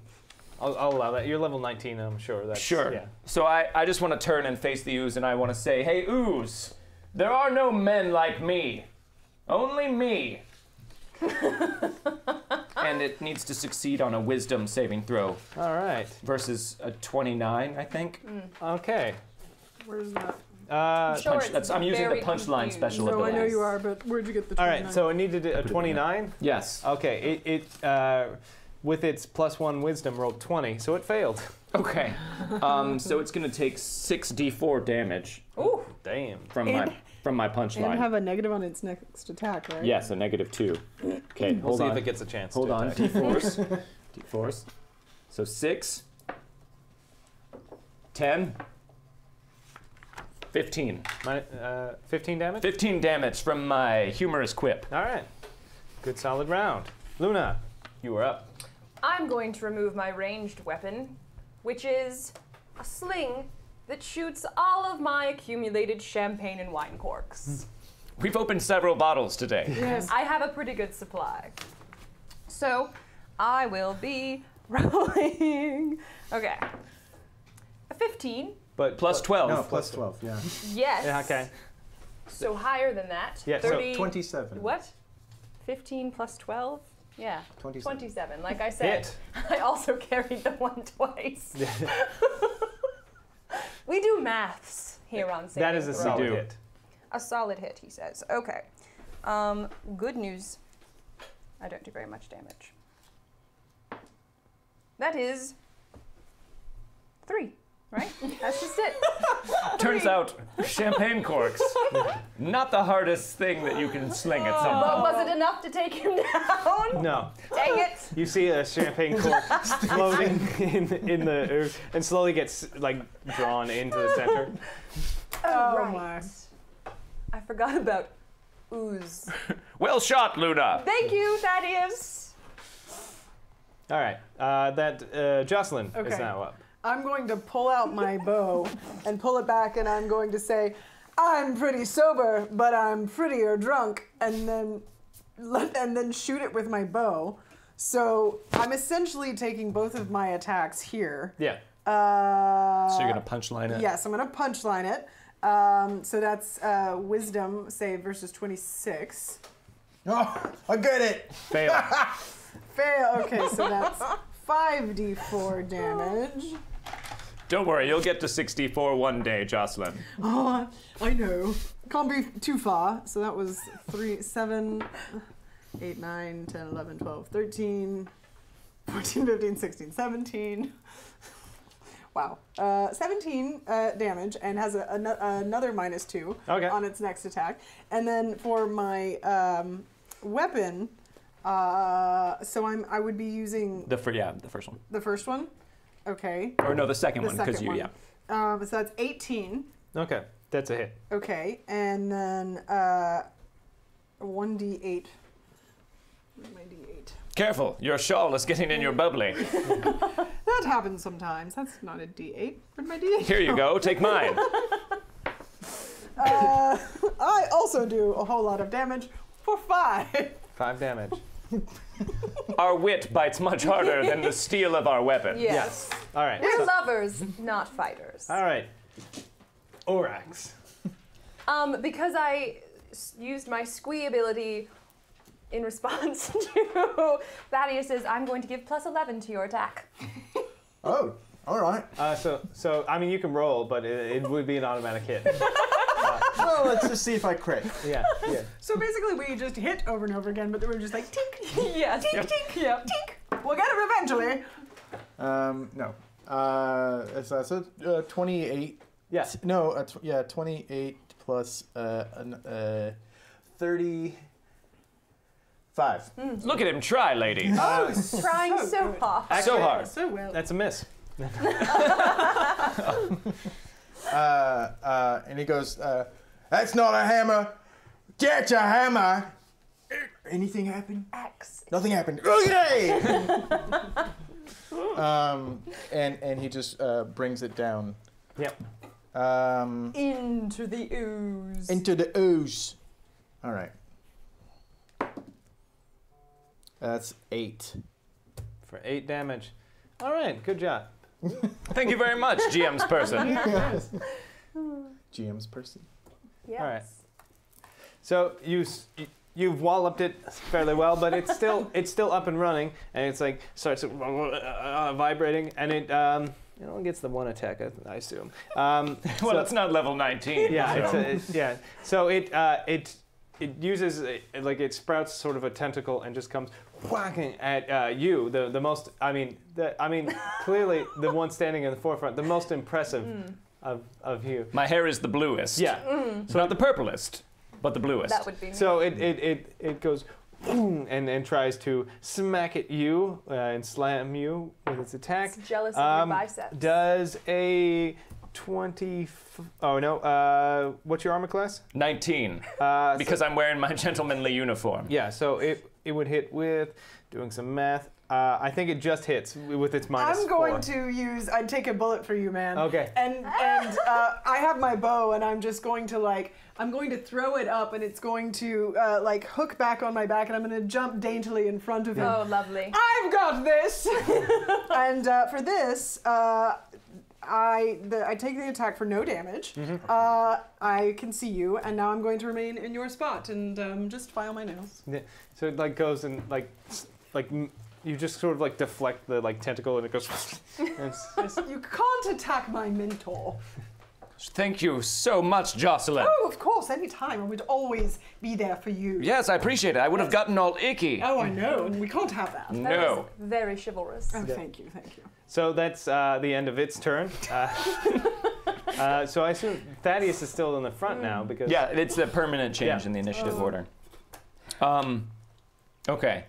I'll, I'll allow that. You're level 19, I'm sure. That's, Sure. Yeah. So I, I just want to turn and face the ooze and I want to say, hey, ooze, there are no men like me. Only me. and it needs to succeed on a wisdom saving throw All right. versus a 29, I think. Okay. Where's that? Uh, Sure, Punch- that's, I'm using the very punchline confused. special No, I ability. know you are, but where'd you get the 29? right. So it needed a 29. Yes. Okay. It, it uh, with its plus one wisdom rolled 20, so it failed. Okay. Um, so it's going to take 6d4 damage Ooh. Damn. from my And- from my and punchline. have a negative on its next attack, right? Yes, a negative 2. Okay, We'll hold see on. if it gets a chance. Hold to on, d4s. d4s. So 6, 10, 15. My, uh, 15 damage. 15 damage from my humorous quip. All right. Good solid round. Luna, you are up. I'm going to remove my ranged weapon, which is a sling that shoots all of my accumulated champagne and wine corks. Hmm. We've opened several bottles today. Yes. I have a pretty good supply. So I will be rolling. Okay. A 15. But Plus 12. No, plus 12, yeah. Yes. Yeah, okay. So higher than that. Yeah, so 27. What? 15 plus 12? Yeah. 27. 27. Like I said, Hit. I also carried the one twice. we do maths here on Saving that is a Throw. solid hit. A solid hit, he says. Okay. Um, good news. I don't do very much damage. That is three, right? That's just it. Turns out, champagne corks, not the hardest thing that you can sling at someone. But was it enough to take him down? No. Dang it. You see a champagne cork floating in, in the earth and slowly gets like drawn into the center. Oh right. my. I forgot about ooze. Well shot, Luna. Thank you, Thaddeus. All right. Uh, that uh, Jocelyn is now up. I'm going to pull out my bow and pull it back, and I'm going to say, "I'm pretty sober, but I'm prettier drunk," and then let, and then shoot it with my bow. So I'm essentially taking both of my attacks here. Yeah. Uh, So you're gonna punchline it? Yes, I'm gonna punchline it. Um, so that's uh, wisdom save versus 26. Oh, I get it. Fail. Fail. Okay, so that's 5d4 damage. Don't worry, you'll get to 64 one day, Jocelyn. Oh, I know. Can't be too far. So that was 3, 7, 8, 9, 10, 11, 12, 13, 14, 15, 16, 17. Wow. Uh, 17 uh, damage and has a, ano- another minus 2 Okay. on its next attack. And then for my um, weapon, uh, so I'm I would be using The fir- yeah, the first one. the first one. Okay. Or no, the second The one, because second you, one. yeah. Um, so that's 18. Okay. That's a hit. Okay, and then uh, 1d8. Where's my d8? Careful, your shawl is getting in your bubbly. That happens sometimes. That's not a d8. Where'd my d8? Here you go, take mine. Uh, I also do a whole lot of damage for 5. Five damage. Our wit bites much harder than the steel of our weapon. Yes. All right. We're so- lovers, not fighters. all right. Orax. Um, because I s- used my squee ability in response to Thaddeus's, I'm going to give plus 11 to your attack. Oh, all right. Uh, so, so I mean, you can roll, but it, it would be an automatic hit. Well, let's just see if I crit. Yeah. Yeah. So basically, we just hit over and over again, but they were just like, tink, yes. tink, tink, yep. tink. We'll get him eventually. Um, no. Uh, so that's a uh, 28. Yeah. No, uh, tw- yeah, 28 plus uh, an, uh, 35. Look at him try, lady. Oh, trying so so good. hard. so hard. So well. That's a miss. Uh, uh, and he goes, uh, That's not a hammer. Get your hammer. anything happen? X. Nothing happened. Okay. um, and and he just uh, brings it down. Yep. Um, Into the ooze. into the ooze. All right. That's eight. For eight damage. All right, good job. Thank you very much, GM's person. GM's person. Yes. right. So you you've walloped it fairly well, but it's still it's still up and running, and it's like starts uh, uh, vibrating, and it um it only gets the one attack, I, I assume. Um, well, so- it's not level 19. yeah, it's so- a, it- yeah. So it uh, it it uses a, like it sprouts sort of a tentacle and just comes whacking at uh, you. The the most I mean the I mean clearly the one standing in the forefront, the most impressive of of you. My hair is the bluest. Yeah. So not the purplest, but the bluest. That would be me. So it it it, it goes. boom, And, and tries to smack at you uh, and slam you with its attack. It's jealous of Um, your biceps. Does a 20. F- oh no, uh, what's your armor class? 19. Uh, so- Because I'm wearing my gentlemanly uniform. Yeah, so it it would hit with doing some math. Uh, I think it just hits with its minus I'm going four. to use. I'd take a bullet for you, man. Okay. And and uh, I have my bow, and I'm just going to like I'm going to throw it up, and it's going to uh, like hook back on my back, and I'm going to jump daintily in front of him. oh, lovely. I've got this. and uh, for this, uh, I the, I take the attack for no damage. Uh, I can see you, and now I'm going to remain in your spot and um, just file my nails. Yeah, so it like goes and like like you just sort of like deflect the like tentacle and it goes. and you can't attack my mentor. Thank you so much, Jocelyn. Oh, of course, anytime. I would always be there for you. Yes, I appreciate it. I would have gotten all icky. Oh, I know, and we can't have that. That no. was very chivalrous. Oh, thank you, thank you. So that's uh, the end of its turn. Uh, uh, so I assume Thaddeus is still in the front now because Yeah, it's a permanent change Yeah. in the initiative Oh. order. Um, okay.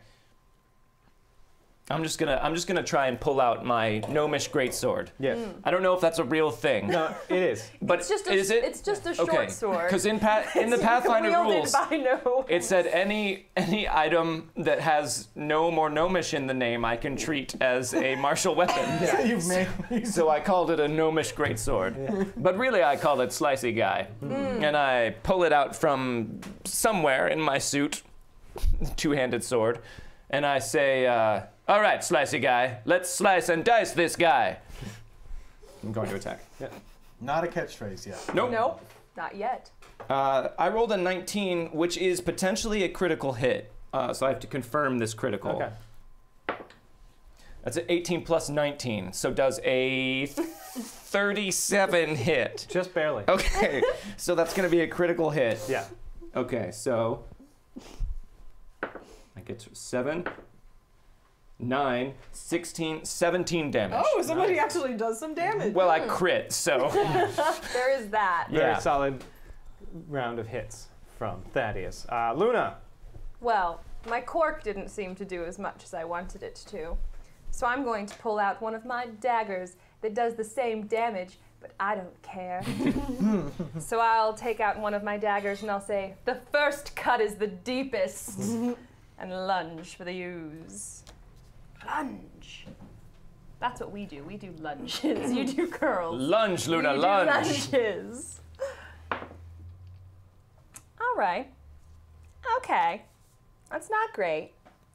I'm just gonna I'm just gonna try and pull out my gnomish greatsword. yes, I don't know if that's a real thing. no, it is. But it's just a, is it? It's just a short okay. sword. Because in pa- in the Pathfinder rules, by no. it said any any item that has gnome or gnomish in the name I can treat as a martial weapon. You've made. So I called it a gnomish greatsword. But really I called it slicey guy. And I pull it out from somewhere in my suit, two-handed sword, and I say, uh, all right, slicey guy, let's slice and dice this guy. I'm going to attack. Yeah. Not a catchphrase yet. Nope. Nope, not yet. Uh, I rolled a 19, which is potentially a critical hit. Uh, so I have to confirm this critical. Okay. That's an 18 plus 19. So does a 37 hit. Just barely. Okay, so that's going to be a critical hit. Yeah. Okay, so I get to 7, 9, 16, 17 damage. Oh, somebody actually does some damage. Well, I crit, so There is that. Very yeah. solid round of hits from Thaddeus. Uh, Luna. Well, my cork didn't seem to do as much as I wanted it to. So I'm going to pull out one of my daggers that does the same damage, but I don't care. so I'll take out one of my daggers and I'll say, the first cut is the deepest, and lunge for the ooze. Lunge. That's what we do. We do lunges. you do curls. lunge, Luna, You do lunge. lunges. All right. Okay. That's not great.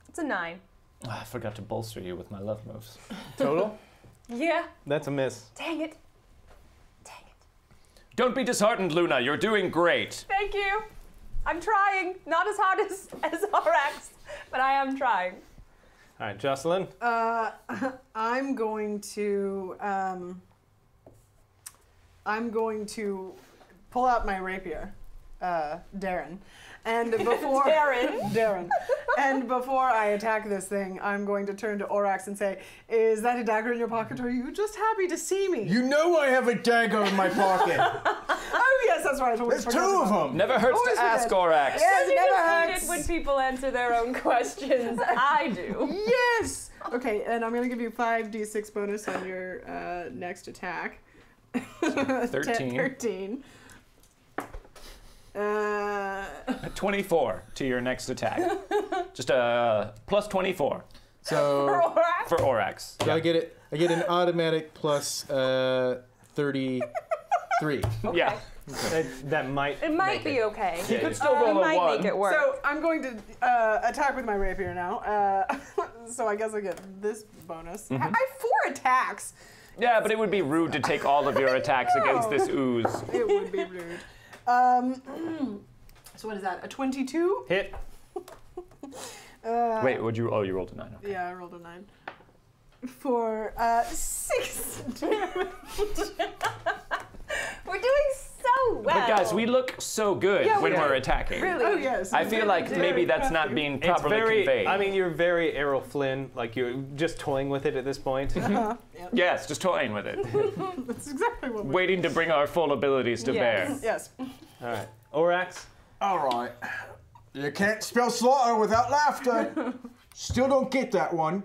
It's a nine. Ah, I forgot to bolster you with my love moves. Total? Yeah. That's a miss. Dang it. Dang it. Don't be disheartened, Luna. You're doing great. Thank you. I'm trying. Not as hard as, as Orax, but I am trying. All right, Jocelyn. Uh, I'm going to um, I'm going to pull out my rapier, uh, Darren, and before Darren. Darren, and before I attack this thing, I'm going to turn to Orax and say, "Is that a dagger in your pocket, or are you just happy to see me?" You know I have a dagger in my pocket. oh yes, that's right. I There's two of them. Never hurts Always to ask, forget. Orax. Yes, You never hurts. it when people answer their own questions. I do. Yes. Okay, and I'm gonna give you five d6 bonus on your uh, next attack. 13. Thirteen. Uh, 24 to your next attack. Just a plus 24 So for Orax. I get it. I get an automatic plus uh, thirty-three. Yeah. That, that might. It might make be okay. You could still roll It a might one. make it work. So I'm going to uh, attack with my rapier now. Uh, so I guess I get this bonus. I I have four attacks. Yeah, but it would be rude to take all of your attacks against this ooze. It would be rude. Um, so what is that? A 22? Hit. Uh, Wait, would you? Oh, you rolled a nine. Okay. Yeah, I rolled a nine. For uh, six damage. We're doing so well. But guys, we look so good Yeah, when do. we're attacking. really. Oh yes. I feel like Very maybe that's not being It's properly very. conveyed. I mean, you're very Errol Flynn. Like you're just toying with it at this point. Uh-huh. Yeah, yes, just toying with it, that's exactly what we waiting to bring our full abilities to Yes. Yes. All right. Orax. All right. You can't spell slaughter without laughter. Still don't get that one.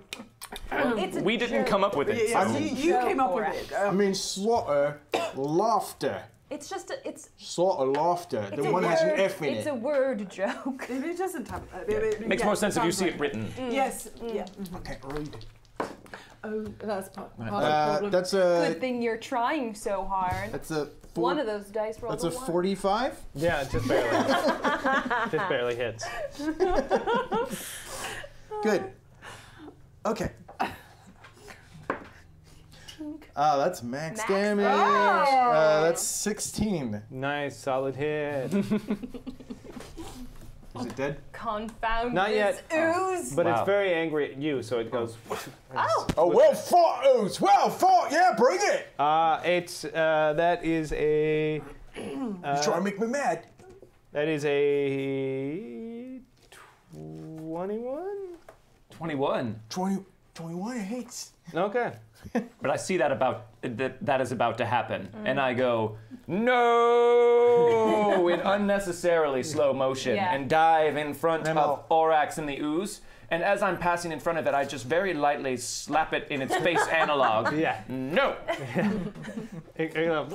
It's. We didn't come up with it. Yeah, so- you, you came up with it. I mean slaughter, laughter. It's just a. It's. Slaughter, laughter. The one word, has an F in it. It's it. a word joke. it it doesn't have. Uh, it, it- Makes yeah, more sense if you see it written. Yes. Yeah. I can't read. Oh, that's part, part of the Uh, problem. that's a Good thing you're trying so hard. that's a four, One of those dice rolls. that's a one. forty-five. Yeah, just barely. just barely hits. Good. Okay. Ah, that's max, Max damage. Uh, that's sixteen. Nice, solid hit. Is it dead? Confound Not this yet. ooze. But Wow. it's very angry at you, so it goes. Oh. Oh, well fought, Ooze. Well fought. Yeah, bring it. Uh, it's uh, that is a you trying to make me mad. that is a twenty-one. 21. 20, 21 hits. Okay. But I see that about that that is about to happen, mm. and I go no in unnecessarily slow motion Yeah. and dive in front Memo. of Orax and the ooze. And as I'm passing in front of it, I just very lightly slap it in its face analog. Yeah. No, It- it-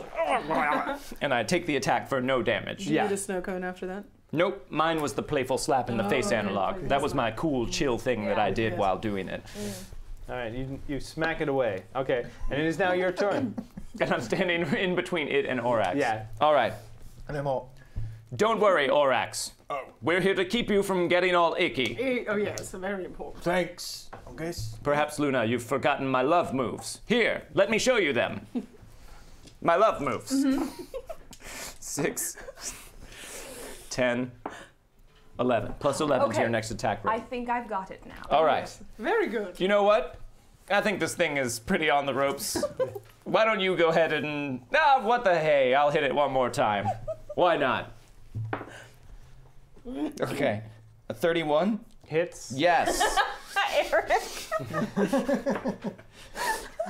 and I take the attack for no damage. You yeah. need a snow cone after that. Nope, mine was the playful slap in the oh, face analog. okay. That was my cool chill thing that I did Yes. while doing it. Mm. All right, you, you smack it away. Okay, and it is now your turn. And I'm standing in between it and Orax. Yeah. All right. And I'm all. Don't worry, Orax. Oh. We're here to keep you from getting all icky. Oh yes, very important. Thanks. Okay. Perhaps, Luna, you've forgotten my love moves. Here, let me show you them. My love moves. Mm-hmm. Six, ten, eleven. Plus 11 to your next attack roll. I think I've got it now. All right. Very good. You know what? I think this thing is pretty on the ropes. Why don't you go ahead and. Ah, what the hey? I'll hit it one more time. Why not? Okay. A 31? Hits. Yes. Eric.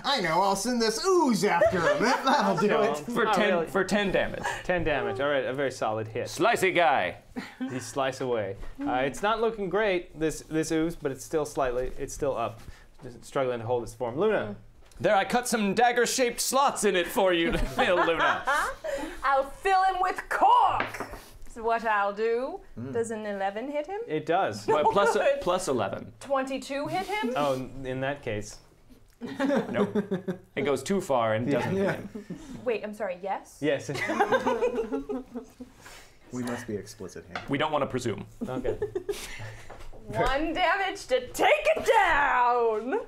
I know. I'll send this ooze after him. That, that'll do it. For 10, really. for 10 damage. 10 damage. All right, a very solid hit. Slicey guy. You slice away. Uh, it's not looking great, this this ooze, but it's still slightly, it's still up. Just struggling to hold its form. Luna. There, I cut some dagger shaped slots in it for you to fill, Luna. I'll fill him with cork. Is what I'll do. Hmm. Does an 11 hit him? It does. But plus, Good. plus 11. 22 hit him? Oh, in that case. Nope. It goes too far and doesn't hit him. Wait, I'm sorry. Yes. Yes. We must be explicit here. We don't want to presume. okay. One damage to take it down.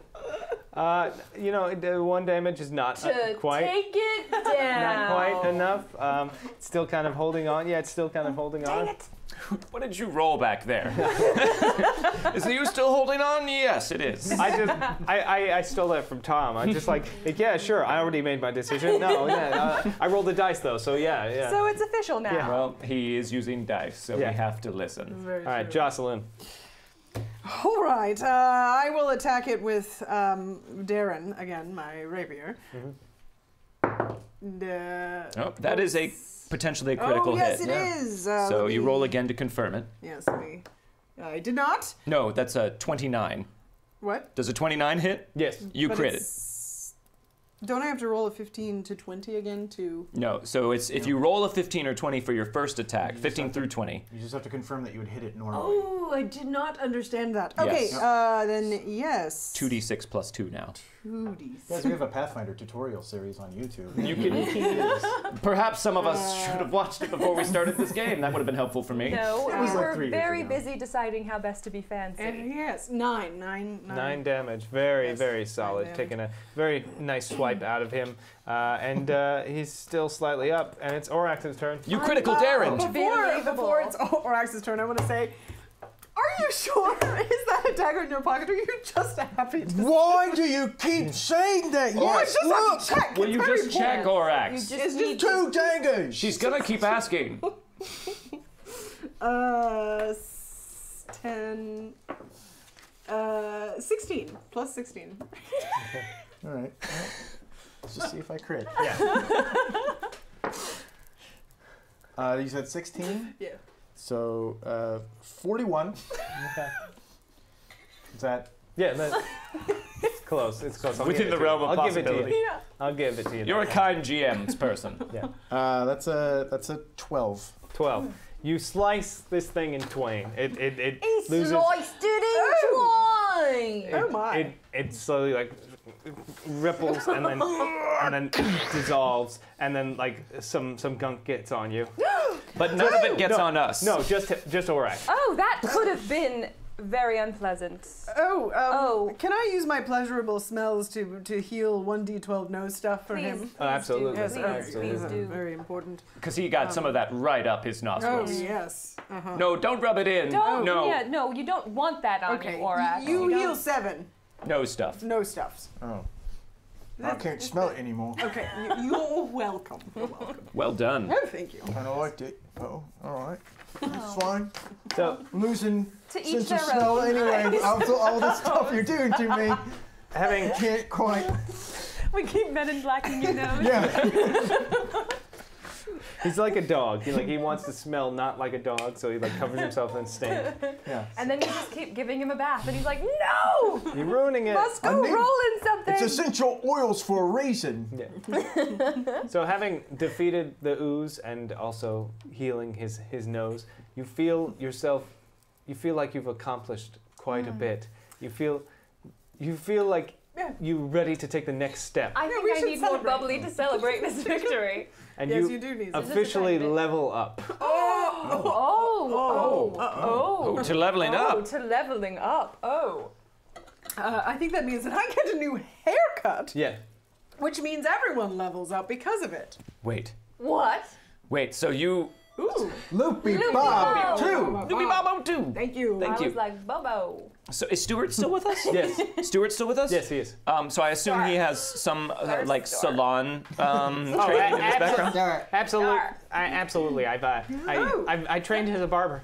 Uh, you know, the one damage is not uh, To quite. take it down. Not quite enough. Um, it's still kind of holding on. Yeah, it's still kind of holding on. Dang it. What did you roll back there? is you still holding on? Yes, it is. I just, I, I, I stole that from Tom. I'm just like, like, yeah, sure. I already made my decision. No, yeah. Uh, I rolled the dice though, so yeah, yeah. So it's official now. Yeah. Well, he is using dice, so Yeah. we have to listen. Very All right, true. Jocelyn. All right, uh, I will attack it with um, Darren again, my rapier. And, uh, Oh, that is a potentially a critical oh, yes, hit. it is. Uh, So let you roll again to confirm it. Yes, me. I did not. No, that's a 29. What? Does a 29 hit? Yes. You But critted. it's- Don't I have to roll a 15 to 20 again to. No, so it's if you roll a 15 or 20 for your first attack, 15 through 20. You just have to confirm that you would hit it normally. Oh, I did not understand that. Okay, Yes. uh, then yes. 2d6 plus 2 now. 2d6. Guys, we have a Pathfinder tutorial series on YouTube. You can. Perhaps some of us should have watched it before we started this game. That would have been helpful for me. No, we was like were three very busy deciding how best to be fancy. And yes, nine, nine, nine. Nine damage. Very, Yes, very solid. Taking a very nice swipe out of him. Uh, and uh, he's still slightly up. And it's Orax's turn. You critical Uh, Darren! Before, Unbelievable. before it's Orax's turn, I want to say, are you sure? Is that a dagger in your pocket, or are you just happy to Why do you keep saying that? I Yes, just look! have to check. Will it's you very just check, important. Orax? You just It's need just two daggers! She's gonna keep asking. Uh, 10. Uh, 16. Plus 16. All right. Let's just see if I crit. Yeah. Uh, you said 16? Yeah. So, uh, 41. Is that Yeah, that, it's close. It's close. I'll Within the realm of I'll give it to possibility. you. Yeah. I'll give it to you. You're a kind GM's person. yeah. uh, that's a that's a 12. 12. You slice this thing in twain. It it, it loses. it in It, Oh my. It, it slowly like ripples and then and then dissolves and then like some some gunk gets on you. But none of it gets No, on us. No, just just Orax. Oh, that could have been very unpleasant. Oh, um, Oh. Can I use my pleasurable smells to to heal 1d12 no stuff for Please, him? please Oh, absolutely. do. Yes, Please, absolutely. please do. Very important. Because he got some of that right up his Oh, nostrils. yes. Uh-huh. No, don't rub it in. Don't. no. Yeah, no, you don't want that on Okay. you, Orax. You don't- heal seven. No stuff. No stuffs. Oh. I can't smell it anymore. Okay. y- You're welcome. You're welcome. Well done. Oh, thank you. Kind of liked it. Oh, all right. Oh. It's fine. So I'm losing To each sense of their smell own. anyway. After all the stuff you're doing to me, having can't quite. We keep men in blacking your nose. Yeah. he's like a dog. He like he wants to smell not like a dog, so he like covers himself in stain. Yeah. And then you just keep giving him a bath, and he's like, "No, You're ruining it. must go I need- roll in something." It's essential oils for a reason. Yeah. so having defeated the ooze and also healing his his nose, you feel yourself. You feel like you've accomplished quite a mm. bit. You feel. You feel like Yeah. you're ready to take the next step, I Yeah, think we I should need more bubbly to celebrate this victory. And yes, you, you do need some. just a officially tiny bit. level up. Oh, oh, oh, Oh, to leveling oh, up. to leveling up. Oh, Uh, I think that means that I get a new haircut, Yeah. which means everyone levels up because of it. Wait. what? Wait, so you. Ooh. Loopy Loopy Bob, Bob. too. Doobie Bobo too. Thank you. Thank I you. was like, Bobo. So is Stuart still with us? Yes. Stuart still with us? yes, he is. Um, so I assume he has some uh, Where's like Stuart? salon um, Oh, training in his abso- background. Absolutely. I, absolutely. I've, uh, I, Oh. I've, I trained as a barber.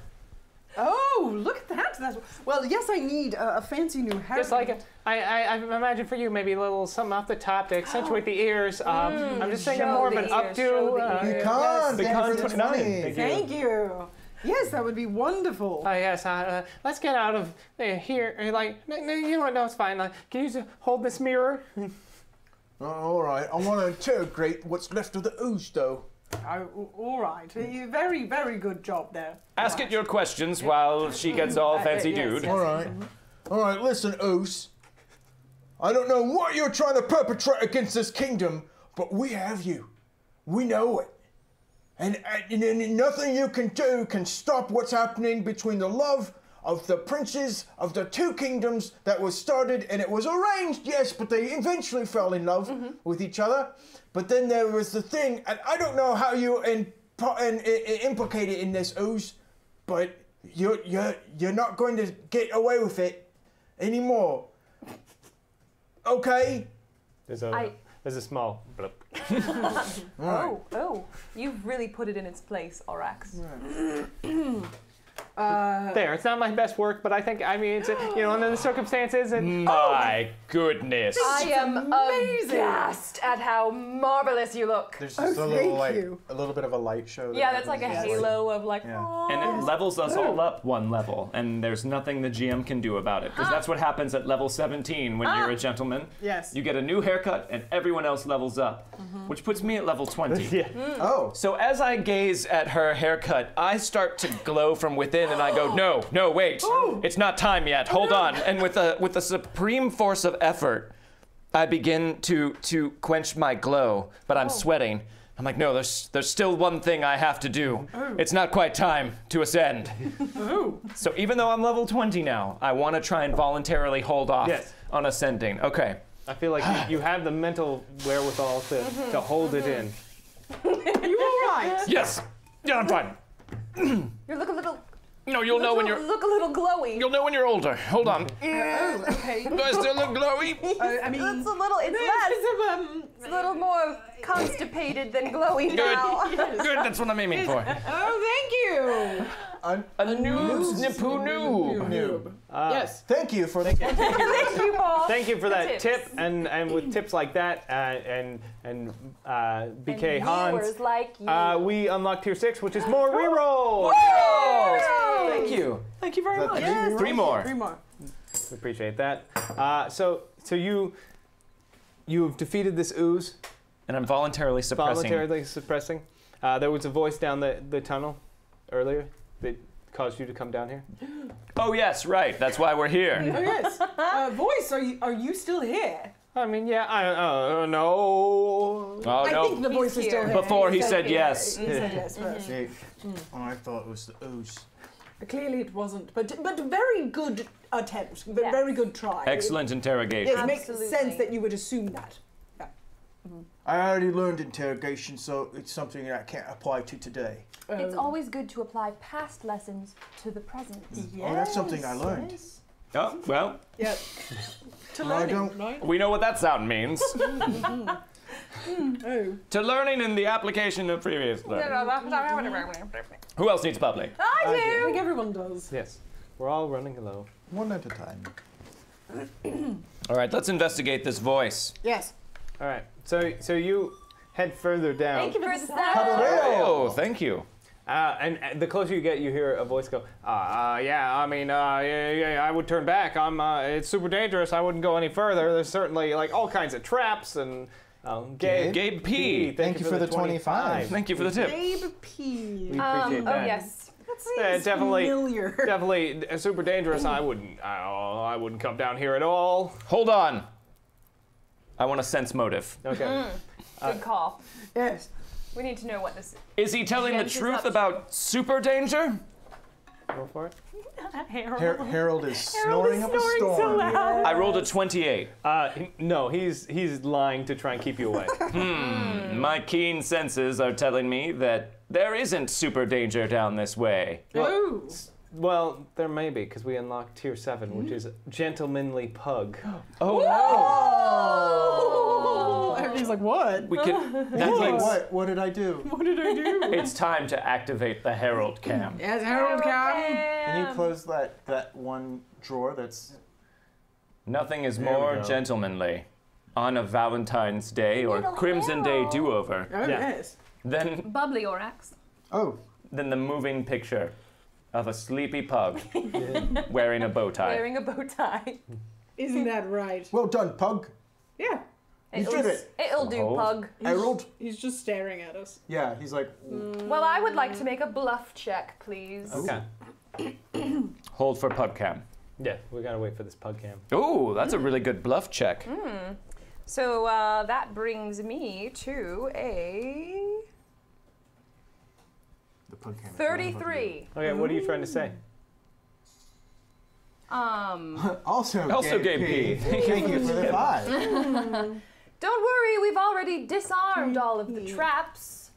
Oh, look at that. That's, well, yes, I need a, a fancy new haircut. Just like it. I, I, I imagine for you, maybe a little something off the top to accentuate the ears. Um, I'm just thinking show more of an ears, updo. show the uh, ears. You can't. The Thank you for the con 29. 20. Thank you. Thank you. Yes, that would be wonderful. Oh yes, uh, uh, let's get out of uh, here. Uh, Like, no, no, you know what? No, it's fine. Like, can you just hold this mirror? Oh, all right. I want to interrogate what's left of the ooze, though. Oh, all right. Uh, Very, very good job there. Ask it your questions while she gets all Uh, fancy yes, dude. yes. All right. All right, listen, Oos. I don't know what you're trying to perpetrate against this kingdom, but we have you. We know it. And, and, and nothing you can do can stop what's happening between the love of the princes of the two kingdoms that was started and it was arranged, yes, but they eventually fell in love mm-hmm. with each other. But then there was the thing, and I don't know how you in, in, in, implicate it in this ooze, but you're you're you're not going to get away with it anymore. Okay? There's a I- there's a small blip. Oh, oh, you've really put it in its place, Orax. Uh, there. It's not my best work, but I think I mean it's you know under the circumstances and mm. oh. My goodness. I am aghast at how marvelous you look. There's oh, just Oh, a little thank like you. a little bit of a light show. Yeah, that's like a happens. halo of like. Yeah. Oh. And it levels us all up one level, and there's nothing the GM can do about it. Because that's what happens at level 17 when you're ah. a gentleman. Yes. You get a new haircut, and everyone else levels up, mm-hmm. which puts me at level 20. yeah. Mm. Oh, So as I gaze at her haircut, I start to glow from within, and I go, "No, no, wait! Oh. It's not time yet. Hold oh, on!" And with a with a supreme force of effort, I begin to to quench my glow, but I'm oh. sweating. I'm like, "No, there's there's still one thing I have to do. It's not quite time to ascend." So even though I'm level 20 now, I want to try and voluntarily hold off Yes. on ascending. Okay. I feel like you, you have the mental wherewithal to, to mm-hmm. hold it mm-hmm. in. You all right? Yes. Yeah, I'm fine. You look a little. No, you'll know when you're look a little glowy. You'll know when you're older. Hold on. Oh, okay. Do I still look glowy? Uh, I mean, It's a little. It's less. um, It's a little more constipated than glowy now. Good, that's what I'm aiming for. oh, thank you. un- A noob, snipoo noob. noob. yes. Thank you for the. Thank you, Paul. Thank you for that tips. tip, and, and with tips like that, uh, and and uh, BK And Hans, like you. uh, we unlock tier six, which is more reroll. Thank you. Thank you very much. three rerolls? Three more. Three more. We appreciate that. Uh, so so you you've defeated this ooze, And I'm voluntarily suppressing. voluntarily suppressing. Uh, there was a voice down the, the tunnel earlier that caused you to come down here. Oh yes, right. That's why we're here. Oh yes. Uh, voice, are you are you still here? I mean, yeah, I uh, no. Oh I think the voice is still here. here. Before he said said here. yes. He said yes first. See, oh, I thought it was the ooze. Clearly it wasn't, but but very good attempt. v- Yes. Very good try. Excellent interrogation. It makes Absolutely. sense that you would assume that. I already learned interrogation, so it's something that I can't apply to today. It's oh. always good to apply past lessons to the present. Mm. Oh, that's something I learned. Oh well, Yeah. to No, I learning, don't- right? we know what that sound means. Oh. to learning and the application of previous learning. Who else needs bubbly? I do. I do. think everyone does. Yes, we're all running low. One at a time. All right, let's investigate this voice. Yes. All right, so so you head further down. Thank you for that. Oh, thank you. Uh, and, and the closer you get, you hear a voice go, uh, uh, "Yeah, I mean, uh, yeah, yeah, I would turn back. I'm, uh, it's super dangerous. I wouldn't go any further. There's certainly like all kinds of traps and." Um, Gabe, Gabe P. Thank you for the 25. Thank you for the tip. Gabe P. We appreciate Um, oh that. yes. Yeah, definitely, Familiar. definitely uh, super dangerous. I wouldn't, I, I wouldn't come down here at all. Hold on. I want to sense motive. Okay. Good call. Yes. We need to know what this Is he telling the truth about super danger? Go for it. Her- Harold is snoring up a storm. I rolled a 28. Uh, he- no, he's he's lying to try and keep you away. My keen senses are telling me that there isn't super danger down this way. Oh. well, there may be because we unlocked tier seven, which is gentlemanly pug. Oh. Everybody's like, what? We can. That Wait, means what? What did I do? What did I do? it's time to activate the Harold Cam. yes, Harold Cam. Can you close that that one drawer that's Nothing is There we more go. gentlemanly on a Valentine's Day or Little Crimson Day Herald. do-over Oh, Yeah. yes. than bubbly Orax. Oh, than the moving picture of a sleepy pug wearing a bow tie. Wearing a bow tie. Isn't that right? well done, Pug. Yeah. You It'll, did it. It'll do, Oh. pug. Harold. He's just staring at us. Yeah, he's like, Well, I would like to make a bluff check, please. Okay. Hold for pug cam. Yeah, we gotta wait for this pug cam. Ooh, that's a really good bluff check. So uh, that brings me to a the Pug cam. 33. Okay, what are you trying to say? Um, Also, Also Gabe Gabe P. Thank you for the five. don't worry, we've already disarmed all of the traps.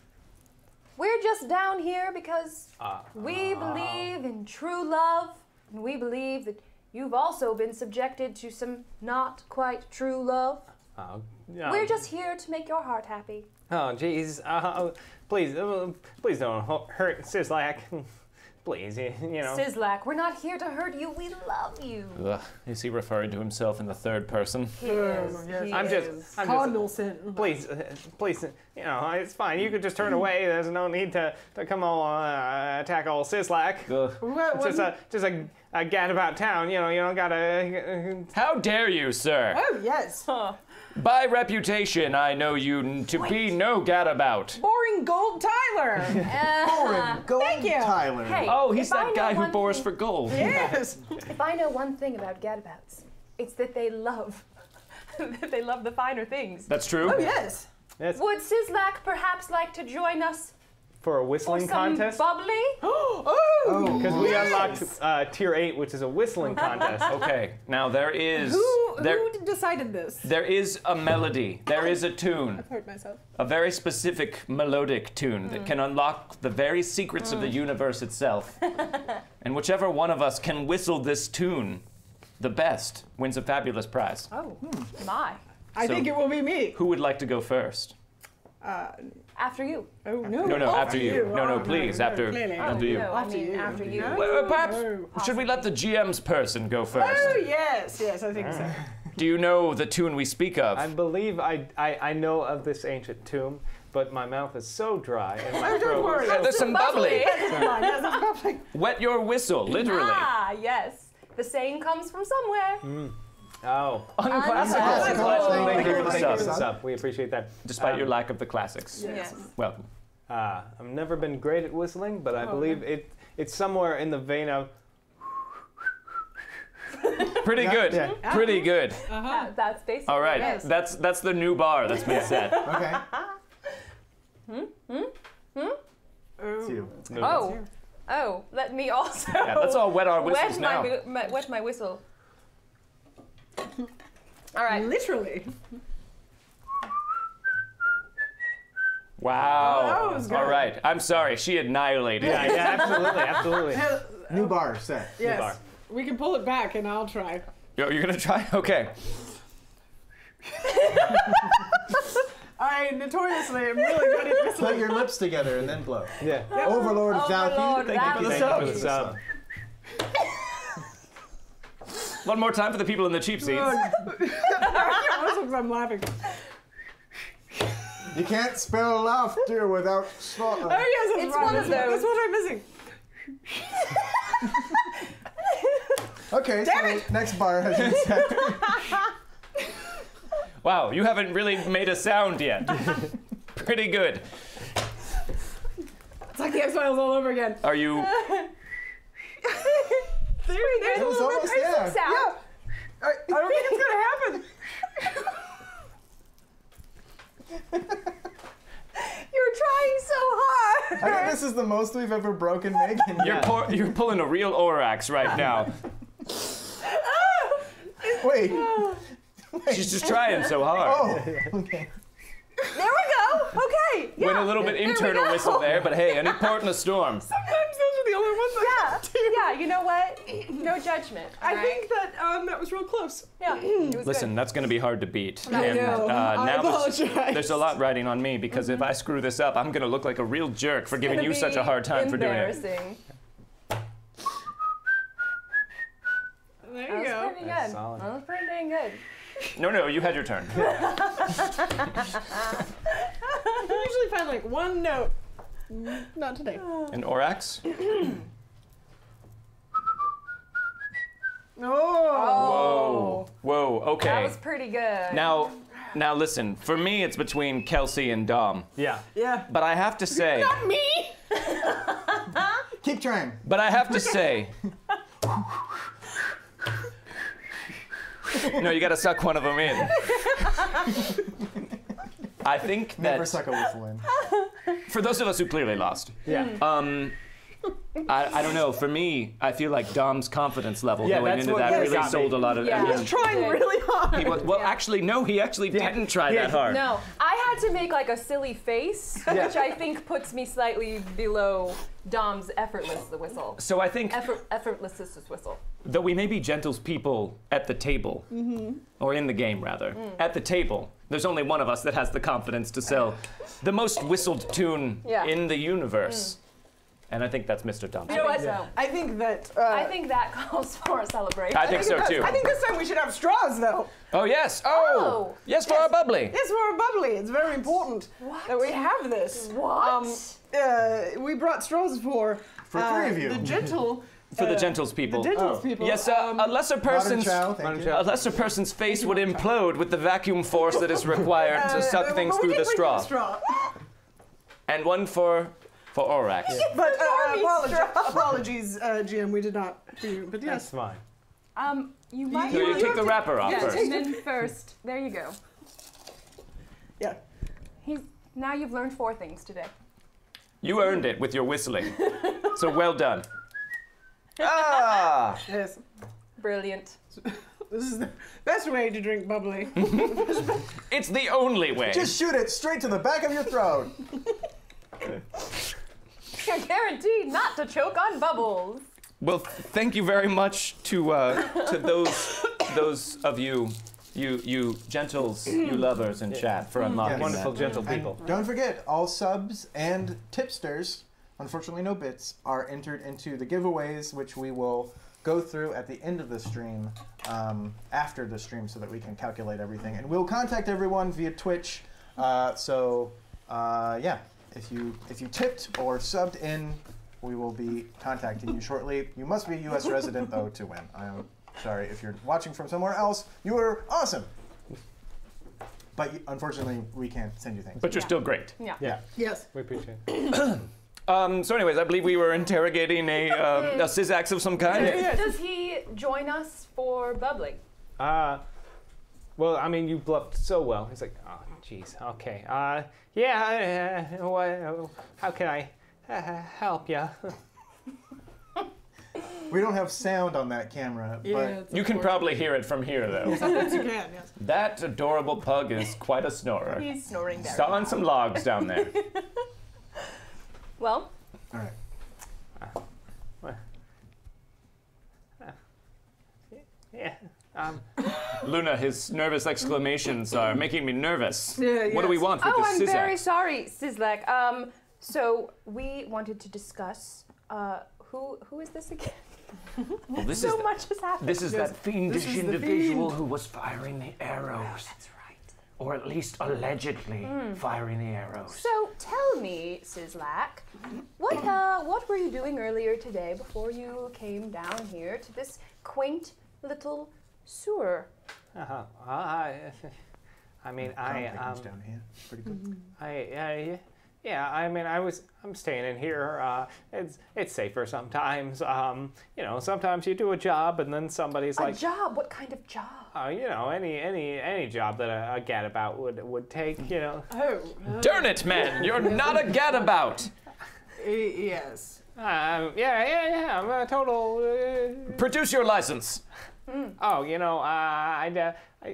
We're just down here because Ah. we believe in true love, and we believe that you've also been subjected to some not quite true love. Oh, no. We're just here to make your heart happy. Oh, jeez. Uh, please, uh, please don't hu- hurt Sislak. Please, you, you know. Sislak, we're not here to hurt you. We love you. Ugh, is he referring to himself in the third person? He is. yes. He I'm just. I'm just, Cardinal sin. please, uh, please, you know, it's fine. You could just turn away. There's no need to, to come all uh, attack all Sislak. Ugh. What, It's just a just a, a gad about town. You know, you don't gotta. How dare you, sir? oh yes. By reputation, I know you n- to be no gadabout. Boring Gold Tyler. Boring. Uh, Go Thank you. Tyler. Hey, Oh, he's that guy who one bores thing- for gold. yes. If I know one thing about gadabouts, it's that they love, that they love the finer things. That's true. Oh yes. That's Would Sislak perhaps like to join us for a for whistling some contest. bubbly? Oh. Because we yes. unlocked uh, tier eight, which is a whistling contest. Okay, now there is Who there who d- decided this? there is a melody. There is a tune, I've heard myself. a very specific melodic tune Mm. that can unlock the very secrets of the universe itself. and whichever one of us can whistle this tune the best wins a fabulous prize. Oh, my. I So- think it will be me. Who would like to go first? Uh, After you. oh no. No, no, after you. No, no, Oh, please, no, after clearly. after you. No, After you. after you. No. Well, uh, perhaps No. should we let the GM's person go first? Oh yes, yes, I think so. Do you know the tune we speak of? I believe I, I I know of this ancient tomb, but my mouth is so dry and my Oh, don't throat. worry. Uh, There's some bubbly. Yes, that's perfect. Wet your whistle, literally. Ah, yes. The saying comes from somewhere. Oh. Unclassical. Unclassical. Thank Thank you you for the for sub. sub. sub. We appreciate that. Despite Um, your lack of the classics. Yes. Welcome. Uh, I've never been great at whistling, but I believe it it's somewhere in the vein of. Pretty good. yeah. Pretty good. That- that's basically All right. it. That's that's the new bar that's been set. Okay. Oh. It's you. Oh. Oh, let me also Yeah, let's all wet our whistles wet now. my, my wet my whistle. All right. Literally. Wow. Oh, that was good. All right. I'm sorry. She annihilated. Yeah, yeah, absolutely, absolutely. New bar set. Yes. bar. We can pull it back and I'll try. Yo, You're gonna try? Okay. I notoriously am really good at this. Put your lips together and then blow. Yeah. Overlord of Overlord, Valky. Valky. Thank you for the sub. One more time for the people in the cheap seats. I can't whistle because I'm laughing. You can't spell laughter without snort. Oh yes, that's It's right. one of that's, what- those. That's what I'm missing. Okay, Damn so next bar has been set. Wow, you haven't really made a sound yet. Pretty good. It's like the X Files all over again. Are you? There, there's It a little almost bit. there. Sound. Yeah. I, I don't think it's gonna happen. You're trying so hard. I think this is the most we've ever broken Meghan. You're, pour, you're pulling a real Orax right now. Oh. Wait. She's just trying so hard. Oh. Okay. There we go. Okay. Yeah. Went a little bit internal go. whistle there, but hey, any port in a storm. Sometimes those are the only ones I Yeah. can do. Yeah. You know what? No judgment. I all right? think that um, that was real close. Yeah. It was Listen, that's going to be hard to beat. I and know. uh, I now there's, apologize. there's a lot riding on me because if I screw this up, I'm going to look like a real jerk for giving you such a hard time for doing it. Embarrassing. There That you was go. pretty That's good. solid. That was pretty dang good. No, no, you had your turn. I usually find like one note. Not today. An Orax? Oh. Whoa. Whoa, Okay. That was pretty good. Now, now listen, for me it's between Kelsey and Dom. Yeah. Yeah. But I have to say, Not Me? Keep trying. but I have to say. No, you gotta suck one of them in. I think that Never suck a whistle in. for those of us who clearly lost, Yeah. um, I, I don't know. For me, I feel like Dom's confidence level Yeah, going that's into what that really really got me. sold a lot of. Yeah. I mean, He's trying really hard. he was, well, actually, no, he actually didn't try Yeah. that hard. No, I had to make like a silly face, Yeah. which I think puts me slightly below Dom's effortless the whistle. So I think Effort, effortless whistle. though we may be Gentle's people at the table, mm-hmm. or in the game rather, mm. at the table, there's only one of us that has the confidence to sell the most whistled tune Yeah. in the universe. Mm. And I think that's Mr. You Thompson. know what? So I think that. Uh, I think that calls for a celebration. I think so it does. too. I think this time we should have straws, though. Oh yes. Oh. Oh. Yes, for our bubbly. Yes, for our bubbly. It's very important that we have this. What? Um, uh, we brought straws for For uh, three of you. The gentle. For the uh, gentles The people. gentles Oh. people. Yes, uh, um, a lesser person's chow, a lesser person's face would implode with the vacuum force that is required uh, to suck things through the straw. straw. And one for for Orax. But uh, apologies, apologies, uh, GM, we did not. do you- But That's fine. Um, you might. So you you take have the to- wrapper off yeah, first. and then first. There you go. Yeah. He's now you've learned four things today. You earned it with your whistling. so well done. Ah! Yes. Brilliant. This is the best way to drink bubbly. It's the only way. Just shoot it straight to the back of your throat. You're guaranteed not to choke on bubbles. Well, thank you very much to uh, to those those of you, you you gentles, you lovers in chat for unlocking Wonderful, that. gentle And people. don't forget, all subs and tipsters, unfortunately no bits, are entered into the giveaways, which we will go through at the end of the stream, um, after the stream, so that we can calculate everything. And we'll contact everyone via Twitch. Uh, so, uh, yeah, if you if you tipped or subbed in, we will be contacting you shortly. You must be a U.S. resident though to win. I'm sorry if you're watching from somewhere else. You are awesome. But unfortunately, we can't send you things. But you're still great. Yeah. Yeah, yes. we appreciate it. Um, so, anyways, I believe we were interrogating a um, a sysax of some kind. Does he join us for bubbling? Uh, well, I mean, you bluffed so well. He's like, oh, jeez, okay. Uh, yeah, uh, what, how can I uh, help you? We don't have sound on that camera, but You can probably hear it from here, though. Yes, you can, yes. That adorable pug is quite a snorer. He's snoring down. Sawing some logs down there. Well, all right. Yeah. Um, Luna, his nervous exclamations are making me nervous. Yeah, What do we want with oh, this I'm sysax? very sorry, Sislak. Um, so we wanted to discuss. Uh, who who is this again? Well, this so is much has happened. This is Yes, that fiendish is the individual fiend. who was firing the arrows. That's right. Or at least allegedly firing the arrows. So tell me, Sislak, what uh, what were you doing earlier today before you came down here to this quaint little sewer? Uh-huh. I, I mean, I, Comes um, down here. Pretty good. I, I, yeah, I mean, I was, I'm staying in here. Uh, it's, it's safer sometimes. Um, you know, sometimes you do a job and then somebody's a like, job? What kind of job? uh, you know, any, any, any job that a, a gadabout would, would take. You know, Oh, uh, Darn it, man! You're not a gadabout! y- yes. um, yeah, yeah, yeah. I'm a total. Uh, Produce your license. Oh, you know, uh, I, uh,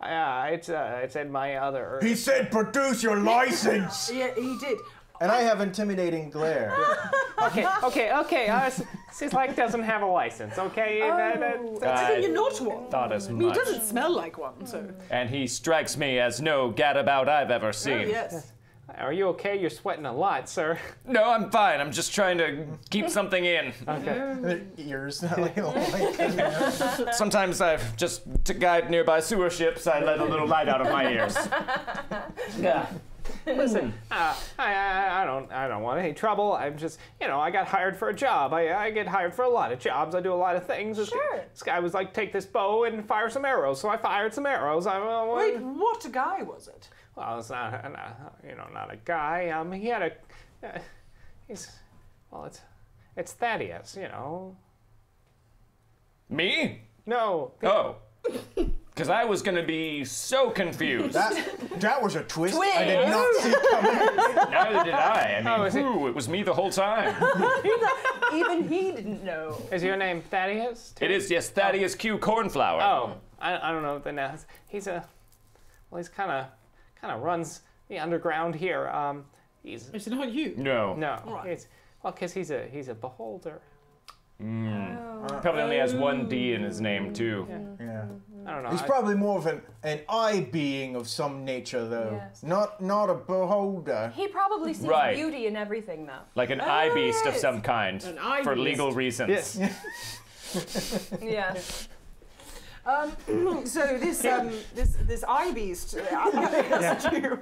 I, uh, it's, uh, it's in my other. He said, "Produce your license." Yeah, he did. and I have intimidating glare. okay, okay, okay. Uh, S- Sislak doesn't have a license. Okay, that, that, that's I think you're not one. Thought as I mean, much. he doesn't smell like one, so. And he strikes me as no gadabout I've ever seen. Oh, seen. yes. Are you okay? You're sweating a lot, sir. No, I'm fine. I'm just trying to keep something in. Okay. Ears. like, like, Sometimes I've just to guide nearby sewer ships, I let a little light out of my ears. Yeah. Listen, uh, I, I, I don't, I don't want any trouble. I'm just, you know, I got hired for a job. I, I get hired for a lot of jobs. I do a lot of things. This, Sure. this guy was like, take this bow and fire some arrows. So I fired some arrows. I, well, Wait, what guy was it? Well, it's not, a- not, you know, not a guy. Um, he had a, uh, he's, well, it's, it's Thaddeus. You know. Me? No. Oh. Because I was going to be so confused. that, that was a twist I did not see coming. Neither did I. I mean, Oh, is it- it was me the whole time. Even he didn't know. Is your name Thaddeus? It is, yes, Thaddeus Q. Cornflower. Oh, I, I don't know the now. He's a, well, he's kind of, kind of runs the underground here. Um, he's It's not you. No. no, Right. he's well, cause he's a he's a beholder. Hmm. Oh. Probably only has one D in his name, mm-hmm. too. Mm-hmm. Yeah. I don't know. He's I- probably more of an, an eye being of some nature, though. Yes. Not not a beholder. He probably sees Right. beauty in everything, though. Like an eye beast of oh, some kind An eye for beast. legal reasons. Yes. Yes. Um, so this um, this this eye beast uh, to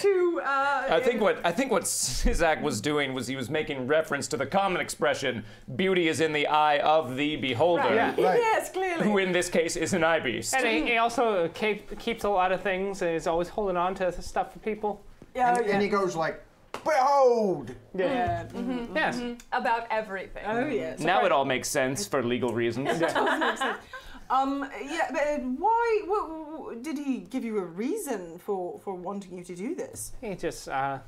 to uh, I think what I think what Sislak was doing was he was making reference to the common expression "beauty is in the eye of the beholder," Right. Yeah. Right. yes clearly who in this case is an eye beast. And he, he also keep, keeps a lot of things and is always holding on to stuff for people. yeah, And, yeah. and he goes like, "Behold!" yeah. Yes. About everything. Oh yes. Now it all makes sense for legal reasons. Um. Yeah. But uh, why? What, did he give you a reason for for wanting you to do this? He just uh,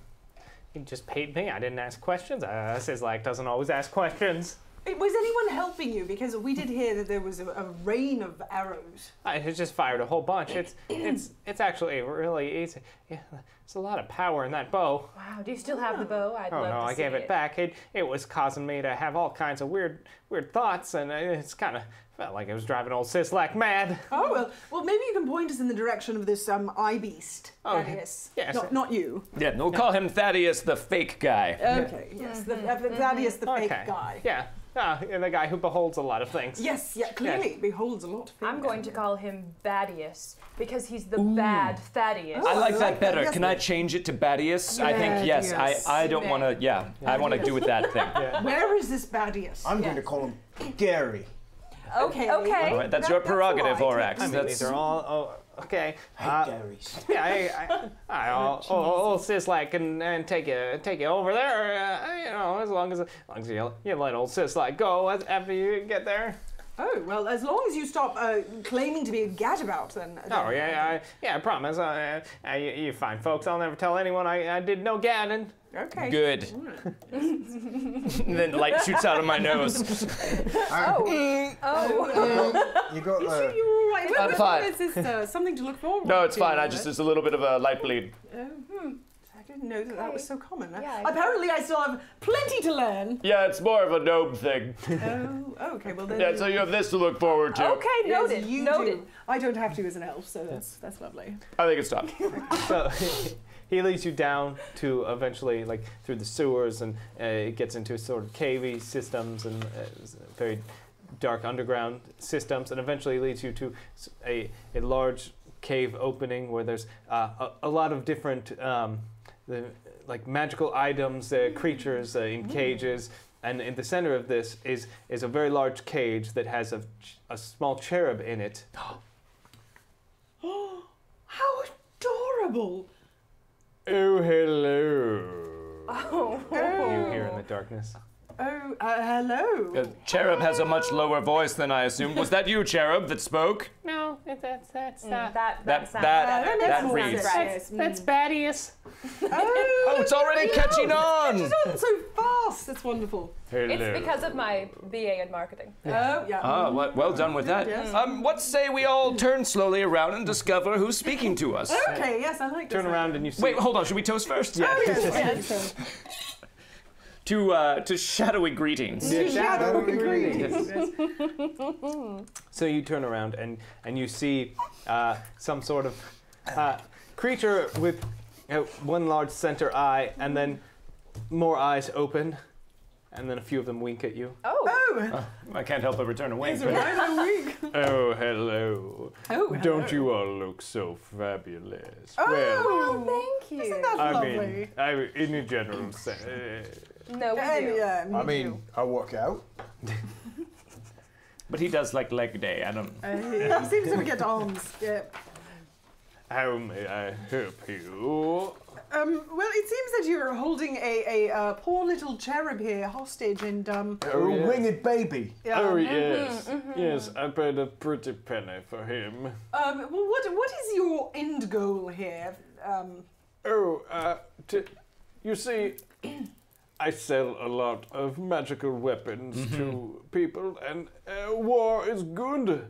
he just paid me. I didn't ask questions. Uh, like doesn't always ask questions. Was anyone helping you? Because we did hear that there was a, a rain of arrows. I just fired a whole bunch. It's it's it's actually really easy. Yeah, there's a lot of power in that bow. Wow. Do you still have the bow? I'd Oh love no, to I gave it back. It it was causing me to have all kinds of weird weird thoughts, and it's kind of felt like it was driving old Sislak mad. Oh well. Well, maybe you can point us in the direction of this um eye beast. Oh, Thaddeus. yes. Not not you. Yeah, we'll call him Thaddeus the fake guy. Okay. Yes. The, uh, Thaddeus, the fake Okay. guy. Yeah. Ah, yeah, the guy who beholds a lot of things. Yes. Yeah. Clearly beholds a lot. Of things. I'm going to call him Badius because he's the bad Thaddeus. I like that better. that, Can. I change it to Badius? I think yes. Badius. I, I don't want to. Yeah, I want to do with that thing. Where is this Badius? I'm going to call him Gary. Okay. Okay. All right, that's That- your prerogative. Orax. I mean, That's these are all oh, okay. Uh, Gary's. yeah, I, I, I, I'll, old Sislak can and take you take you over there. Uh, you know, as long as as long as you, you let old Sislak go after you get there. Oh well, as long as you stop uh, claiming to be a gadabout, then. Oh yeah, yeah, I, yeah. I promise. Uh, uh, you, you fine folks. I'll never tell anyone I, I did no gadding. Okay. good. and then light shoots out of my nose. Oh. Oh. You got You the. sure you're all right? I'm well, fine. Is this uh, something to look forward No, it's to? fine. I just, it's a little bit of a light bleed. Oh, hmm. I didn't know that that was so common. Yeah, I- Apparently, I still have plenty to learn. Yeah, it's more of a gnome thing. oh, okay. Well then. Yeah, so you have this to look forward to. Okay, Yes, noted. you noted. do. I don't have to as an elf, so that's that's lovely. I think it's time. He leads you down to eventually like through the sewers and uh, it gets into sort of cavey systems and uh, very dark underground systems and eventually leads you to a large cave opening where there's uh, a, a lot of different um, the, like magical items, uh, creatures uh, in cages. And in the center of this is, is a very large cage that has a, ch- a small cherub in it. Oh how adorable! Oh, hello. Oh. You here in the darkness. Oh, uh, hello. Uh, Cherub has a much lower voice than I assumed. Was that you, Cherub, that spoke? No, it, that's that's Mm, uh, that that, That- sounds that- better. that that makes reads. that's, that's Badius. Oh, Oh, it's already catching on. It's on so fast. That's wonderful. Hello. It's because of my BA in marketing. Oh, yeah. Ah, well, well done with that. Yes. Um, what say we all turn slowly around and discover who's speaking to us? Okay, yes, I like this. Turn around and you see. Wait, hold on. Should we toast first? Yeah. Oh, yes, yes. To uh, to shadowy greetings. Yeah, shadow shadow greetings. greetings. so you turn around and and you see uh, some sort of uh, creature with uh, one large center eye, and then more eyes open, and then a few of them wink at you. Oh. Oh, I can't help but return a wink. it's right on week. Oh, hello. Oh, Don't you all look so fabulous? Oh, well, Thank you. Isn't that I lovely? mean, I, in a general sense. No, we And, do. yeah, me I too. mean, I work out. But he does like leg day. I don't. Uh, he seems to get arms. Yeah. How may I help you? Um, well, it seems that you're holding a, a uh, poor little cherub here hostage, and um, a Oh, yes. winged baby. yeah. Oh yes, yes. I paid a pretty penny for him. Um, well, what what is your end goal here? Um, Oh, uh, t- you see, I sell a lot of magical weapons to people, and uh, war is good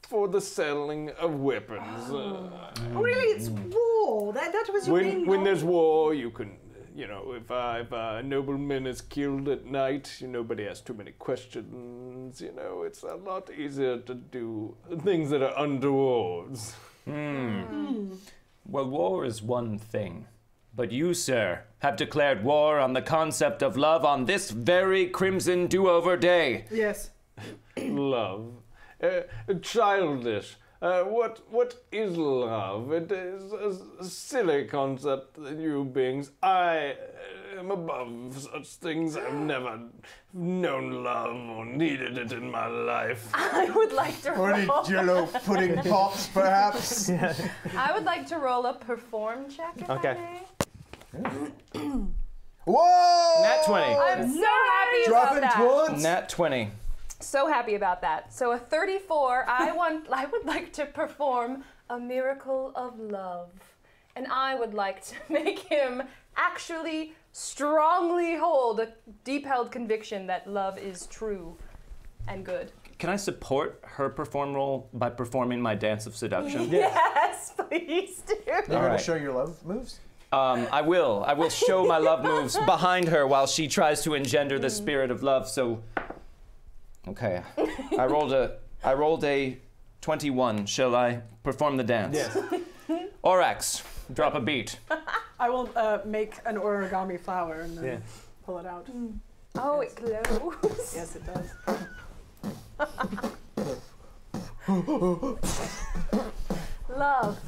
for the selling of weapons. Uh, oh, really, it's war. That that was your when main when there's war, you can you know, if, uh, if a nobleman is killed at night, nobody has too many questions. You know, it's a lot easier to do things that are untowards. Well, war is one thing. But you, sir, have declared war on the concept of love on this very Crimson Do Over Day. Yes. love. Uh, childish. Uh, what what is love? It is a silly concept that you beings. I am above such things. I've never known love or needed it in my life. I would like to Or any roll. jello pudding pops, perhaps? I would like to roll a perform check. If Okay. I may. Whoa! Nat 20. I'm so happy Dropping about that. twids? Nat 20. So happy about that. So a 34. I want. I would like to perform a miracle of love, and I would like to make him actually strongly hold a deep-held conviction that love is true and good. Can I support her perform role by performing my dance of seduction? Yes, please do. You're gonna Alright. show your love moves? Um, I will. I will show my love moves behind her while she tries to engender the spirit of love. So, okay, I rolled a I rolled a twenty-one. Shall I perform the dance? Yes. Orax, drop a beat. I will uh, make an origami flower and then Yeah. pull it out. Oh, it glows. Yes, it does. Love.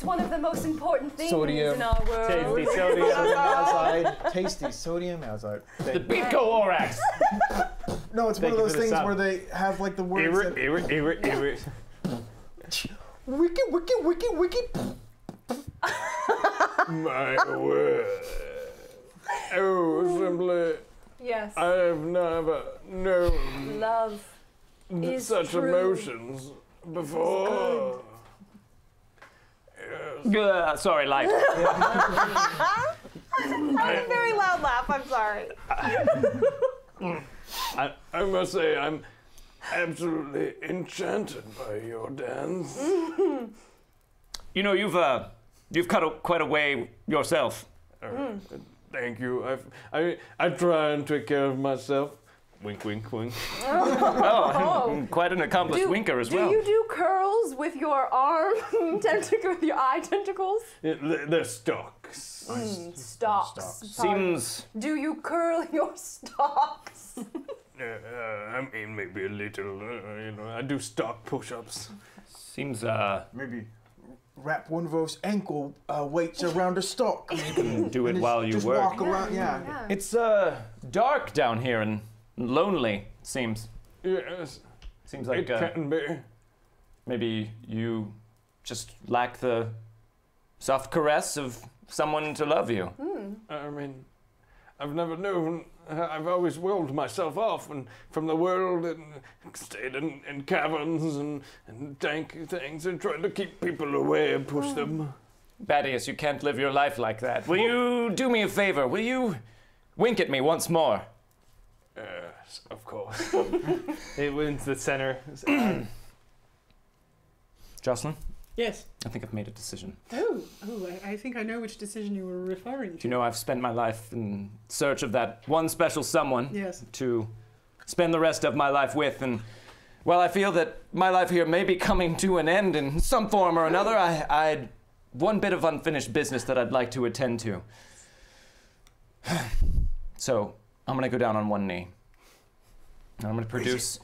It's one of the most important things Sodium. in our world. Tasty sodium. outside. Tasty sodium outside. The beat Orax. No, it's Thank one of those for the things sub. where they have like the words. Ewer, that- ewer, ewer, ewer. Wiki, wiki, wiki, wiki. My word. Oh, simply, Yes. I have never known Love. Is such true. emotions before. Yes. Uh, sorry, light. Very loud laugh. I'm sorry. I, I must say, I'm absolutely enchanted by your dance. You know, you've uh, you've cut a, quite a way yourself. Uh, Thank you. I've, I I try and take care of myself. Wink, wink, wink. Oh, quite an accomplished Do- winker as Do well. Do you do curls with your arm tentacle with your eye tentacles? Yeah, they're, they're stocks. Mm, stocks. Sorry. Seems Do you curl your stocks? Uh, uh, I mean, maybe a little. Uh, you know, I do stock push-ups. seems uh, Maybe wrap one of those ankle uh, weights around a stock. do it And while you just work. walk around. Yeah. yeah. It's uh dark down here and lonely. Seems Yes, seems it like uh, can be. maybe you just lack the soft caress of someone to love you. I mean, I've never known. I've always walled myself off and from the world and stayed in, in caverns and, and dank things and tried to keep people away and push them. Badius, you can't live your life like that. Will you do me a favor? Will you wink at me once more? Yes, of course. It wins the center. Jocelyn, Yes. I think I've made a decision. Oh, oh, I, I think I know which decision you were referring to. you know I've spent my life in search of that one special someone Yes. to spend the rest of my life with and while I feel that my life here may be coming to an end in some form or another, I I had one bit of unfinished business that I'd like to attend to. so I'm gonna go down on one knee. And I'm gonna produce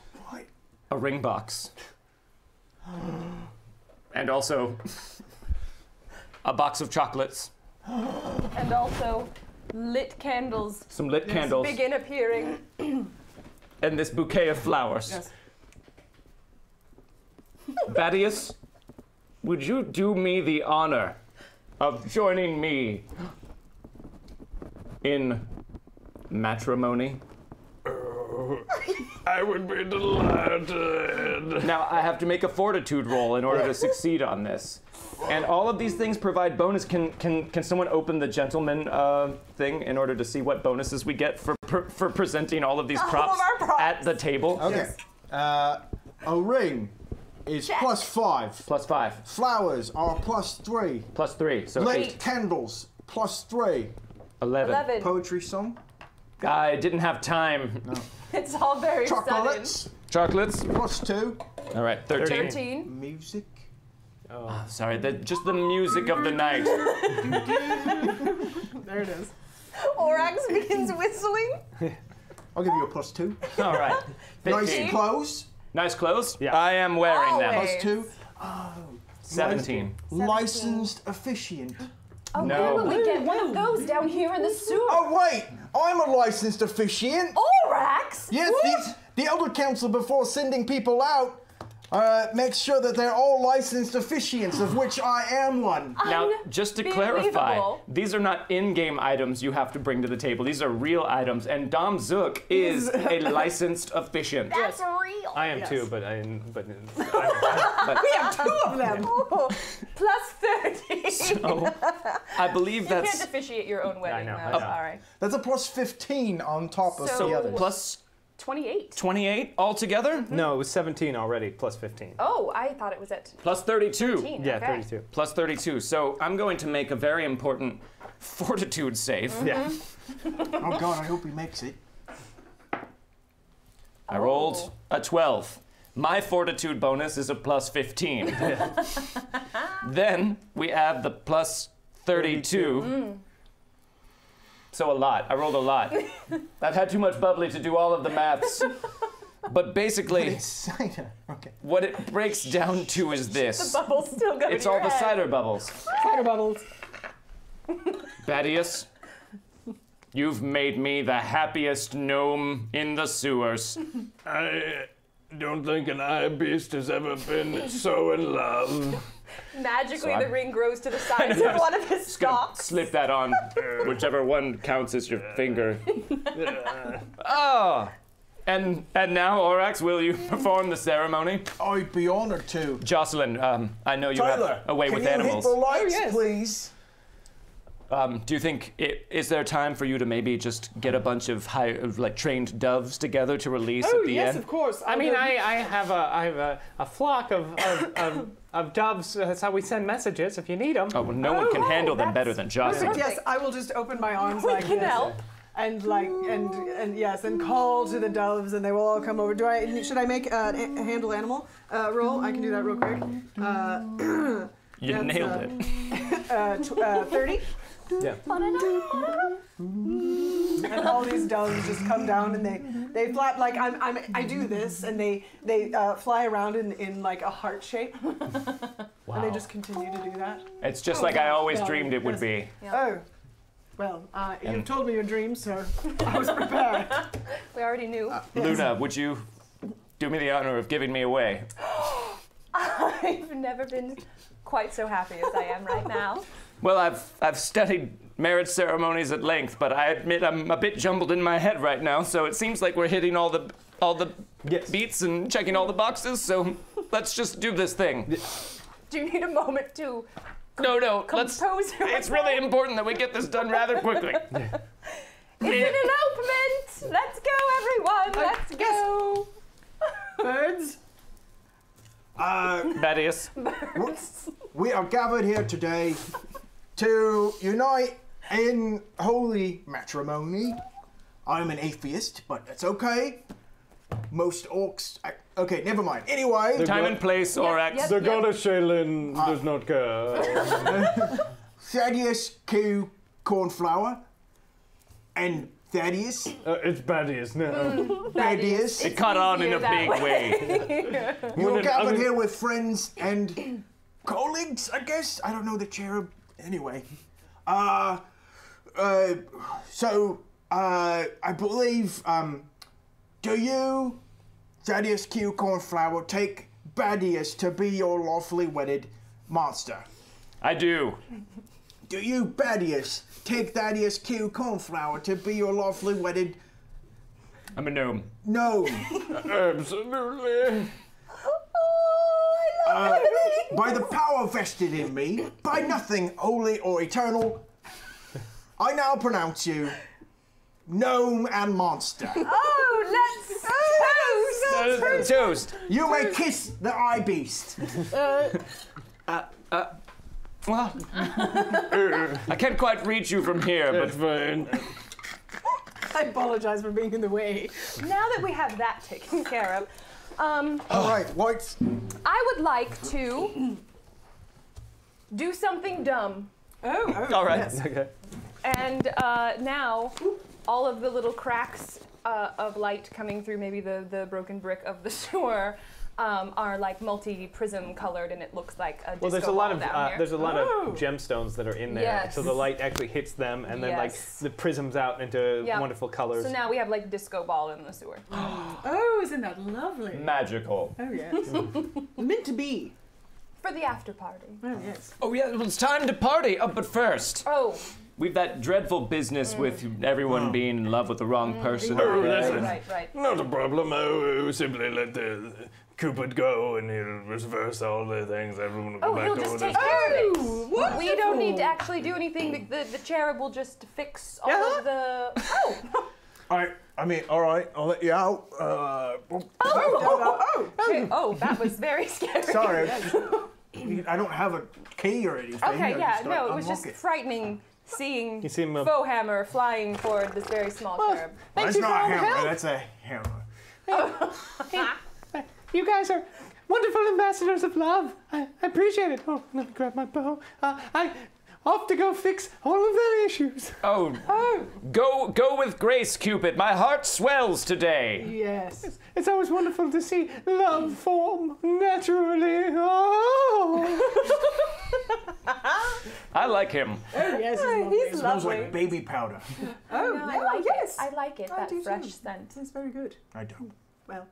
a ring box. and also a box of chocolates, And also lit candles some lit candles, begin appearing. and this bouquet of flowers. Yes. Badius, would you do me the honor of joining me in matrimony? I would be delighted. Now, I have to make a fortitude roll in order to succeed on this. And all of these things provide bonus. Can can can someone open the gentleman uh, thing in order to see what bonuses we get for for, for presenting all of these props, our props. at the table? Okay. Uh, a ring is Check. plus five. Plus five, Flowers are plus three. plus three, so Lit eight. candles plus three. 11. Eleven. Poetry song. I didn't have time. No. It's all very Chocolates. Chocolates? Plus two. All right, 13. sudden. Thirteen. Music. Oh. Ah, sorry, the, just the music of the night. There it is. Orax begins whistling. I'll give you a plus two. All right. Nice clothes. Nice clothes? Yeah. I am wearing them. Always. Plus two. 17. Licensed officiant. Oh, No. where will we get one of those down here in the oh, sewer? Oh wait, I'm a licensed officiant. Orax. Yes, the, the Elder Council, before sending people out, uh, makes sure that they're all licensed officiants, of which I am one. Now, just to clarify, these are not in-game items you have to bring to the table. These are real items, and Dom Zook is a licensed officiant. That's real. I am Yes. too, but I but We have two of them. Plus thirty. So, I believe you can't that's officiate your own wedding. know, though. I know. Sorry. That's a plus 15 on top of So- the others. plus Twenty-eight. 28 altogether? Mm-hmm. no, it was 17 already plus 15. Oh, I thought it was at Plus 32. 15. Yeah, okay. 32. Plus 32. So I'm going to make a very important fortitude save. Mm-hmm. Yeah. Oh god, I hope he makes it. I rolled oh. a 12. My fortitude bonus is a plus 15. then we add the plus 32. Mm. So a lot. I rolled a lot. I've had too much bubbly to do all of the maths. But basically, It's cider. Okay. what it breaks down to is this. The Bubbles still go It's to all your the head. cider bubbles. Cider bubbles. Badius, you've made me the happiest gnome in the sewers. I don't think an eye beast has ever been so in love. Magically, So I'm- the ring grows to the size of one of his Just stalks. slip that on, whichever one counts as your finger. oh, and and now, Orax, will you perform the ceremony? I'd be honored to. Jocelyn, um, I know you Tyler, have a way can with you animals. hit the lights, yes. please? Um, do you think i is there time for you to maybe just get a bunch of high, of, like trained doves together to release Oh at the yes, end? of course. I I'll mean, I, I have a I have a, a flock of of, of, of doves. That's how we send messages if you need them. Oh, well, no one can Oh, handle them better than Jocelyn. Yes, I will just open my arms We like can this. help. And like and and yes, and call to the doves, and they will all come over. Do I should I make a, a handle animal uh, roll? I can do that real quick. Uh, You nailed uh, it. uh, tw- uh, Thirty, Yeah. and all these doves just come down, and they they flap like I'm, I'm I do this, and they they uh, fly around in, in like a heart shape, Wow. and they just continue to do that. It's just like I always Yeah. dreamed it would Yes. be. Oh, well, uh, you And- told me your dreams, so I was prepared. We already knew. Luna, would you do me the honor of giving me away? I've never been quite so happy as I am right now. Well, I've I've studied marriage ceremonies at length, but I admit I'm a bit jumbled in my head right now. So it seems like we're hitting all the all the Yes. beats and checking all the boxes. So let's just do this thing. Do you need a moment to No, no, let's. compose? It's really important that we get this done rather quickly. It's an elopement! Let's go, everyone! Let's go! Birds. Uh, Thaddeus, we are gathered here today to unite in holy matrimony. I'm an atheist, but that's okay. Most orcs. I, okay, never mind. Anyway, The time and place, Orax. yep. The goddess Shelyn does not care. Thaddeus Q Cornflower and Thaddeus Uh, it's Badius now. Thaddeus. It caught on in a big way. You're Well, then, gathered here with friends and colleagues, I guess. I don't know the cherub. Anyway, uh, uh, so uh, I believe. Um, do you, Thaddeus Q Cornflower, take Badius to be your lawfully wedded monster? I do. Do you, Badius, take Thaddeus Q Cornflower to be your lawfully wedded I'm a gnome. gnome? Absolutely. Uh, by the power vested in me, by nothing holy or eternal, I now pronounce you gnome and monster. Oh, let's toast! Uh, toast. You may kiss the eye beast. Well, I can't quite reach you from here, but That's fine. I apologize for being in the way. Now that we have that taken care of, um, All right, whites. I would like to do something dumb. Oh, oh All right. yes. Okay. And uh, now, all of the little cracks uh, of light coming through maybe the, the broken brick of the sewer um, are like multi-prism colored, and it looks like a Well, there's disco a lot of uh, here. there's a lot Oh. of gemstones that are in there, Yes. so the light actually hits them, and then like the prisms out into Yeah. wonderful colors. So now we have like disco ball in the sewer. Oh, isn't that lovely? magical. Oh yes. Meant to be. For the after party. Oh yes. Oh yeah, well, it's time to party. Oh, but first, Oh, we've that dreadful business with everyone being in love with the wrong person. Oh, that's right, right, right. Not a problem. I will simply let the Cupid go and he'll reverse all the things. Everyone will go Oh, back he'll to just what take care of it. Oh, We don't need to actually do anything. The, the, the cherub will just fix all of the. Oh, All right. I mean, all right. I'll let you out. Uh, Oh, oh, okay. oh, that was very scary. sorry. I, don't have a key or anything. Okay, I yeah, no, it was just it. frightening seeing You see him, uh, Foehammer flying toward this very small cherub. That's not a hammer. That's a hammer. You guys are wonderful ambassadors of love. I, I appreciate it. Oh, let me grab my bow. Uh, I off to go fix all of their issues. Oh, oh, go go with grace, Cupid. My heart swells today. yes. It's always wonderful to see love form naturally. Oh. I like him. Oh yes. He's lovely. He's smells lovely. like baby powder. Oh, No, I like yes. it. I like it. I that fresh too. scent. It's very good. I don't. Well.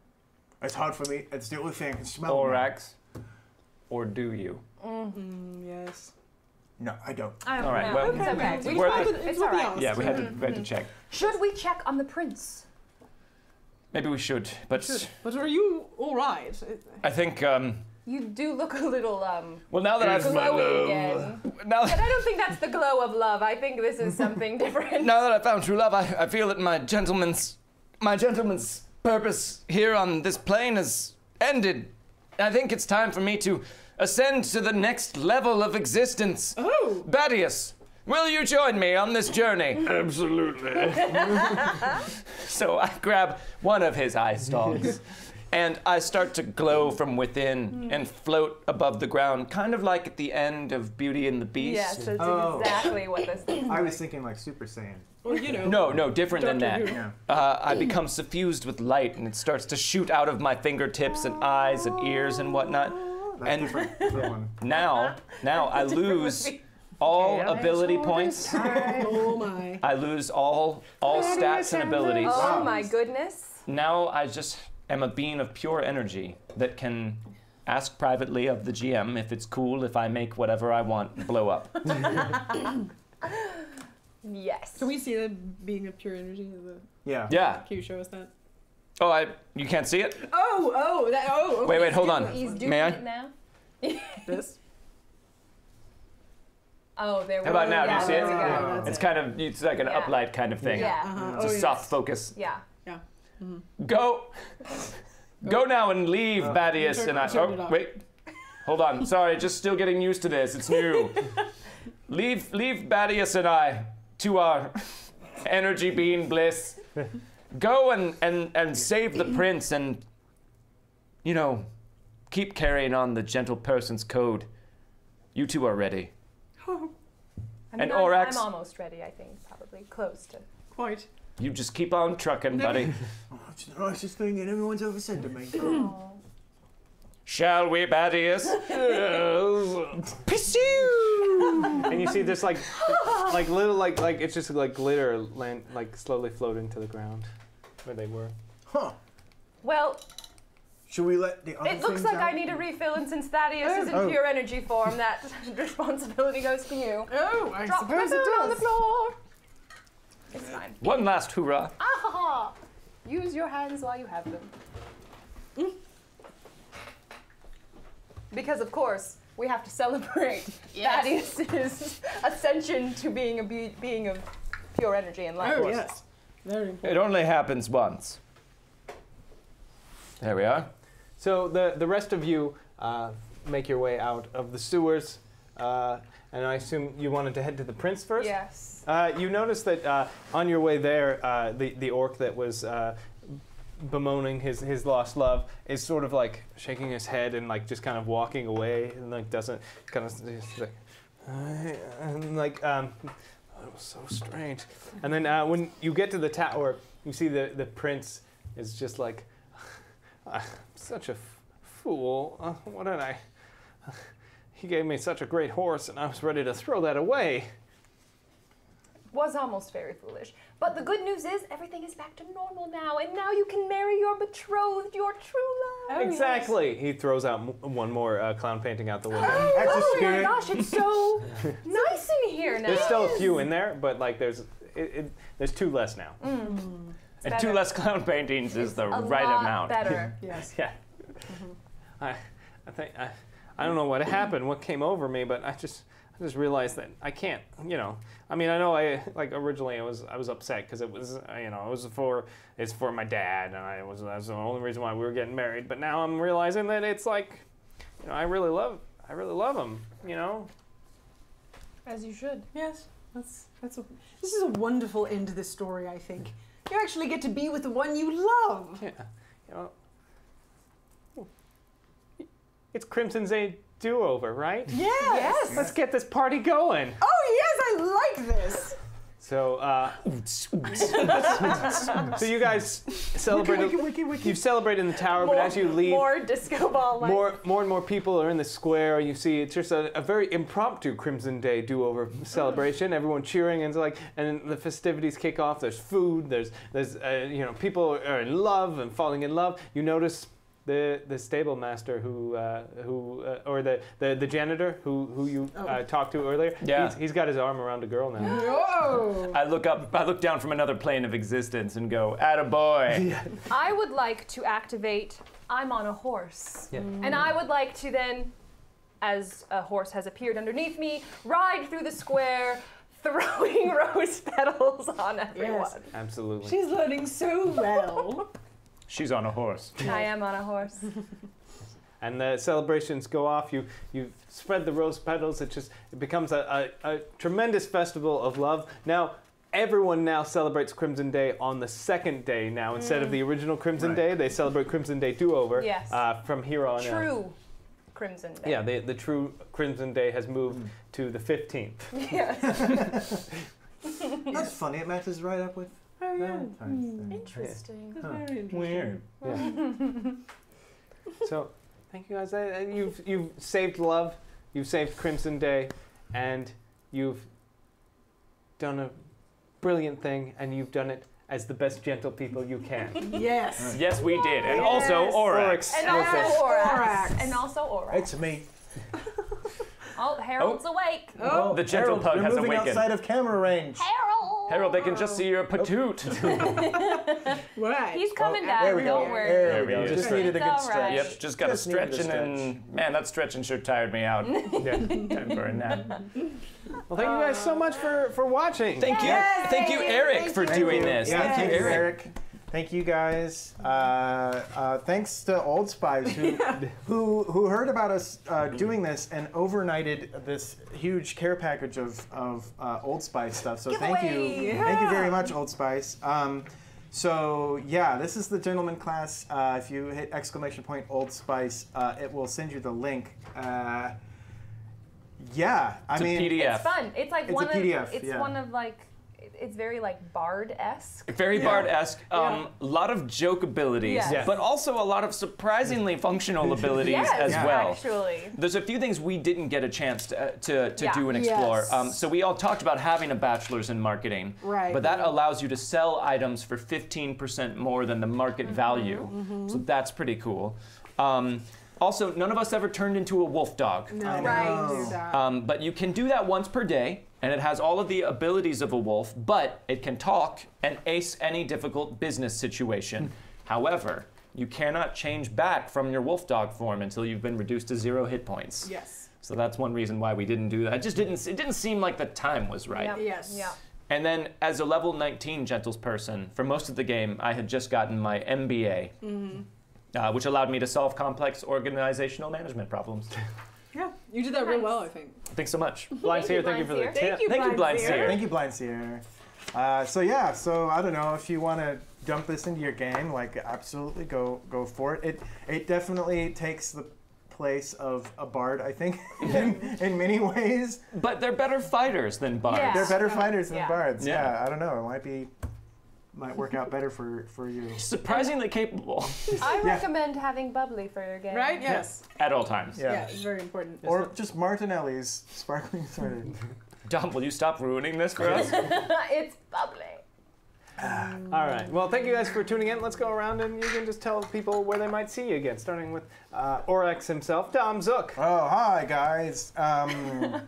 It's hard for me. It's the only thing I can smell. now. Thorax, or do you? Mm, hmm. yes. No, I don't. All right, well, it's okay. We worth tried. it. It's It's all what we right. asked. Yeah, we had to, we had to check. Should we check on the prince? Maybe we should, but But are you all right? I think um, You do look a little um well now that I've my glowy love. again. now And I don't think that's the glow of love. I think this is something different. now that I found true love, I, I feel that my gentleman's my gentleman's purpose here on this plane has ended. I think it's time for me to ascend to the next level of existence. Oh. Badius, will you join me on this journey? Absolutely. So I grab one of his eye stalks and I start to glow from within and float above the ground, kind of like at the end of Beauty and the Beast. Yes, that's Oh. exactly what this is. I was thinking like Super Saiyan. Or you know. No, no, different than that. Yeah. Uh, I become suffused with light and it starts to shoot out of my fingertips and eyes and ears and whatnot. That And different one. now, now I lose all ability points. Oh my. I lose all all stats and abilities. Oh my goodness. Now I just am a being of pure energy that can ask privately of the GM if it's cool if I make whatever I want blow up. Yes. Can we see that being a pure energy? The, Yeah. Yeah. can you show us that? Oh, I you can't see it? Oh, oh, that, oh. okay. Wait, wait, hold on. He's doing May I? it now. This. Oh, there we go. How about go. now? Do you see it? there we go. Yeah, It's it. kind of it's like an Yeah. uplight kind of thing. Yeah. Uh-huh. uh-huh. It's oh, a yes. soft focus. Yeah. Yeah. Mm-hmm. Go. Go now and leave uh, You Badius and I. you oh, it Oh, off. wait. Hold on. Sorry, just still getting used to this. It's new. leave, leave Badius and I to our energy being bliss. Go and, and, and save the prince and, you know, keep carrying on the gentle person's code. You two are ready. I mean, And I'm, Orax? I'm almost ready. I think probably close to. Quite. You just keep on trucking, buddy. Oh, it's the nicest thing that everyone's ever said to me. Shall we, Badius? yes. Pursue! and you see this like like little like like it's just like glitter land like slowly float into the ground where they were. Huh. Well, Should we let the other it looks like out? I need a refill, and since Thaddeus is in Oh. pure energy form, that responsibility goes to you. Oh, I Drop the suppose it food on the floor. It's fine. One last hoorah. Ah ha ha! Use your hands while you have them. Mm. Because of course we have to celebrate Thaddeus's ascension to being a be- being of pure energy and light. Oh yes. Very important. It only happens once. There we are. So the the rest of you uh, make your way out of the sewers. uh, and I assume you wanted to head to the prince first. Yes. Uh, you notice that uh, on your way there, uh, the the orc that was uh, bemoaning his his lost love is sort of like shaking his head and like just kind of walking away and like doesn't kind of like and like um, it was so strange. And then uh, when you get to the tower, you see the the prince is just like I'm such a fool. Uh, what did I? He gave me such a great horse, and I was ready to throw that away. Was almost very foolish. But the good news is everything is back to normal now, and now you can marry your betrothed, your true love. Exactly. He throws out m- one more uh, clown painting out the window. That's Oh my gosh, it's so nice in here now. There's still a few in there, but like there's it, it, there's two less now. And better. two less clown paintings is the a right lot amount. better. Yes. Yeah. I I think I, I don't know what happened, what came over me, but I just I just realized that I can't. You know. I mean, I know I like originally I was I was upset because it was uh, you know it was for it's for my dad and I was that's the only reason why we were getting married. But now I'm realizing that it's like, you know, I really love I really love him. You know. As you should. Yes. That's that's a, this is a wonderful end to this story. I think you actually get to be with the one you love. Yeah. You know. It's Crimson's a do-over, right? Yes. Yes. Let's get this party going. Oh yes, I like this. So, uh, so you guys celebrated. You've celebrated in the tower, but as you leave, more disco ball lights. more, more and more people are in the square. You see, it's just a, a very impromptu Crimson Day do-over celebration. Everyone cheering and it's like, and the festivities kick off. There's food. There's, there's, uh, you know, people are in love and falling in love. You notice the the stable master who uh, who uh, or the, the the janitor who who you uh, talked to earlier. Yeah. he's, he's got his arm around a girl now. Oh. I look up, I look down from another plane of existence and go, "Attaboy!" I would like to activate I'm on a horse. Yeah. And I would like to then, as a horse has appeared underneath me, ride through the square, throwing rose petals on everyone. Yes. Absolutely. She's learning so well. She's on a horse. I am on a horse. and the celebrations go off. You you spread the rose petals. It just it becomes a, a, a tremendous festival of love. Now everyone now celebrates Crimson Day on the second day now instead of the original Crimson Right. Day. They celebrate Crimson Day do over. Yes. Uh, from here on. out. True Crimson Day. Yeah, the, the true Crimson Day has moved to the 15th. Yes. That's funny. It matches right up with Valentine's Day. Interesting. Weird. Yeah. so, thank you guys. Uh, You've you've saved love, you've saved Crimson Day, and you've done a brilliant thing, and you've done it as the best gentle people you can. Yes. Yes, we did, and also Yes. Orax. And also Orax. Orax. And also Orax. It's me. Oh, Harold's awake. Oh. The gentle Harold, pug you're has moving awakened. outside of camera range. Harold. Harold, they can just see your oh. patoot. Right. He's coming Oh, down. there we Don't go. worry. There we There go. he is. Just needed a good all stretch. right. Yep, just got to Just needed stretch a and man, that stretching sure tired me out. yeah. Time for a nap. Well, thank you guys so much for for watching. Thank you, Yes, thank you, thank you, Eric, thank for you. doing you. this. Yeah, Thank thank you, you, Eric. Eric. Thank you guys. Uh, uh, thanks to Old Spice who who, who heard about us uh, doing this and overnighted this huge care package of, of uh, Old Spice stuff. So thank you, Giveaway. thank you very much, Old Spice. Um, so yeah, this is the gentleman class. Uh, if you hit exclamation point Old Spice, uh, it will send you the link. Uh, yeah, I It's a mean, PDF. It's fun. It's like It's a one PDF, of it's yeah. one of like it- it's very like bard-esque. Very Yeah. Bard-esque. Um, A lot of joke abilities, Yes. Yes. but also a lot of surprisingly functional abilities Yes, as well. actually. There's a few things we didn't get a chance to, uh, to, to Yeah. do and explore. Yes. Um, so we all talked about having a bachelor's in marketing, Right. but that allows you to sell items for 15% more than the market Mm-hmm. value. So that's pretty cool. Um, also, none of us ever turned into a wolf dog. No, I right. know. Do. Um, but you can do that once per day, and it has all of the abilities of a wolf, but it can talk and ace any difficult business situation. However, you cannot change back from your wolf dog form until you've been reduced to zero hit points. yes. So that's one reason why we didn't do that. It just didn't. It didn't seem like the time was right. Yeah. Yes. Yeah. And then, as a level 19 Gentles person, for most of the game, I had just gotten my MBA, uh, which allowed me to solve complex organizational management problems. Yeah. You did that real well, I think. Thanks so much. Blind Seer, thank you for the tip. Thank you, Thank you, Blind Blind Seer. Seer. Thank you, Blind Seer. Uh, so yeah, so I don't know if you want to dump this into your game, like absolutely go go for it. It it definitely takes the place of a bard, I think, in, in many ways. But they're better fighters than bards. Yeah. They're better fighters than Yeah. bards. Yeah. Yeah. I don't know. It might be might work out better for for you. Surprisingly capable I Yeah. recommend having bubbly for your game. Right? Yes. at all times. Yeah. Yeah, it's very important. Or just Martinelli's sparkling cider. Dom, will you stop ruining this for us? it's bubbly. All right. Well, thank you guys for tuning in. Let's go around and you can just tell people where they might see you again, starting with uh, Orax himself, Dom Zook. Oh, hi guys. Um,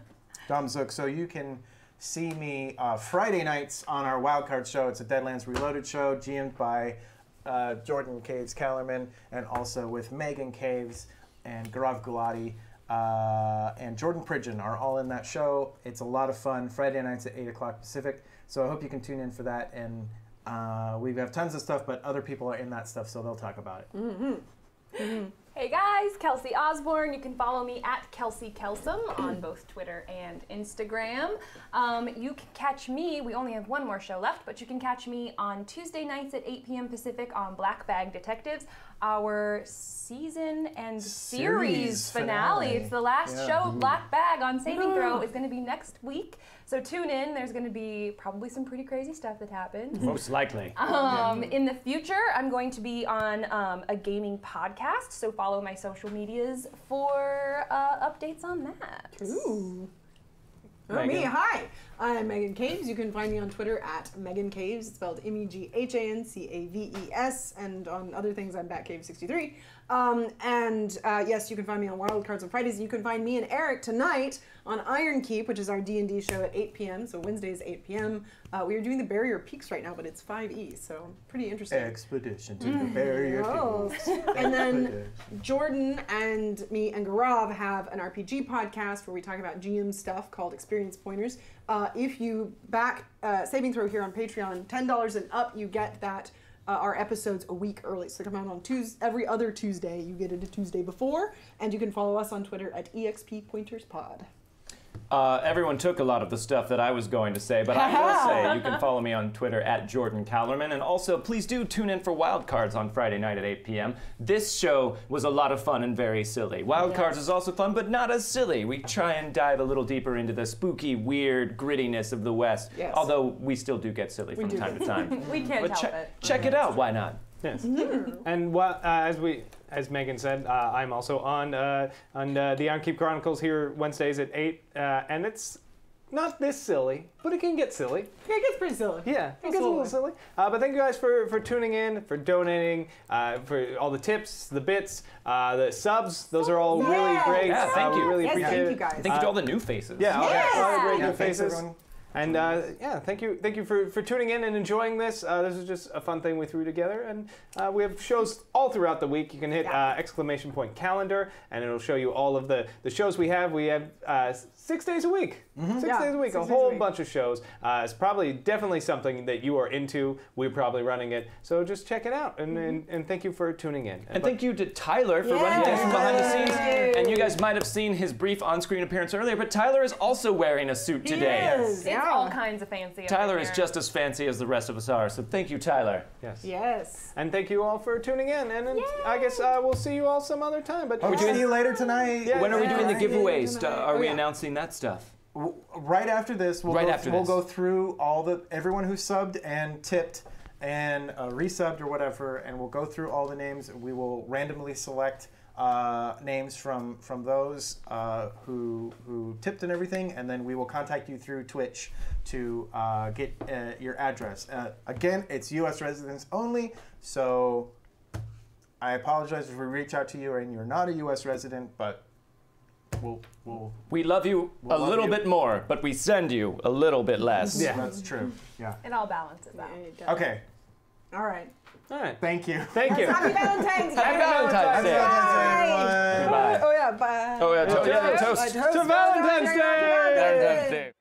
Dom Zook. So you can see me uh, Friday nights on our Wildcard show. It's a Deadlands Reloaded show, GM'd by uh, Jordan Caves Callarman, and also with Meghan Caves and Garav Gulati. Uh, and Jordan Pridgeon are all in that show. It's a lot of fun. Friday nights at 8 o'clock Pacific. So I hope you can tune in for that. And uh, we have tons of stuff, but other people are in that stuff, so they'll talk about it. Hey guys, Kelsey Osborne. You can follow me at Kelsey Kelsum on both Twitter and Instagram. Um, you can catch me, we only have one more show left, but you can catch me on Tuesday nights at 8 p.m. Pacific on Black Bag Detectives, our season and series, Series finale. finale. It's the last Yeah. show, Black Bag on Saving Throw, is going to be next week. So tune in. There's going to be probably some pretty crazy stuff that happens. Most likely. Um, in the future, I'm going to be on um, a gaming podcast, so follow my social medias for uh, updates on that. Ooh. Oh, Meghan. me. Hi. I'm Meghan Caves. You can find me on Twitter at Meghan Caves. It's spelled M E G H A N C A V E S. And on other things, I'm Batcave63. Um, and uh, yes, you can find me on Wild Cards on Fridays. You can find me and Eric tonight on Iron Keep, which is our D&D show at 8 p.m. So Wednesdays, 8 p.m. Uh, we are doing the Barrier Peaks right now, but it's 5e, so pretty interesting. Expedition to the barrier. Oh. Peaks. And then Jordan and me and Garav have an RPG podcast where we talk about GM stuff called Experience Pointers. Uh, if you back uh, Saving Throw here on Patreon, ten dollars and up, you get that uh, our episodes a week early. So they come out on Tuesday, every other Tuesday. You get it a Tuesday before, and you can follow us on Twitter at exp Pointers Pod. Uh, everyone took a lot of the stuff that I was going to say, but I will say you can follow me on Twitter at Jordan Callarman. And also, please do tune in for Wildcards on Friday night at 8 p.m. This show was a lot of fun and very silly. Wildcards is also fun, but not as silly. We try and dive a little deeper into the spooky, weird grittiness of the West. Yes. Although we still do get silly from do. time to time. We can't but help check, it. check it out. Why not? Yes. And while, uh, as we, as Meghan said, uh, I'm also on uh, on uh, the Iron Keep Chronicles here Wednesdays at eight, uh, and it's not this silly, but it can get silly. Yeah, it gets pretty silly. Yeah, it gets a little silly. Uh, but thank you guys for, for tuning in, for donating, uh, for all the tips, the bits, uh, the subs. Those are all really great. Yeah, thank Uh, we you. really Yes, appreciate thank it. you guys. Thank you to all the new faces. Yeah, all, Yes. all the great Yeah, new faces. everyone. And uh, yeah, thank you, thank you for, for tuning in and enjoying this. Uh, this is just a fun thing we threw together, and uh, we have shows all throughout the week. You can hit uh, exclamation point calendar, and it'll show you all of the, the shows we have. We have uh, six days a week, six Yeah, days a week, six a days a whole week. bunch of shows. Uh, it's probably definitely something that you are into. We're probably running it, so just check it out, and and, and thank you for tuning in. And thank you to Tyler for running things from behind the scenes. Yay. And you guys might have seen his brief on-screen appearance earlier, but Tyler is also wearing a suit today. Yes. It's Yeah. all kinds of fancy. Tyler is just as fancy as the rest of us are, so thank you, Tyler. yes. Yes. And thank you all for tuning in, and, and I guess uh, we'll see you all some other time. But Hope to see you later tonight. Yeah. When are we doing the giveaways? Uh, are Oh, we yeah. announcing that stuff? Right after this, we'll, Right go, after we'll this. go through all the everyone who subbed and tipped and uh, resubbed or whatever, and we'll go through all the names. We will randomly select uh, names from from those uh, who who tipped and everything, and then we will contact you through Twitch to uh, get uh, your address. Uh, again, it's U.S. residents only, so I apologize if we reach out to you and you're not a U.S. resident, but we'll we'll. We love you a love little you. bit more, but we send you a little bit less. Yeah. That's true. Yeah. It all balances out. Okay. All right. all right, Thank you. thank you. Happy Valentine's Day. Happy Valentine's Day. Valentine's Day, Oh yeah, bye. Oh, yeah, to- Yeah, yeah, yeah. toast. I toast To Valentine's Day!